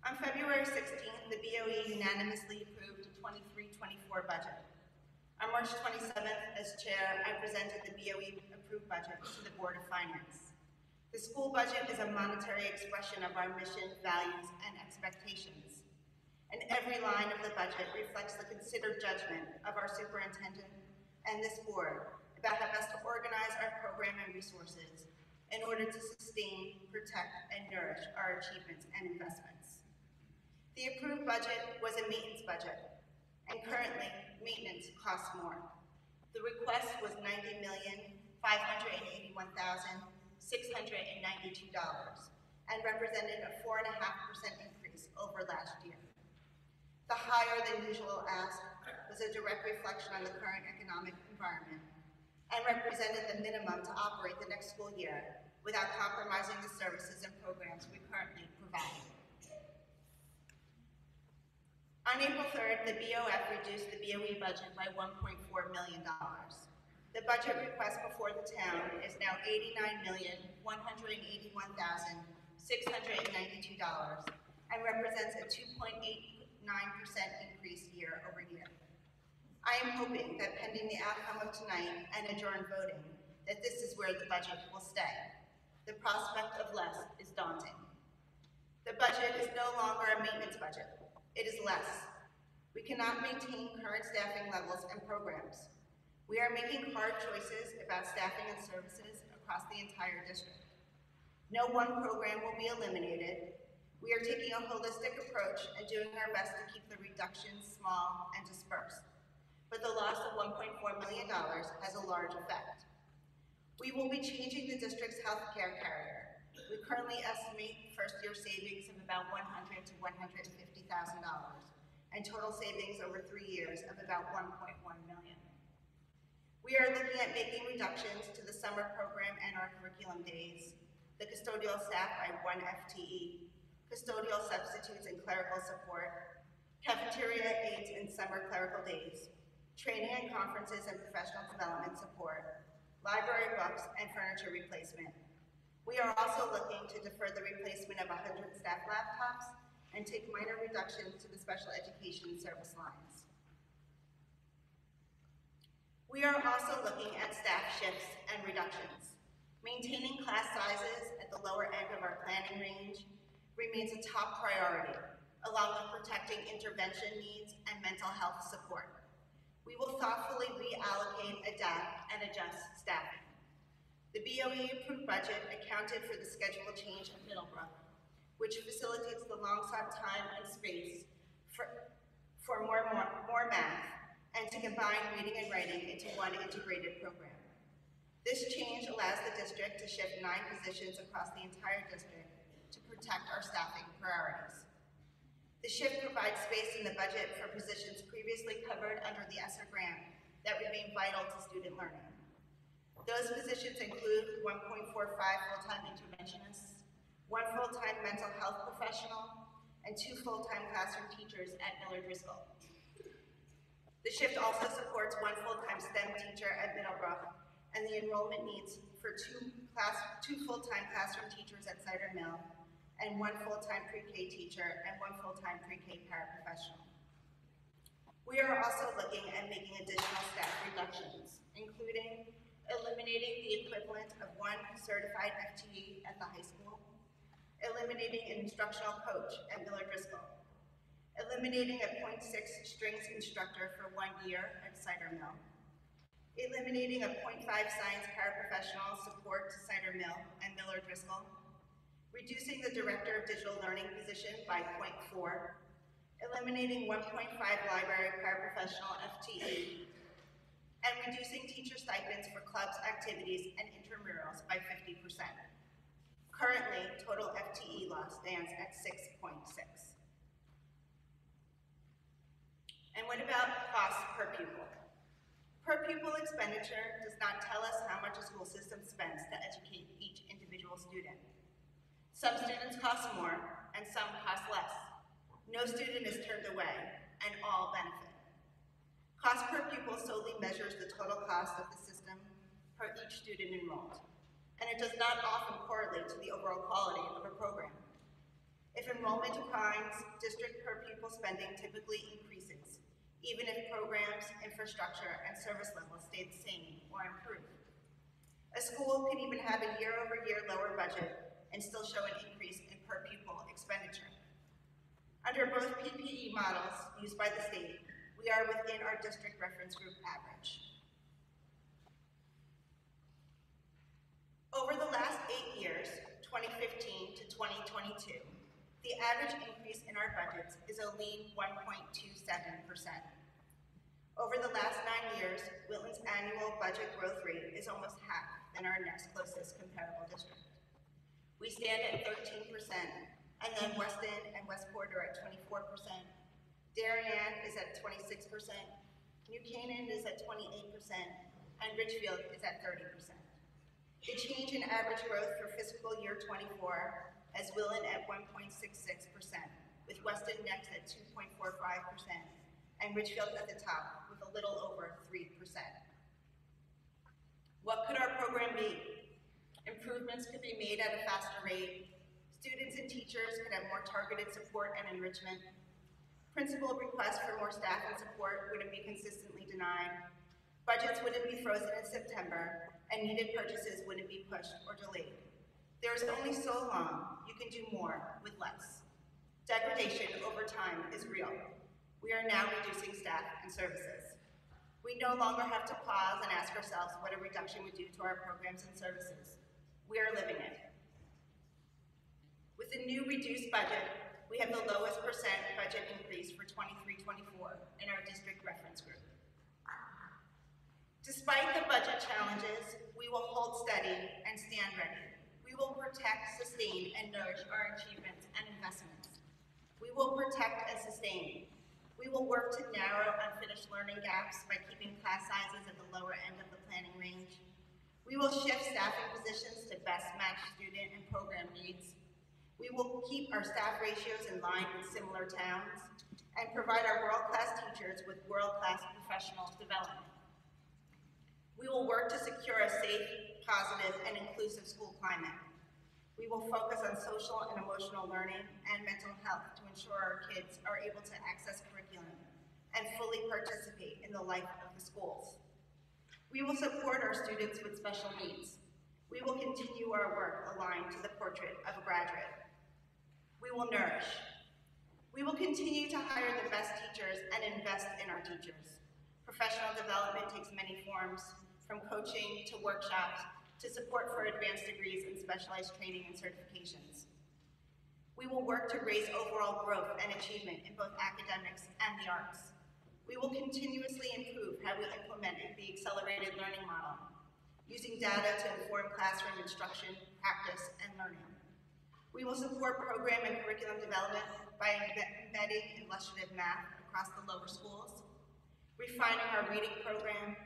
On February 16th, the BOE unanimously approved the 23-24 budget. On March 27th, as chair, I presented the BOE approved budget to the Board of Finance. The school budget is a monetary expression of our mission, values, and expectations. And every line of the budget reflects the considered judgment of our superintendent and this board about how best to organize our program and resources in order to sustain, protect, and nourish our achievements and investments. The approved budget was a maintenance budget, and currently, maintenance costs more. The request was ninety million, five hundred and represented a four and a half percent increase over last year. The higher than usual ask was a direct reflection on the current economic environment and represented the minimum to operate the next school year without compromising the services and programs we currently provide. On April 3rd, the BOF reduced the BOE budget by $1.4 million. The budget request before the town is now $89,181,692 and represents a 2.89% increase year over year. I am hoping that pending the outcome of tonight and adjourned voting, that this is where the budget will stay. The prospect of less is daunting. The budget is no longer a maintenance budget. It is less. We cannot maintain current staffing levels and programs. We are making hard choices about staffing and services across the entire district. No one program will be eliminated. We are taking a holistic approach and doing our best to keep the reductions small and dispersed. But the loss of $1.4 million has a large effect. We will be changing the district's healthcare carrier. We currently estimate first-year savings of about 100 to $150,000 and total savings over three years of about 1.1 million. We are looking at making reductions to the summer program and our curriculum days, the custodial staff by one FTE, custodial substitutes and clerical support, cafeteria aides and summer clerical days, training and conferences and professional development support, library books, and furniture replacement. We are also looking to defer the replacement of 100 staff laptops and take minor reductions to the special education service lines. We are also looking at staff shifts and reductions. Maintaining class sizes at the lower end of our planning range remains a top priority, along with protecting intervention needs and mental health support. We will thoughtfully reallocate, adapt, and adjust staffing. The BOE approved budget accounted for the schedule change at Middlebrook, which facilitates the long-sought time and space for, for more, more, more math and to combine reading and writing into one integrated program. This change allows the district to shift nine positions across the entire district to protect our staffing priorities. The shift provides space in the budget for positions previously covered under the ESSER grant that remain vital to student learning. Those positions include 1.45 full-time interventionists, one full-time mental health professional, and two full-time classroom teachers at Miller Driscoll. The shift also supports one full-time STEM teacher at Middlebrook and the enrollment needs for two, class, two full-time classroom teachers at Cider Mill and one full-time pre-K teacher and one full-time pre-K paraprofessional. We are also looking at making additional staff reductions, including eliminating the equivalent of one certified FTE at the high school, eliminating an instructional coach at Miller Driscoll, eliminating a 0.6 strings instructor for one year at Cider Mill, eliminating a 0.5 science paraprofessional support to Cider Mill and Miller Driscoll, reducing the director of digital learning position by 0.4, eliminating 1.5 library paraprofessional FTE, and reducing teacher stipends for clubs, activities, and intramurals by 50%. Currently, total FTE loss stands at 6.6. And what about cost per pupil? Per pupil expenditure does not tell us how much a school system spends to educate each individual student. Some students cost more and some cost less. No student is turned away and all benefit. Cost per pupil solely measures the total cost of the system per each student enrolled, and it does not often correlate to the overall quality of a program. If enrollment declines, district per pupil spending typically increases, even if programs, infrastructure, and service levels stay the same or improve. A school can even have a year-over-year -year lower budget and still show an increase in per pupil expenditure. Under both PPE models used by the state, we are within our district reference group average. Over the last eight years, 2015 to 2022, the average increase in our budgets is a lean 1.27%. Over the last nine years, Wilton's annual budget growth rate is almost half than our next closest comparable district. We stand at 13%, and then Weston and Westport are at 24%, Darien is at 26%, New Canaan is at 28%, and Ridgefield is at 30%. The change in average growth for fiscal year 24 has Wilton at 1.66%, with Weston next at 2.45%, and Ridgefield at the top with a little over 3%. What could our program be? Improvements could be made at a faster rate. Students and teachers could have more targeted support and enrichment. Principal requests for more staff and support wouldn't be consistently denied. Budgets wouldn't be frozen in September, and needed purchases wouldn't be pushed or delayed. There's only so long you can do more with less. Degradation over time is real. We are now reducing staff and services. We no longer have to pause and ask ourselves what a reduction would do to our programs and services. We are living it. With the new reduced budget, we have the lowest percent budget increase for 23-24 in our district reference group. Despite the budget challenges, we will hold steady and stand ready. We will protect, sustain, and nourish our achievements and investments. We will protect and sustain. We will work to narrow unfinished learning gaps by keeping class sizes at the lower end of the planning range. We will shift staffing positions to best match student and program needs. We will keep our staff ratios in line with similar towns and provide our world-class teachers with world-class professional development. We will work to secure a safe, positive, and inclusive school climate. We will focus on social and emotional learning and mental health to ensure our kids are able to access curriculum and fully participate in the life of the schools. We will support our students with special needs. We will continue our work aligned to the portrait of a graduate. We will nourish. We will continue to hire the best teachers and invest in our teachers. Professional development takes many forms, from coaching to workshops to support for advanced degrees and specialized training and certifications. We will work to raise overall growth and achievement in both academics and the arts. We will continuously improve how we implement the accelerated learning model, using data to inform classroom instruction, practice, and learning. We will support program and curriculum development by embedding illustrative math across the lower schools, refining our reading program,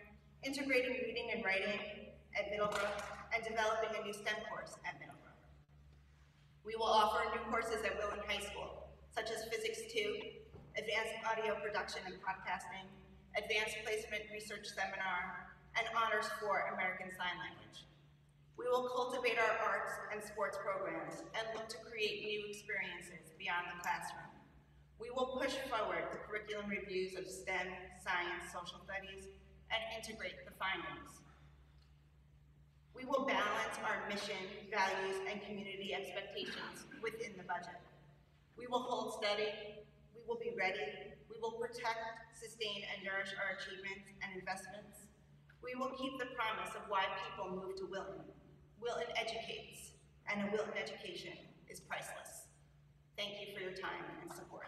integrating reading and writing at Middlebrook, and developing a new STEM course at Middlebrook. We will offer new courses at Wilton High School, such as Physics 2, Advanced Audio Production and Podcasting, Advanced Placement Research Seminar, and Honors for American Sign Language. We will cultivate our arts and sports programs and look to create new experiences beyond the classroom. We will push forward the curriculum reviews of STEM, science, social studies, and integrate the findings. We will balance our mission, values, and community expectations within the budget. We will hold steady, will be ready, we will protect, sustain, and nourish our achievements and investments. We will keep the promise of why people move to Wilton. Wilton educates, and a Wilton education is priceless. Thank you for your time and support.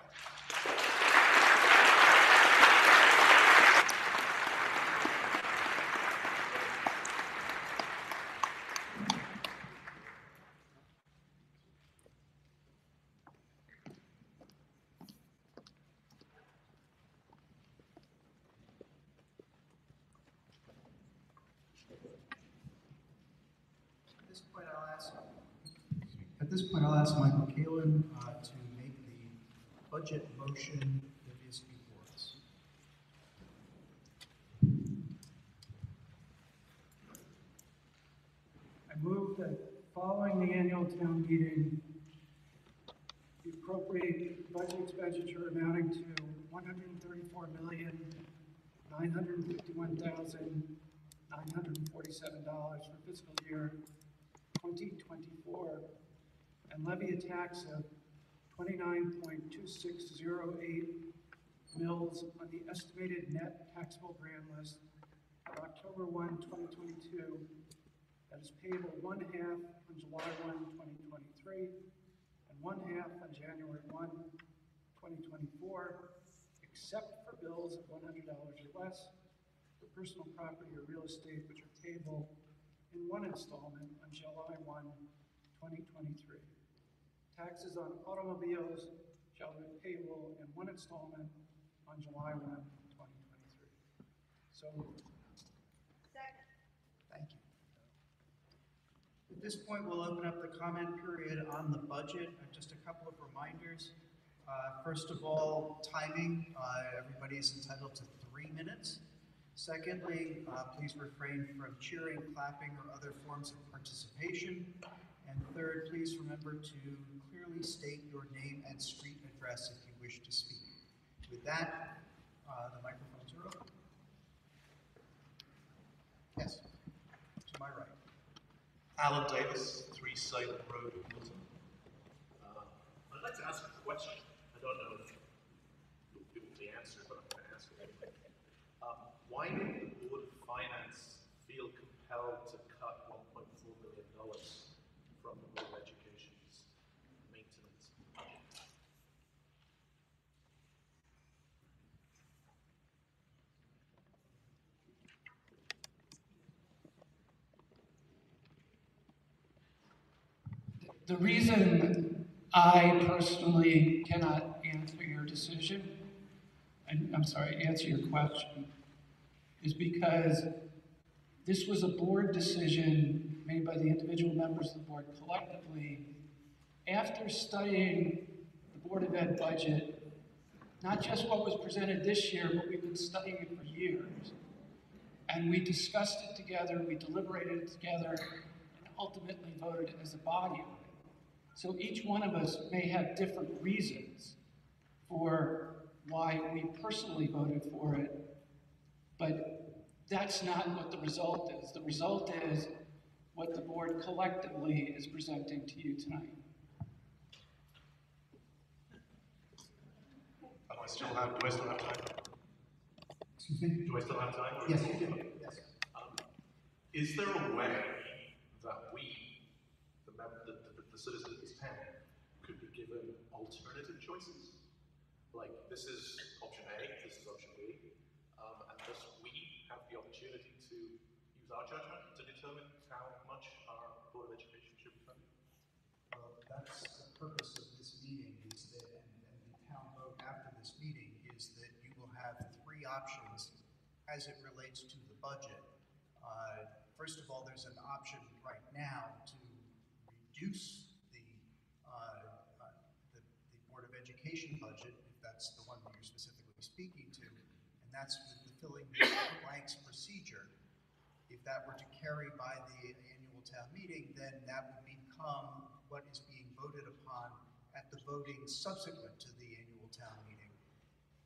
At this point, I'll ask, at this point, I'll ask Michael Kaelin uh, to make the budget motion that is before us. I move that following the annual town meeting, the appropriate budget expenditure amounting to one hundred thirty-four million, nine hundred fifty-one thousand, nine hundred forty-seven dollars for fiscal year twenty twenty-four, and levy a tax of twenty-nine point two six zero eight mills on the estimated net taxable grand list of October 1, 2022, that is payable one half on July 1, 2023, and one half on January 1, 2024, except for bills of $100 or less for personal property or real estate which are payable in one installment on July 1, 2023. Taxes on automobiles shall be payable in one installment on July 1, 2023. So moved. Thank you. At this point, we'll open up the comment period on the budget. Uh, Just a couple of reminders. Uh, First of all, timing, uh, is entitled to three minutes. Secondly, uh, please refrain from cheering, clapping, or other forms of participation. And third, please remember to clearly state your name and street address if you wish to speak. With that, uh, the microphones are open. Yes, to my right. Alan Davis, Three Salem Road, Wilton. Uh, I'd like to ask a question. I don't know if you'll give me the answer, but I'm going to ask it anyway. Um, why did the Board of Finance feel compelled to cut $1.4 million from the Board of Education's main the reason I personally cannot answer your decision, and I'm sorry, answer your question, is because this was a board decision made by the individual members of the board collectively after studying the Board of Ed budget, not just what was presented this year, but we've been studying it for years. And we discussed it together, we deliberated it together, and ultimately voted as a body. So each one of us may have different reasons for why we personally voted for it, but that's not what the result is. The result is what the board collectively is presenting to you tonight. Do I still have, do I still have time? Excuse me? Do I still have time? Yes, you do, yes. Um, Is there a way that we, the mem, the, the, the citizens of East Town, could be given alternative choices? Like, this is option A, this is option B, um, and thus we have the opportunity to use our judgment to determine how much our Board of Education should be funded? Well, that's the purpose of this meeting is that, and, and the town vote after this meeting is that you will have three options as it relates to the budget. Uh, First of all, there's an option right now to reduce the, uh, uh, the, the Board of Education budget, that's the one that you're specifically speaking to, and that's the filling the blanks procedure. If that were to carry by the annual town meeting, then that would become what is being voted upon at the voting subsequent to the annual town meeting.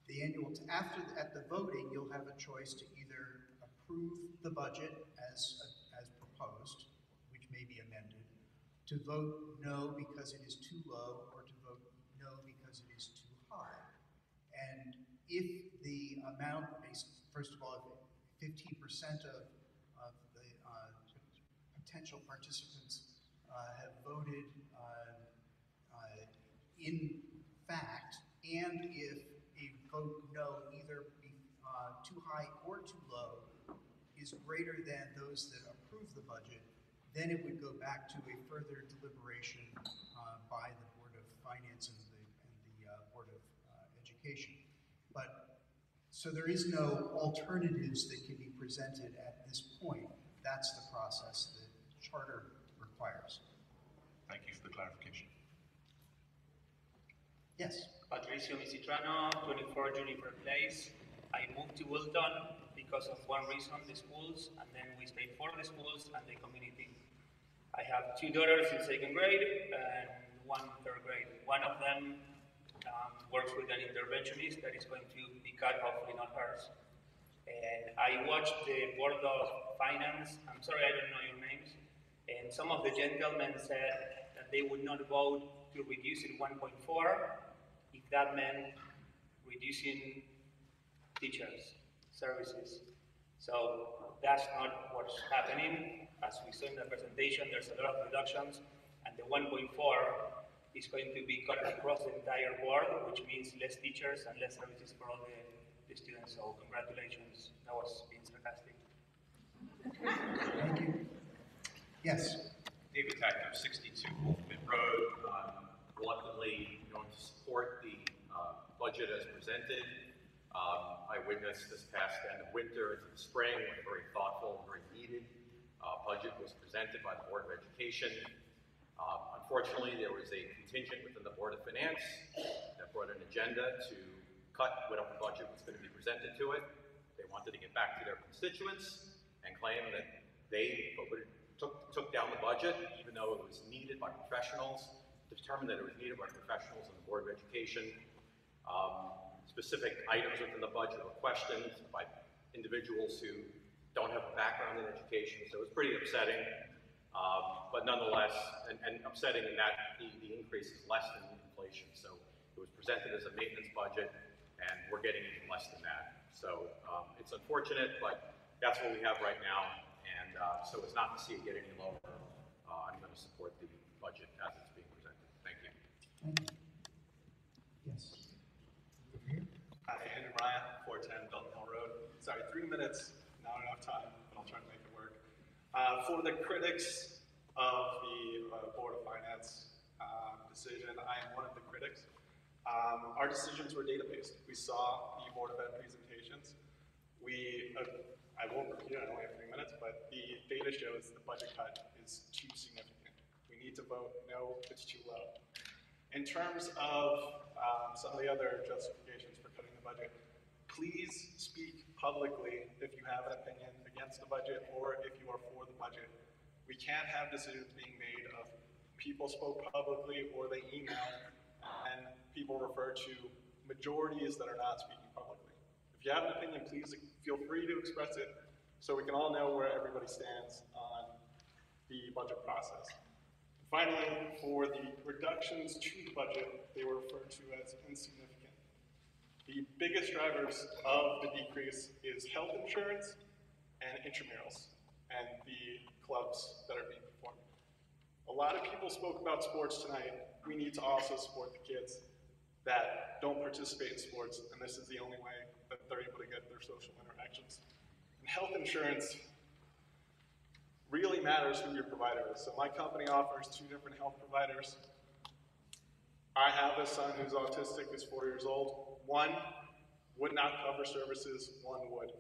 The annual, after, at the voting, you'll have a choice to either approve the budget as, as proposed, which may be amended, to vote no because it is too low, or to vote no because it is too high. And if the amount, first of all, if fifteen percent of, of the, uh, potential participants, uh, have voted, uh, uh, in fact, and if a vote no, either be, uh, too high or too low, is greater than those that approve the budget, then it would go back to a further deliberation, by the Board of Finance and the, uh, Board of, Education. But, so there is no alternatives that can be presented at this point. That's the process that charter requires. Thank you for the clarification. Yes. Patricio Misitrano, 24 Juniper Place. I moved to Wilton because of one reason, the schools, and then we stayed for the schools and the community. I have two daughters in second grade and one third grade. One of them um, works with an interventionist that is going to be cut, hopefully not hers. And I watched the Board of Finance, I'm sorry I don't know your names, and some of the gentlemen said that they would not vote to reduce it 1.4 if that meant reducing teachers' services. So that's not what's happening. As we saw in the presentation, there's a lot of reductions, and the 1.4 is going to be cut across the entire board, which means less teachers and less services for all the, the students. So congratulations. That was being sarcastic. Thank you. Yes. David Tacko, 62 Wolfman Road. Um, Reluctantly going to support the uh, budget as presented. Um, I witnessed this past end of winter into the spring, when a very thoughtful and very needed uh, budget was presented by the Board of Education. Um, Unfortunately, there was a contingent within the Board of Finance that brought an agenda to cut whatever budget was going to be presented to it. They wanted to get back to their constituents and claim that they took, took down the budget, even though it was needed by professionals, determined that it was needed by professionals in the Board of Education. Um, Specific items within the budget were questioned by individuals who don't have a background in education, so it was pretty upsetting. Um, But nonetheless, and, and upsetting in that the, the increase is less than inflation. So it was presented as a maintenance budget, and we're getting even less than that. So um, it's unfortunate, but that's what we have right now. And uh, so it's not to see it get any lower, uh, I'm going to support the budget as it's being presented. Thank you. Yes. Hi, Andrew Ryan, 410 Belden Hill Road. Sorry, three minutes, not enough time, but I'll try to make it work. Uh, for the critics of the uh, Board of Finance, decision. I am one of the critics. Um, our decisions were data-based. We saw the Board of Ed presentations. We, uh, I won't repeat it, I only have three minutes, but the data shows the budget cut is too significant. We need to vote no, it's too low. In terms of um, some of the other justifications for cutting the budget, please speak publicly if you have an opinion against the budget or if you are for the budget. We can't have decisions being made of people spoke publicly or they emailed and people refer to majorities that are not speaking publicly. If you have an opinion, please feel free to express it so we can all know where everybody stands on the budget process. Finally, for the reductions to the budget, they were referred to as insignificant. The biggest drivers of the decrease is health insurance and intramurals and the clubs that are being performed. A lot of people spoke about sports tonight. We need to also support the kids that don't participate in sports, and this is the only way that they're able to get their social interactions. And health insurance really matters who your provider is. So my company offers two different health providers. I have a son who's autistic, who's four years old. One would not cover services, one would.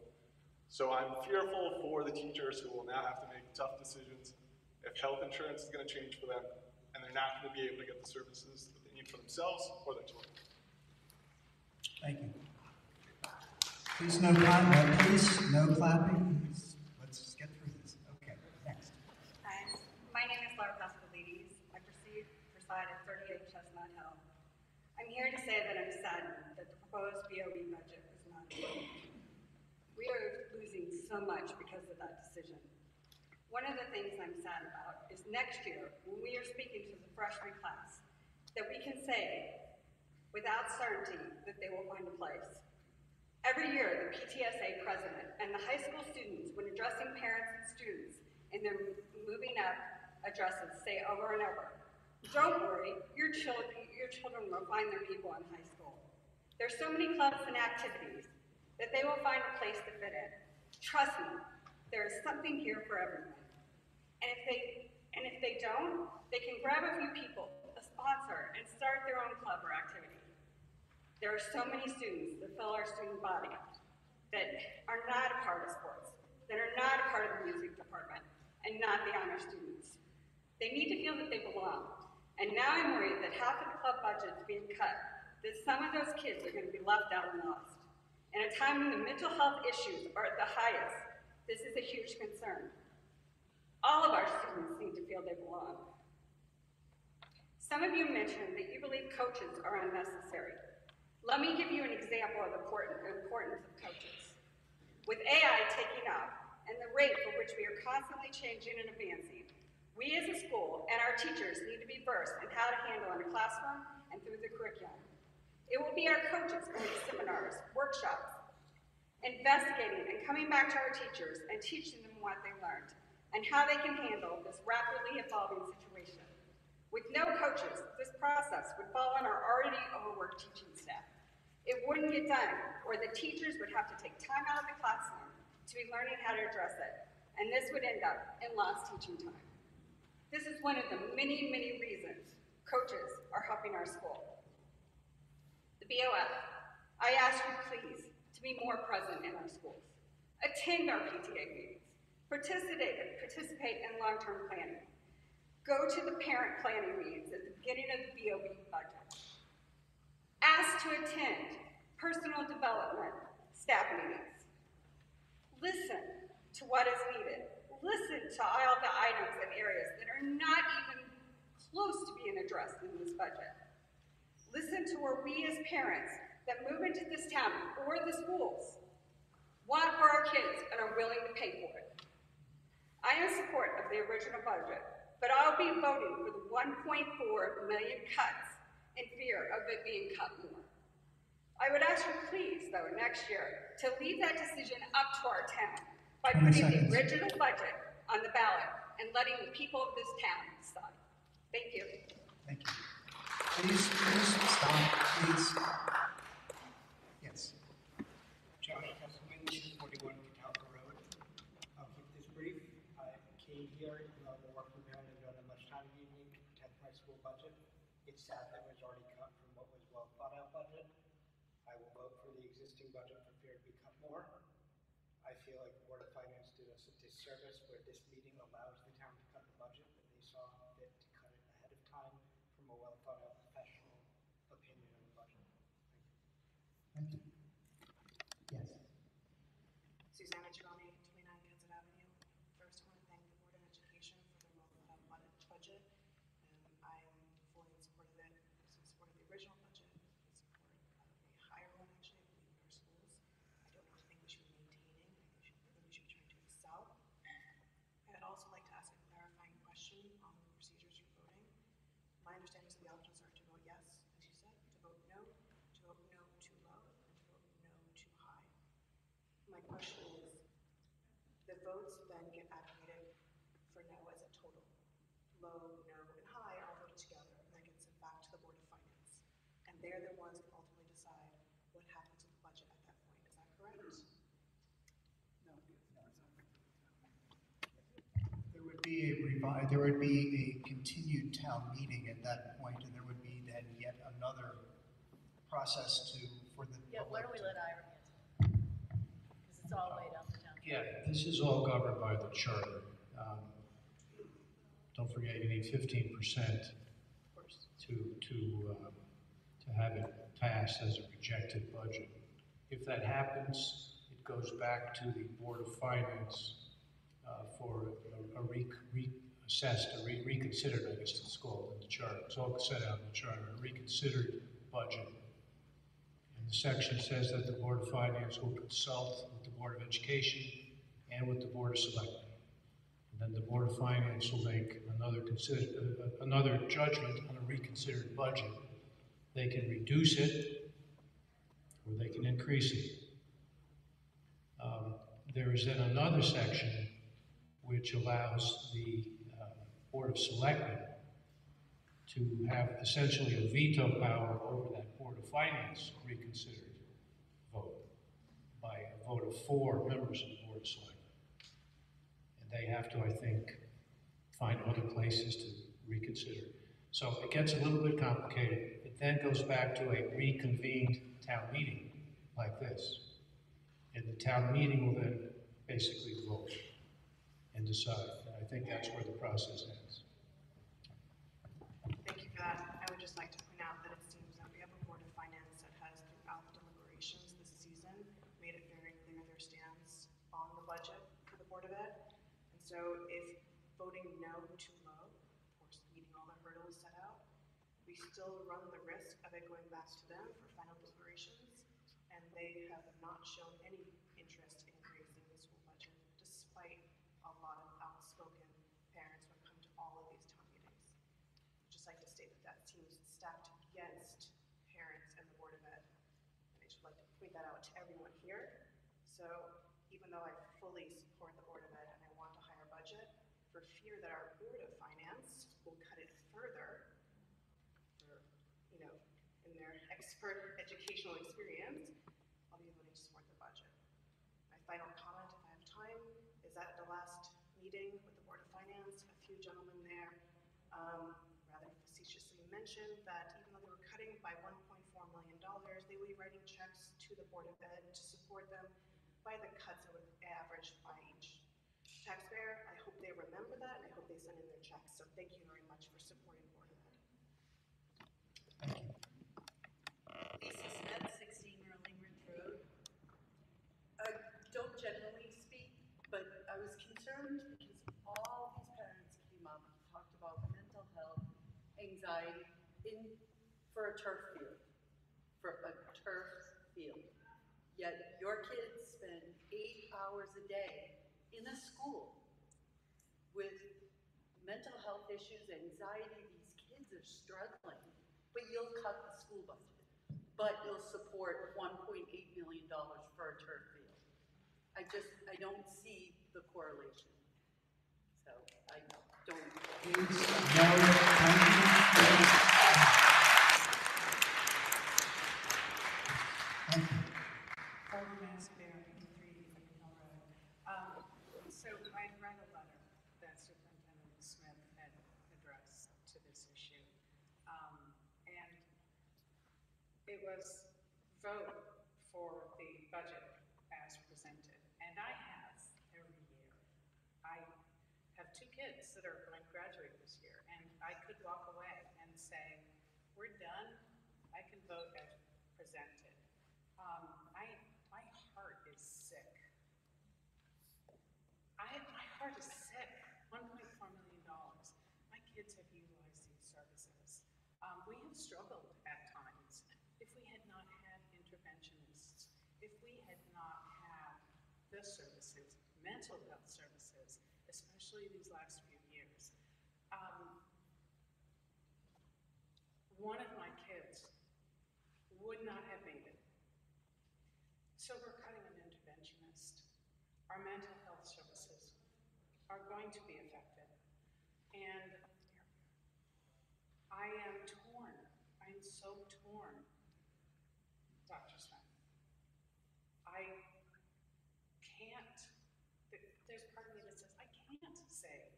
So I'm fearful for the teachers who will now have to make tough decisions if health insurance is going to change for them and they're not going to be able to get the services that they need for themselves or their children. Thank you. Please no comment, please, no clapping. Please, Let's get through this. Okay, next. Hi, my name is Laura Pascalides. I proceed, preside at 38 Chestnut Hill. I'm here to say that I'm saddened that the proposed BOE budget was not approved. We are losing so much because of that decision. One of the things I'm sad about is next year, when we are speaking to the freshman class, that we can say without certainty that they will find a place. Every year, the PTSA president and the high school students, when addressing parents and students in their moving up addresses, say over and over, don't worry, your children, your children will find their people in high school. There's so many clubs and activities that they will find a place to fit in. Trust me, there is something here for everyone. And if they and if they don't, they can grab a few people, a sponsor, and start their own club or activity. There are so many students that fill our student body that are not a part of sports, that are not a part of the music department, and not the honor students. They need to feel that they belong. And now I'm worried that half of the club budget is being cut, that some of those kids are going to be left out and lost. In a time when the mental health issues are at the highest, this is a huge concern. All of our students need to feel they belong. Some of you mentioned that you believe coaches are unnecessary. Let me give you an example of the importance of coaches. With AI taking up and the rate for which we are constantly changing and advancing, we as a school and our teachers need to be versed in how to handle in a classroom and through the curriculum. It will be our coaches going to seminars, workshops, investigating and coming back to our teachers and teaching them what they learned and how they can handle this rapidly evolving situation. With no coaches, this process would fall on our already overworked teaching staff. It wouldn't get done, or the teachers would have to take time out of the classroom to be learning how to address it, and this would end up in lost teaching time. This is one of the many, many reasons coaches are helping our school. The BOF, I ask you please to be more present in our schools. Attend our PTA meetings. Participate, participate in long-term planning. Go to the parent planning meetings at the beginning of the BOE budget. Ask to attend personal development staff meetings. Listen to what is needed. Listen to all the items and areas that are not even close to being addressed in this budget. Listen to where we as parents that move into this town or the schools want for our kids and are willing to pay for it. I am in support of the original budget, but I'll be voting for the 1.4 million cuts in fear of it being cut more. I would ask you please, though, next year, to leave that decision up to our town by putting the original budget on the ballot and letting the people of this town decide. Thank you. Thank you. Please, please stop, please. Yes. Josh Kesselman, 241 Catalpa Road. Uh, I'll keep this brief. I came here, you know, work we've done, and don't have much time in the evening to protect my school budget. It's sad that was already cut from what was well thought out budget. I will vote for the existing budget for fear to be cut more. I feel like Board of Finance did us a disservice where this meeting allows the town to cut the budget, but they saw fit to cut it ahead of time from a well thought out professional opinion on the budget. Thank you. Yes. Susanna Chironi, 29 Kensett Avenue. First, I want to thank the Board of Education for their well-thought-out bud- budget. Um, I am fully in support of it, in support of the original budget, in support of a higher one, actually, I believe in our schools. I don't think we should be maintaining, I think we should, I think we should be trying to excel. And I'd also like to ask a clarifying question on the procedures for voting. My understanding is the options are to vote yes, as you said, to vote no, to vote no too low, and to vote no too high. My question is, the votes then get aggregated for no as a total. Low, no, and high are voted together, and that gets sent back to the Board of Finance. And they're the ones that ultimately decide what happens with the budget at that point, is that correct? No, no, it's not. There would be a revi, there would be a continued town meeting at that point, and there would be then yet another process to, for the Yeah, why don't we public let Ira answer? Because it's all laid out for town. Yeah, this is all governed by the charter. Um, Don't forget, you need fifteen percent to, to, uh, to have it passed as a rejected budget. If that happens, it goes back to the Board of Finance uh, for a- a re- reassessed, a re- reconsidered, I guess it's called in the charter. It's all set out in the charter, a reconsidered budget. And the section says that the Board of Finance will consult with the Board of Education and with the Board of Selectmen. And then the Board of Finance will make another consider, uh, another judgment on a reconsidered budget. They can reduce it, or they can increase it. Um, There is then another section which allows the Board of Selectmen to have essentially a veto power over that Board of Finance reconsidered vote by a vote of four members of the Board of Selectmen. And they have to, I think, find other places to reconsider. So it gets a little bit complicated. It then goes back to a reconvened town meeting like this. And the town meeting will then basically vote and decide. I think that's where the process ends. Thank you for that. I would just like to point out that it seems that we have a Board of Finance that has throughout the deliberations this season made it very clear their stance on the budget for the Board of Ed. And so if voting no too low, of course, meeting all the hurdles set out, we still run the risk of it going back to them for final deliberations. And they have not shown any interest in increasing the school budget despite a lot of outspoken parents when it comes to all of these town meetings just like to state that that seems stacked against parents and the Board of Ed. And I should like to point that to everyone here. So even though I fully support the Board of Ed and I want a higher budget, for fear that our Board of Finance will cut it further, for, you know, in their [LAUGHS] expert educational experience, I'll be voting to support the budget. My final comment, if I have time, is that at the last meeting with the Board of Finance, a few gentlemen there um, rather facetiously mentioned that even though they were cutting by $1.4 million, they will be writing checks to the Board of Ed to support them by the cuts that would average by each taxpayer. I hope they remember that, and I hope they send in their checks. So thank you very much for supporting Board of Ed. Lisa Smith, 16 Merlin Ridge Road. I don't generally speak, but I was concerned because all these parents came up and talked about mental health, anxiety in, for a turf field, for a turf field. Yet your kids spend eight hours a day in a school with mental health issues, anxiety, these kids are struggling, but you'll cut the school budget. But you'll support one point eight million dollars for a turf field. I just, I don't see the correlation. So I don't. Barbara Massabear, 53 Lincoln Hill Road. Um, So I read a letter that Superintendent Smith had addressed to this issue. Um, it was vote for the budget as presented. And I have every year. I have two kids that are going to graduate this year, and I could walk away and say, we're done, I can vote as presented. Um, I, my heart is sick. I, my heart is sick, one point four million dollars. My kids have utilized these services. Um, we have struggled at times. If we had not had interventionists, if we had not had the services, mental health services, especially these last few years, um, one of my kids would not have made it. So we're cutting an interventionist. Our mental health services are going to be affected. And I am torn. I am so torn, Dr. Smith. I can't, th- there's part of me that says, I can't say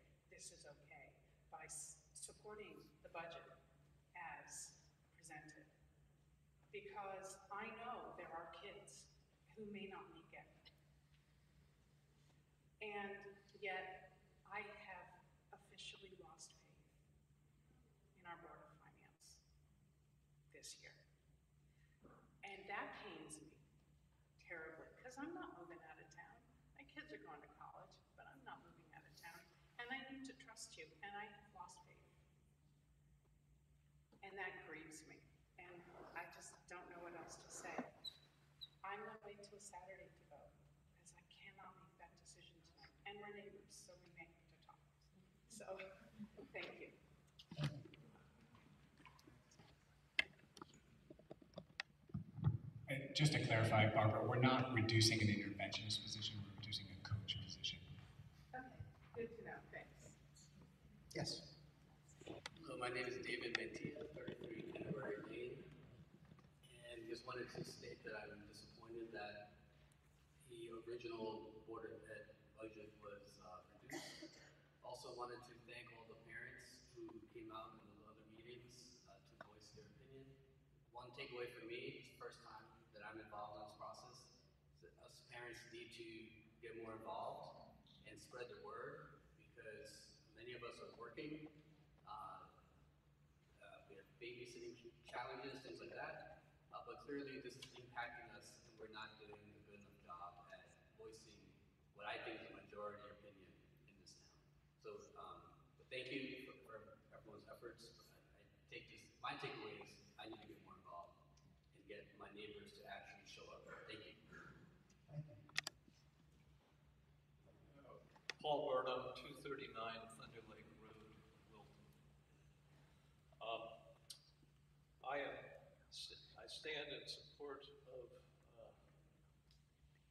this is okay by supporting the budget as presented. Because I know there are kids who may not make it. And yet, I have officially lost faith in our Board of Finance this year. And that pains me terribly, because I'm not moving out of town. My kids are going to college, but I'm not moving out of town. And I need to trust you, and I have lost faith. And that grieves me, and I just don't know what else to say. I'm gonna wait till Saturday to vote, because I cannot make that decision tonight. And we're neighbors, so we may have to talk. So, [LAUGHS] thank you. Just to clarify, Barbara, we're not reducing an interventionist position, we're reducing a coach position. Okay, good to know, thanks. Yes. Hello, my name is David Mentia, 33 Canterbury Lane. And just wanted to state that I'm disappointed that the original Board of Ed budget was uh, reduced. Also wanted to thank all the parents who came out in those other meetings uh, to voice their opinion. One takeaway for me, it's the first time that I'm involved in this process, is that us parents need to get more involved and spread the word because many of us are working. Uh, uh, we have babysitting challenges, things like that. Uh, but clearly, this is impacting us, and we're not doing a good enough job at voicing what I think is the majority opinion in this town. So, um, thank you for, for everyone's efforts. I, I take this. My takeaway is I need to get more involved and get my neighbors to actually show up. Thank you. Paul Burnham, 239 Thunder Lake Road, Wilton. Um, I am, I stand in support of uh,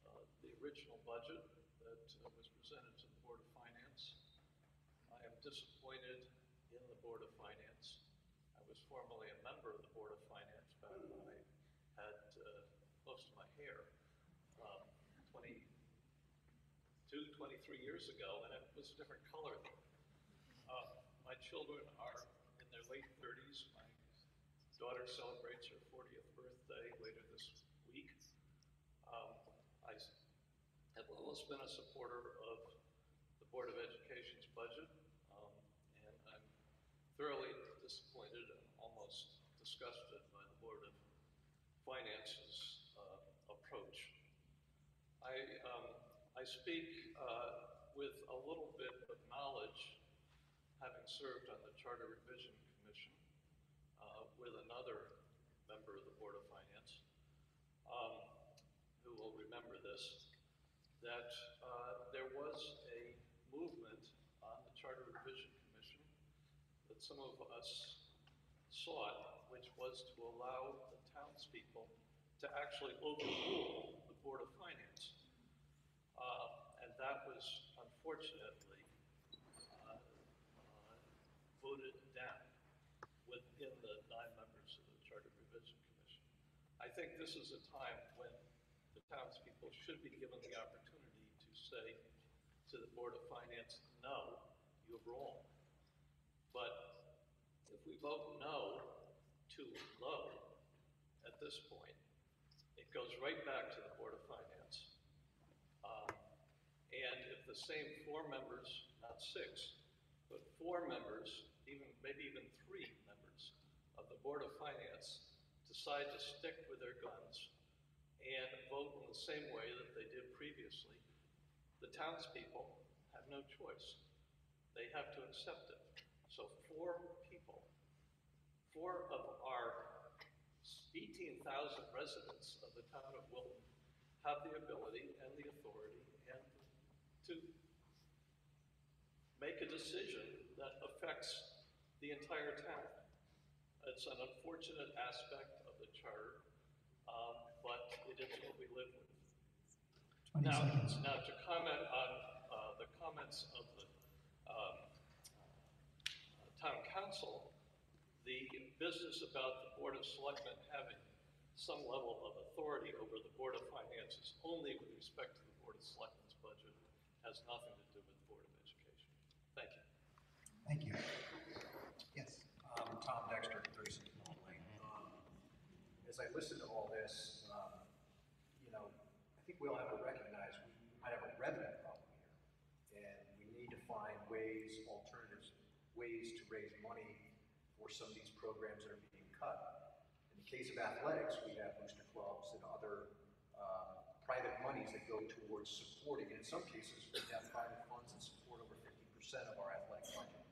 uh, the original budget that uh, was presented to the Board of Finance. I am disappointed in the Board of Finance. I was formerly a member of the Board of Finance back when I had uh, most of my hair. Um, 20, two, 23 years ago, and it was a different color. Uh, my children are in their late 30s. My daughter celebrates her 40th birthday later this week. Um, I have always been a supporter of the Board of Education's budget, um, and I'm thoroughly disappointed and almost disgusted by the Board of Finance's uh, approach. I, um, I speak uh, with a little bit of knowledge, having served on the Charter Revision Commission uh, with another member of the Board of Finance, um, who will remember this, that uh, there was a movement on the Charter Revision Commission that some of us sought, which was to allow the townspeople to actually overrule the Board of Finance. Uh, and that was unfortunately uh, uh, voted down within the nine members of the Charter Revision Commission. I think this is a time when the townspeople should be given the opportunity to say to the Board of Finance, no, you're wrong. But if we vote no too low at this point, it goes right back to the Board of Finance. Um, And if the same four members, not six, but four members, even, maybe even three members of the Board of Finance decide to stick with their guns and vote in the same way that they did previously, the townspeople have no choice. They have to accept it. So four people, four of our eighteen thousand residents of the town of Wilton have the ability and the authority and to make a decision that affects the entire town. It's an unfortunate aspect charter, um, but it is what we live with. 20 Now, seconds. now to comment on, uh, the comments of the, um, town council, the business about the Board of Selectmen having some level of authority over the Board of Finances only with respect to the Board of Selectmen's budget has nothing to do with the Board of Education. Thank you. Thank you. Yes. Um, Tom Dexter, 36 Mill Lane. Um, As I listen to all this, um, you know, I think we all have to recognize we might have a revenue problem here. And we need to find ways, alternatives, ways to raise money for some of these programs that are being cut. In the case of athletics, we have booster clubs and other uh, private monies that go towards supporting, and in some cases, we have private funds that support over 50% of our athletic budget.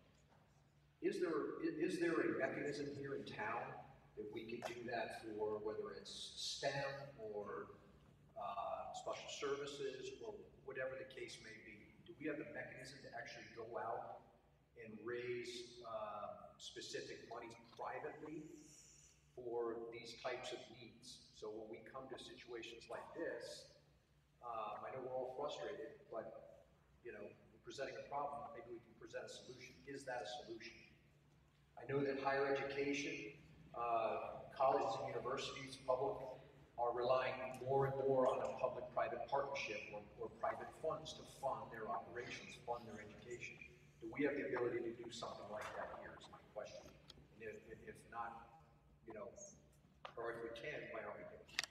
Is there, is there a mechanism here in town that we can do that for, whether it's STEM or uh, special services or whatever the case may be? Do we have the mechanism to actually go out and raise uh, specific monies privately for these types of needs? So when we come to situations like this, um, I know we're all frustrated, but, you know, presenting a problem, maybe we can present a solution. Is that a solution? I know that higher education, uh, colleges and universities, public, are relying more and more on a public-private partnership or, or private funds to fund their operations, fund their education. Do we have the ability to do something like that here is my question. And if, if- if not, you know, or if we can, why aren't we doing it?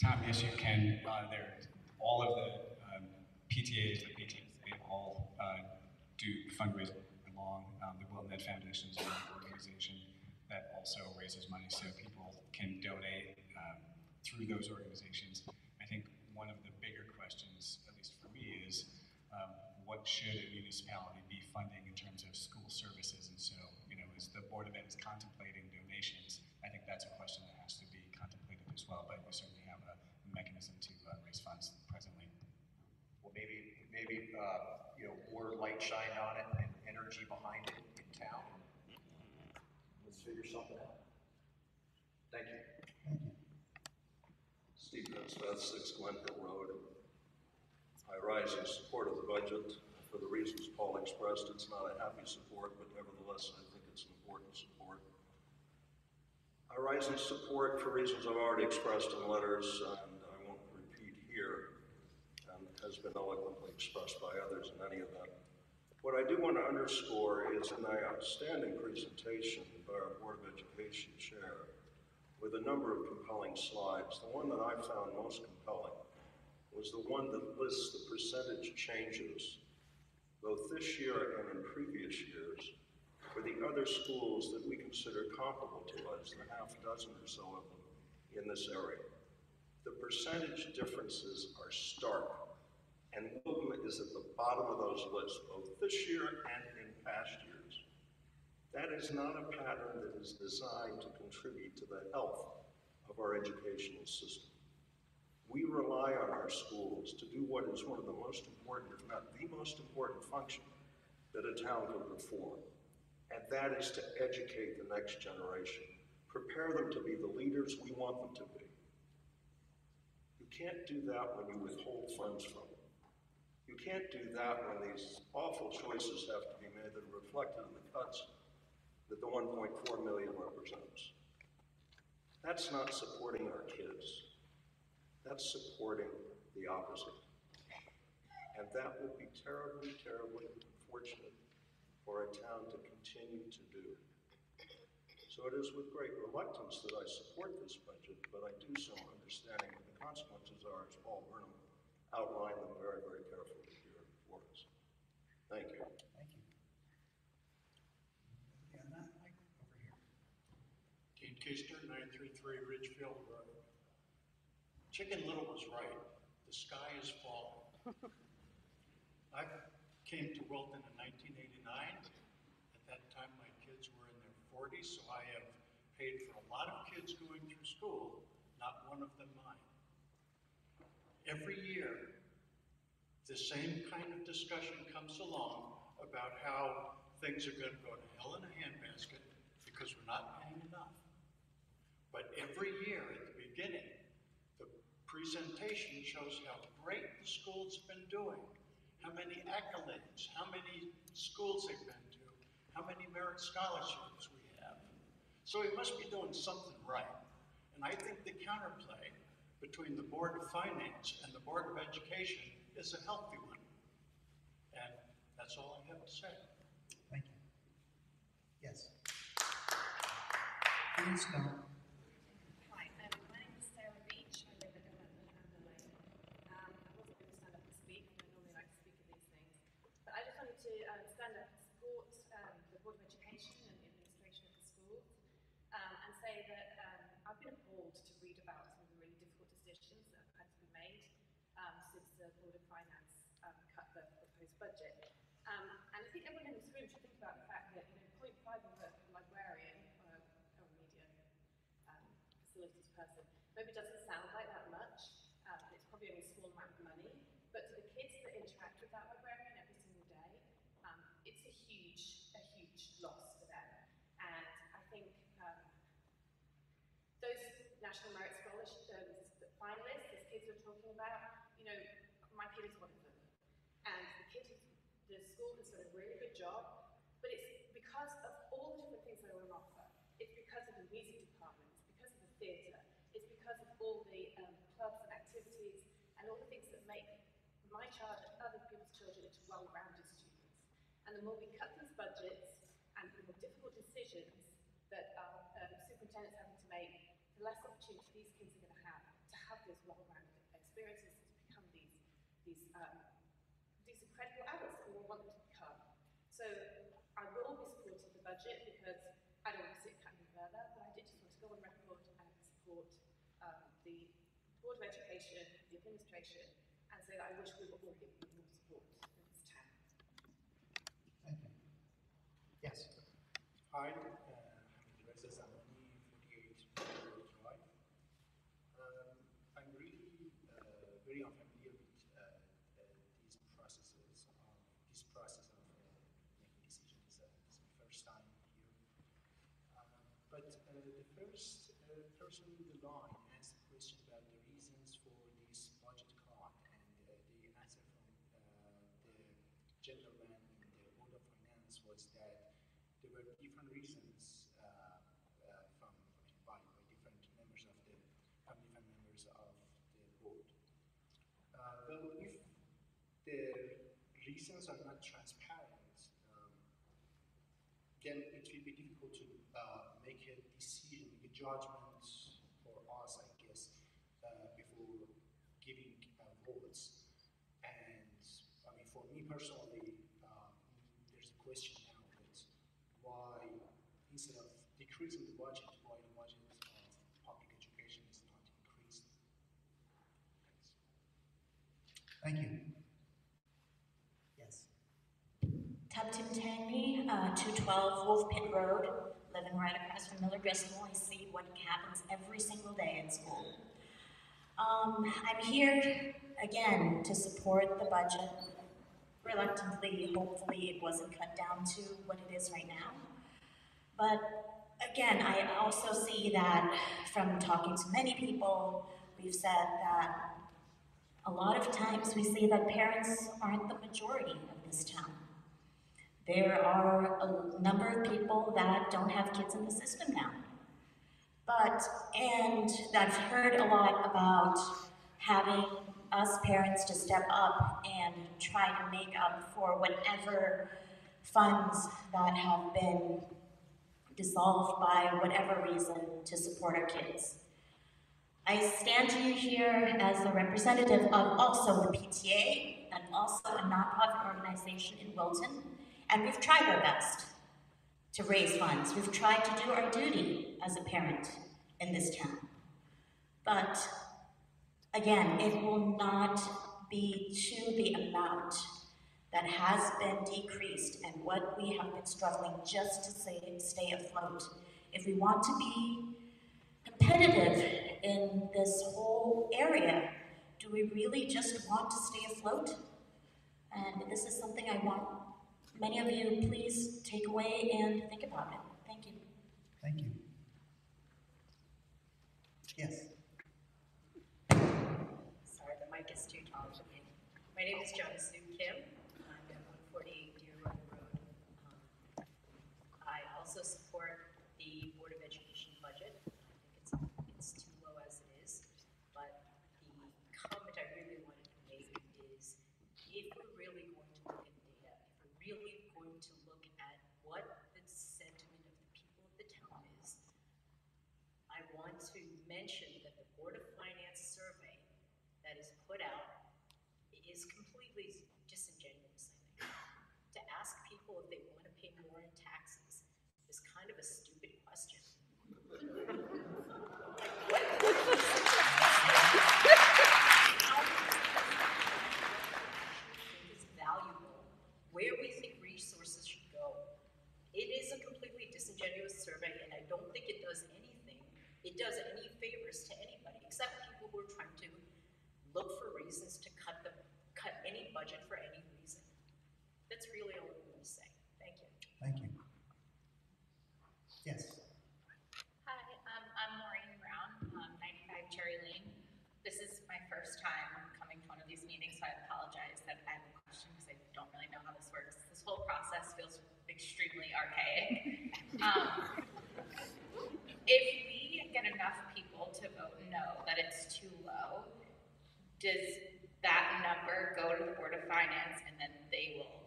Tom, yes, you can. Uh, there, all of the um, PTAs, the PTAs, they all uh, do fundraising along. Um, the Wilton Ed Foundation is an organization that also raises money so people can donate um, through those organizations. I think one of the bigger questions, at least for me, is um, what should a municipality be funding in terms of school services? And so, you know, as the Board of Ed is contemplating donations, I think that's a question that has to be contemplated as well, but we certainly have a mechanism to uh, raise funds presently. Well, maybe, maybe, uh, you know, more light shined on it and energy behind it town. Let's figure something out. Thank you. Steve Smith, Six Glen Hill Road. I rise in support of the budget for the reasons Paul expressed. It's not a happy support, but nevertheless, I think it's an important support. I rise in support for reasons I've already expressed in letters, and I won't repeat here, and has been eloquently expressed by others in any event. What I do want to underscore is an outstanding presentation by our Board of Education Chair with a number of compelling slides. The one that I found most compelling was the one that lists the percentage changes, both this year and in previous years, for the other schools that we consider comparable to us, the half dozen or so of them in this area. The percentage differences are stark, and Wilton is at the bottom of those lists, both this year and in past years. That is not a pattern that is designed to contribute to the health of our educational system. We rely on our schools to do what is one of the most important, if not the most important function that a town can perform. And that is to educate the next generation, prepare them to be the leaders we want them to be. You can't do that when you withhold funds from them. You can't do that when these awful choices have to be made that are reflected in the cuts that the 1.4 million represents. That's not supporting our kids. That's supporting the opposite. And that would be terribly, terribly unfortunate for a town to continue to do. So it is with great reluctance that I support this budget, but I do so understanding what the consequences are, as Paul Burnham outlined them very, very carefully. Thank you. Thank you. Yeah, that mic over here. Dean Keister, 933 Ridgefield Road. Chicken Little was right. The sky is falling. [LAUGHS] I came to Wilton in 1989. At that time, my kids were in their 40s, so I have paid for a lot of kids going through school, not one of them mine. Every year, the same kind of discussion comes along about how things are going to go to hell in a handbasket because we're not paying enough. But every year at the beginning, the presentation shows how great the schools have been doing, how many accolades, how many schools they've been to, how many merit scholarships we have. So we must be doing something right. And I think the counterplay between the Board of Finance and the Board of Education is a healthy one. And that's all I have to say. Thank you. Yes. Please come. Hi, um, my name is Sarah Beach. I live at 11 Amber Lane. Um, I wasn't going to stand up and speak, and I normally like to speak at these things. But I just wanted to um, stand up and support um, the Board of Education and the administration of the schools um, and say that um, I've been appalled to read about some of the really difficult decisions that have had to be made um, since the Board of Finance um, cut the proposed budget. Um, and I think everyone in this room should think about the fact that, you know, 0.5 of a librarian uh, or a media um, facilities person. Maybe doesn't sound like that much, um, it's probably only a small amount of money, but to the kids that interact with that librarian every single day, um, it's a huge, a huge loss for them. And I think um, those National Merit Scholarship finalists, those kids we're talking about, you know, them. And the kid, the school has done a really good job, but it's because of all the different things that are on offer. It's because of the music department, it's because of the theatre, it's because of all the um, clubs and activities and all the things that make my child and other people's children into well-rounded students. And the more we cut these budgets and the more difficult decisions that our um, superintendents having to make, the less opportunity these kids are going to have to have those well-rounded experiences these um, these incredible adults that we all want them to become. So I will be supporting the budget because I don't want to see it cut any further, but I did just want to go on record and support um, the Board of Education, the administration, and say that I wish we were all giving more support in this town. Thank you. Yes. Hi, uh, Reza Zamani, 48 Railroad Drive. Um, I'm really uh, very unfamiliar with uh, uh, these processes, of, this process of uh, making decisions. Uh, it's my first time here. Um, but uh, the first in the line asked a question about the reasons for this budget cut, and uh, the answer from uh, the gentleman in the Board of Finance was that there were different reasons uh, uh, from by, by different members of the from different members of the board. Uh, well, if the reasons are not transparent, um, then it will be difficult to uh, make a decision, a judgment for us, I guess, uh, before giving uh, votes. And I mean, for me personally, um, there's a question now that why, instead of decreasing the budget, why the budget of public education is not increased. Thank you. Yes. Tubton Tangney, uh, 212 Wolf Pit Road, living right across from Miller Driscoll. I see what happens every single day in school. Um, I'm here again to support the budget. Reluctantly, hopefully, it wasn't cut down to what it is right now. But again, I also see that from talking to many people, we've said that a lot of times we see that parents aren't the majority of this town. There are a number of people that don't have kids in the system now. But, and I've heard a lot about having us parents to step up and try to make up for whatever funds that have been dissolved by whatever reason to support our kids. I stand to you here as a representative of also the PTA and also a nonprofit organization in Wilton, and we've tried our best to raise funds. We've tried to do our duty as a parent in this town. But again, it will not be to the amount that has been decreased and what we have been struggling just to stay, stay afloat. If we want to be competitive in this whole area, do we really just want to stay afloat? And this is something I want many of you please take away and think about it. Thank you. Thank you. Yes. Sorry, the mic is too tall for me. My name is Joan Sue Kim. I'm at 148 Deer Run Road. Um, I also support the Board of Education budget. I think it's, it's too low as it is. But the comment I really wanted to make is if we're really going to look at the data, if we're really going to look at what the sentiment of the people of the town is, I want to mention that the Board of Finance survey that is put out is completely disingenuous, I think. To ask people if they want to pay more in taxes is kind of stupid question. Like, valuable, where we think resources should go. It is a completely disingenuous survey, and I don't think it does anything. It does any favors to anybody, except people who are trying to look for reasons to cut any budget for any reason. That's really all I'm going to say. Thank you. Thank you. Yes. Hi, um, I'm Maureen Brown, um, 95 Cherry Lane. This is my first time coming to one of these meetings, so I apologize that I have a question because I don't really know how this works. This whole process feels extremely archaic. Um, if we get enough people to vote no, that it's too low, does that number go to the Board of Finance and then they will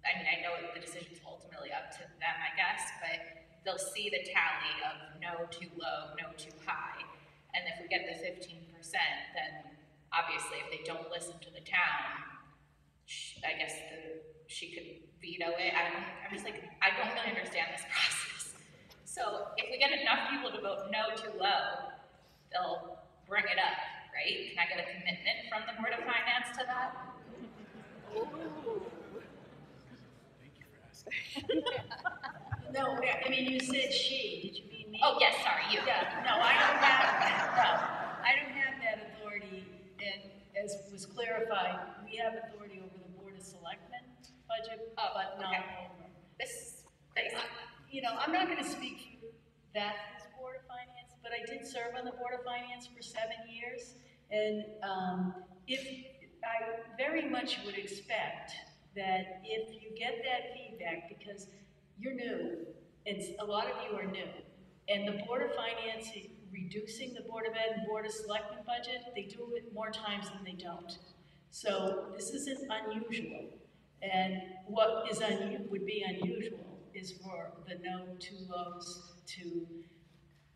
I mean, I know the decision's ultimately up to them, I guess, but they'll see the tally of no too low, no too high. And if we get the fifteen percent, then obviously if they don't listen to the town, I guess the, she could veto it. I don't, I'm just like, I don't really understand this [LAUGHS] process. So if we get enough people to vote no too low, they'll bring it up, right? Can I get a commitment from the Board of Finance to that? Thank you for asking. No, I mean, you said she, did you mean me? Oh, yes, sorry, you. Yeah, no, I don't have, that. no, I don't have that authority, and as was clarified, we have authority over the Board of Selectmen budget, oh, but not over. This, You know, I'm not gonna speak for that as Board of Finance, but I did serve on the Board of Finance for seven years, and, um, if, I very much would expect that if you get that feedback, because you're new, and a lot of you are new, and the Board of Finance is reducing the Board of Ed and Board of Selectmen budget, they do it more times than they don't. So this isn't unusual. And what is would be unusual is for the no too lows to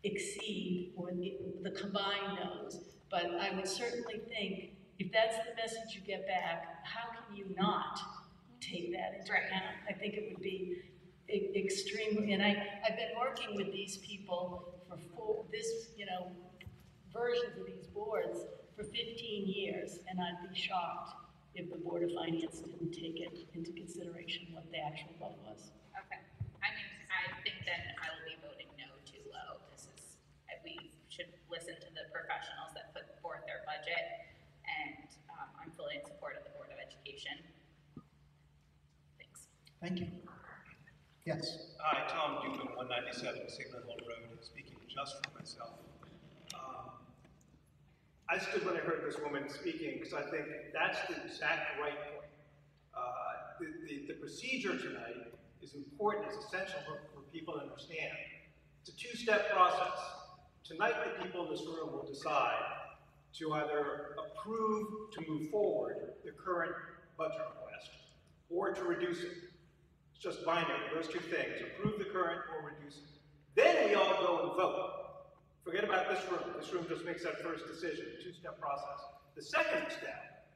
exceed or the combined no's. But I would certainly think, if that's the message you get back, how can you not take that into account? I think it would be extremely, and I, I've been working with these people for full, this, you know, versions of these boards for fifteen years, and I'd be shocked if the Board of Finance didn't take it into consideration what the actual vote was. Okay, I mean, I think then I will be voting no too low. This is, we should listen to the professionals that put forth their budget, and um, I'm fully in support of the Board of Education. Thanks. Thank you. Yes. Hi, Tom Dugan, 197 Signal Hill Road, speaking just for myself. Um, I stood when I heard this woman speaking because I think that's the exact right point. Uh, the, the, the procedure tonight is important, it's essential for, for people to understand. It's a two-step process. Tonight, the people in this room will decide to either approve to move forward the current budget request or to reduce it. It's just binary, those two things, approve the current or reduce it. Then we all go and vote. Forget about this room. This room just makes that first decision, two-step process. The second step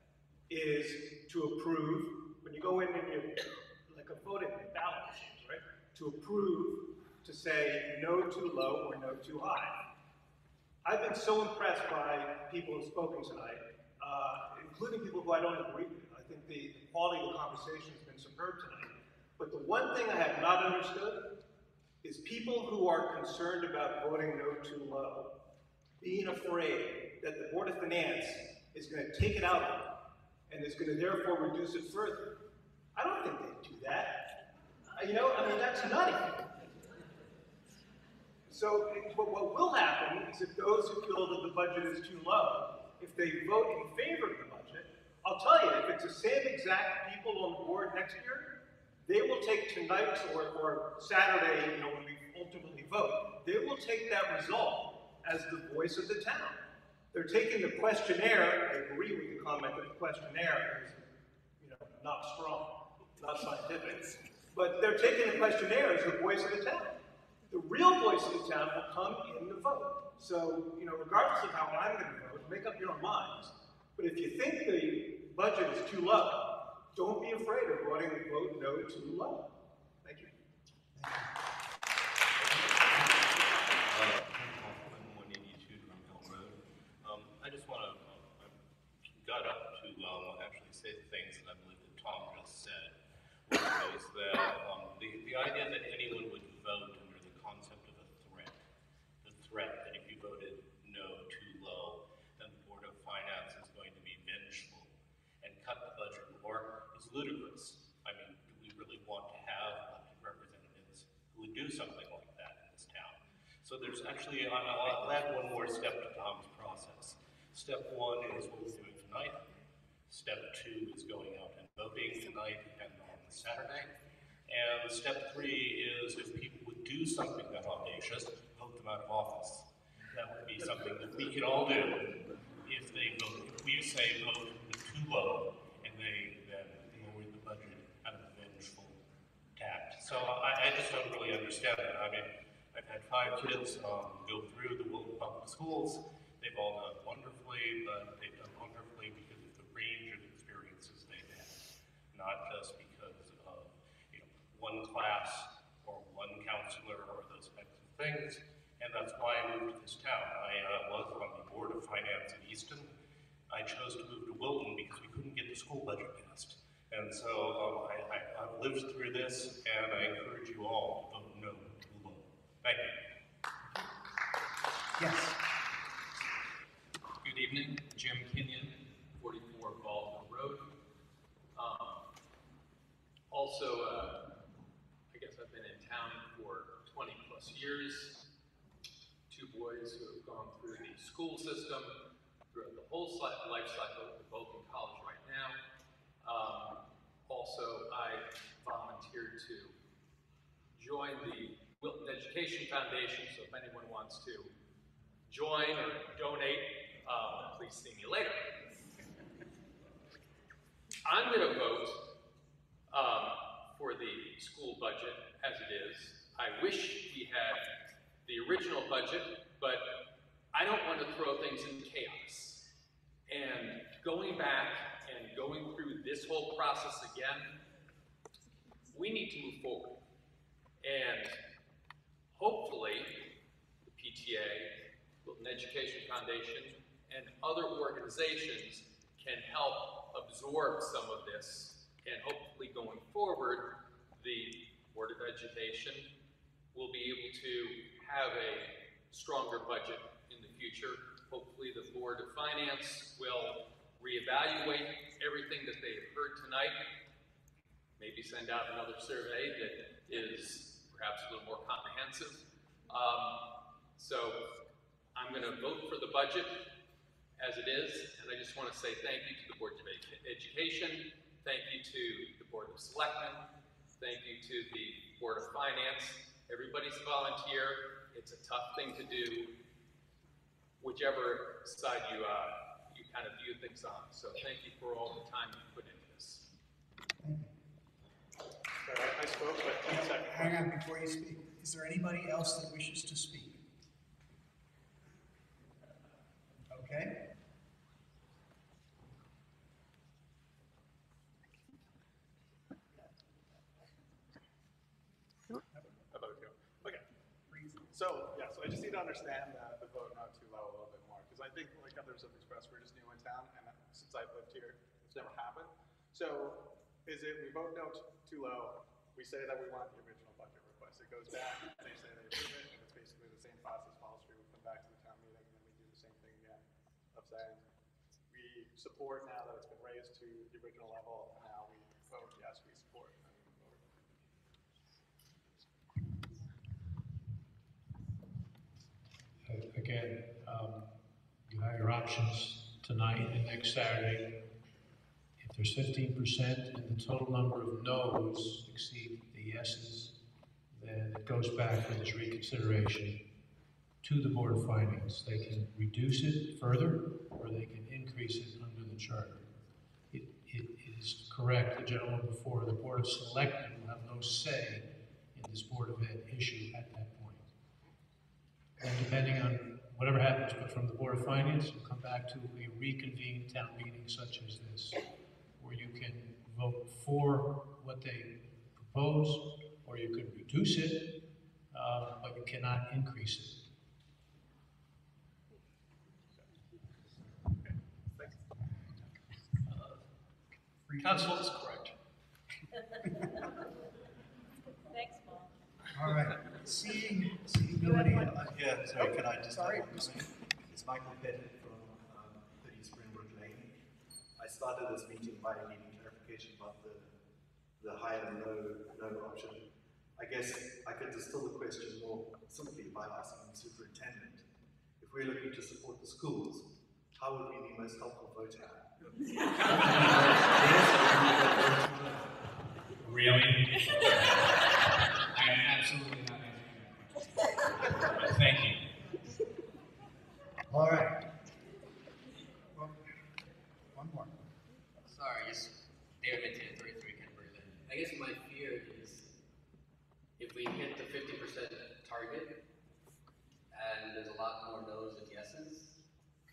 is to approve, when you go in and you, like a voting ballot machines, right? To approve, to say no too low or no too high. I've been so impressed by people who've spoken tonight, uh, including people who I don't agree with. I think the the quality of the conversation has been superb tonight. But the one thing I have not understood is people who are concerned about voting no too low, being afraid that the Board of Finance is going to take it out and is going to therefore reduce it further. I don't think they'd do that. You know, I mean, that's nutty. So, but what will happen is if those who feel that the budget is too low, if they vote in favor of the budget, I'll tell you, if it's the same exact people on the board next year, they will take tonight's or, or Saturday, you know, when we ultimately vote, they will take that result as the voice of the town. They're taking the questionnaire, I agree with the comment that the questionnaire is, you know, not strong, not scientific, but they're taking the questionnaire as the voice of the town. The real voice of the town will come in the vote. So, you know, regardless of how I'm gonna vote, make up your own minds. But if you think the budget is too low, don't be afraid of voting, vote no too low. Thank you. Uh, Hill Road. Um, I just wanna, uh, I got up to, um, actually say things I believe that Tom just said. Which was that, um, the, the idea that anyone would vote under the concept of a threat. The threat that if you voted no too low, then the Board of Finance is going to be vengeful and cut the budget more is ludicrous. I mean, do we really want to have elected representatives who would do something like that in this town? So there's actually, I'll add one more step to Tom's process. Step one is what we're doing tonight. Step two is going out and voting tonight and on Saturday. And step three is if people would do something that audacious, vote them out of office. That would be something that we could all do if they vote, if we say vote too low and they then lower the budget out of vengeful tact. So I, I just don't really understand that. I mean, I've had five kids um, go through the Wilton Public Schools. They've all done wonderfully, but they've done wonderfully because of the range of experiences they've had, not just because of you know one class or one counselor or those types of things. And that's why I moved to this town. I uh, was on the board of finance in Easton. I chose to move to Wilton because we couldn't get the school budget passed. And so um, I, I, I've lived through this, and I encourage you all to vote no too low. Thank you. Yes. Good evening, Jim Kenyon, 44 Baldwin Road. Um, Also, uh, I guess I've been in town for 20 plus years. Two boys who have gone through the school system, throughout the whole life cycle, they're both in college right now. Um, Also, I volunteered to join the Wilton Education Foundation, so if anyone wants to join or donate, um, please see me later. I'm going to vote um, for the school budget as it is. I wish we had the original budget, but I don't want to throw things in chaos. And going back and going through this whole process again, we need to move forward. And hopefully, the PTA, Wilton Education Foundation, and other organizations can help absorb some of this. And hopefully, going forward, the Board of Education will be able to have a stronger budget in the future. Hopefully, the Board of Finance will reevaluate everything that they have heard tonight. Maybe send out another survey that is perhaps a little more comprehensive. Um, so I'm going to vote for the budget as it is, and I just want to say thank you to the Board of Education, thank you to the Board of Selectmen, thank you to the Board of Finance. Everybody's a volunteer. It's a tough thing to do, whichever side you uh, you kind of view things on. So thank you for all the time you put into this. So I I spoke, but one second. Hang on, before you speak, is there anybody else that wishes to speak? Okay. About you. Okay. So, yeah, so I just need to understand uh, the vote not too low a little bit more, because I think, like others have expressed, we're just new in town, and since I've lived here, it's never happened. So, is it, we vote no too low, we say that we want the original budget request, it goes back, they say they approve it, and it's basically the same process through, we come back to the town meeting, and then we do the same thing again, of saying, we support now that it's been raised to the original level, and now we vote, yes, we support, Again, um, you have your options tonight and next Saturday. If there's fifteen percent and the total number of noes exceed the yeses, then it goes back for this reconsideration to the Board of Finance. They can reduce it further, or they can increase it under the charter. It, it it is correct, the gentleman before, the Board of Selectmen will have no say in this Board of Ed issue at that point. And depending on whatever happens, but from the Board of Finance, you'll come back to a reconvened town meeting such as this, where you can vote for what they propose, or you could reduce it, uh, but you cannot increase it. Council is correct. [LAUGHS] Thanks, Paul. All right, seeing, seeing nobody. uh, Yeah, sorry, can I just? Sorry. It's Michael Pettit from um, 30 Springbrook Lane. I started this meeting by needing clarification about the, the high and low, low option. I guess I could distill the question more simply by asking the superintendent, if we're looking to support the schools, how would we be most helpful voter? [LAUGHS] Really? [LAUGHS] I'm absolutely not answering that. Thank you. All right. Well, One more. Sorry, yes, David Mentia, thirty-three Canterbury Lane. I guess my fear is if we hit the fifty percent target and there's a lot more no's and yeses,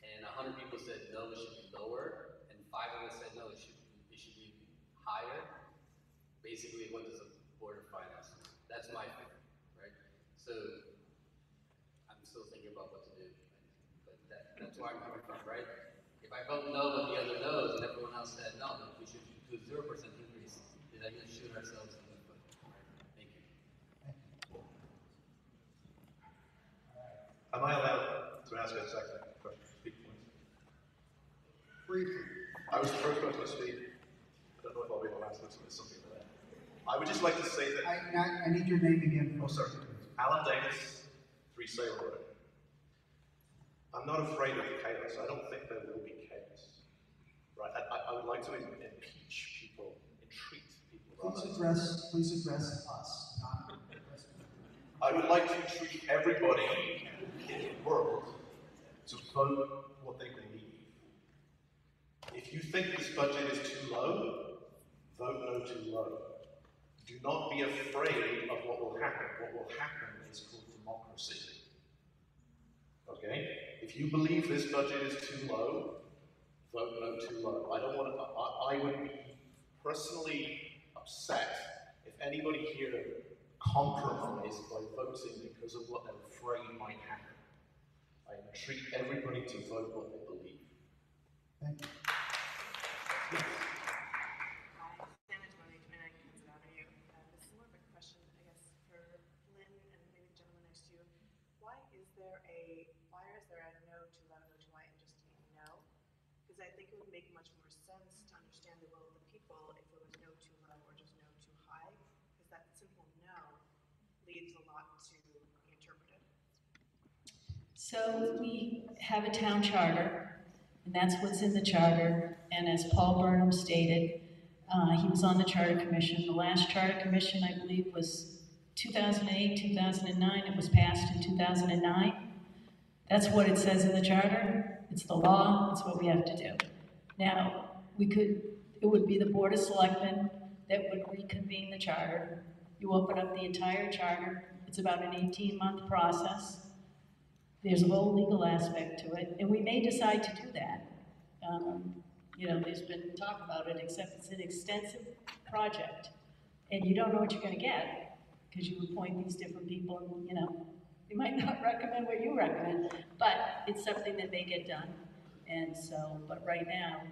and a hundred people said no, it should be lower, and five of us said no, it should, it should be higher, basically, what does the Board of Finance do? That's my fear, right? So, I'm still thinking about what to do, but that, that's where I'm coming from, right? If I vote no with the other no's and everyone else said no, then we should do zero percent increase, is that gonna shoot ourselves in the foot? Thank you. Am I allowed to ask a second question? Speak, please. Briefly. I was the first person to speak. I don't know if I'll be the last person to something to that. I would just like to say that. I, I- I need your name again. Oh, sorry. Alan Davis, Three Sail Road. I'm not afraid of chaos. I don't think there will be chaos. Right? I, I, would like to impeach people, entreat people. rather Please address, please address us. I would like to treat everybody in the world to vote what they believe. If you think this budget is too low, vote no too low. Do not be afraid of what will happen. What will happen is called democracy. Okay? If you believe this budget is too low, vote no too low. I don't want to, I, I would be personally upset if anybody here compromised by voting because of what they're afraid might happen. I entreat everybody to vote what they believe. Thank you. Hi, Sandra Tony, 29 Kansas Avenue. Uh, This is more of a question, I guess, for Lynne and maybe the gentleman next to you. Why is there a, why is there a no too loud, no too high, and just a no? Because I think it would make much more sense to understand the will of the people if it was no too low or just no too high. Because that simple no leaves a lot to be interpreted. So we have a town charter, and that's what's in the charter. And as Paul Burnham stated, uh, he was on the charter commission. The last charter commission, I believe, was 2008, 2009. It was passed in 2009. That's what it says in the charter. It's the law. It's what we have to do. Now, we could, it would be the Board of Selectmen that would reconvene the charter. You open up the entire charter. It's about an 18-month process. There's a whole legal aspect to it, and we may decide to do that. Um, You know, there's been talk about it, except it's an extensive project, and you don't know what you're gonna get, because you appoint these different people, and, you know, they might [LAUGHS] not recommend what you recommend, but it's something that may get done. And so, but right now,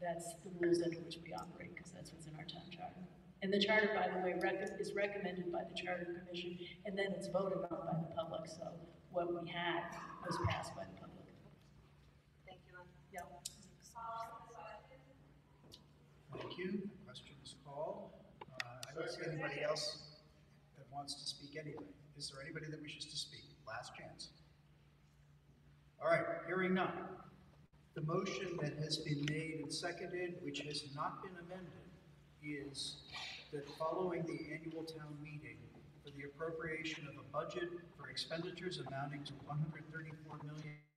that's the rules under which we operate, because that's what's in our town charter. And the charter, by the way, rec- is recommended by the Charter Commission, and then it's voted on by the public, so what we had was passed by the public. Thank you. Yeah. Thank you. The Question is called. Uh, I don't see anybody else that wants to speak anyway. Is there anybody that wishes to speak? Last chance. All right, hearing none. The motion that has been made and seconded, which has not been amended, is that following the annual town meeting for the appropriation of a budget for expenditures amounting to one hundred thirty-four million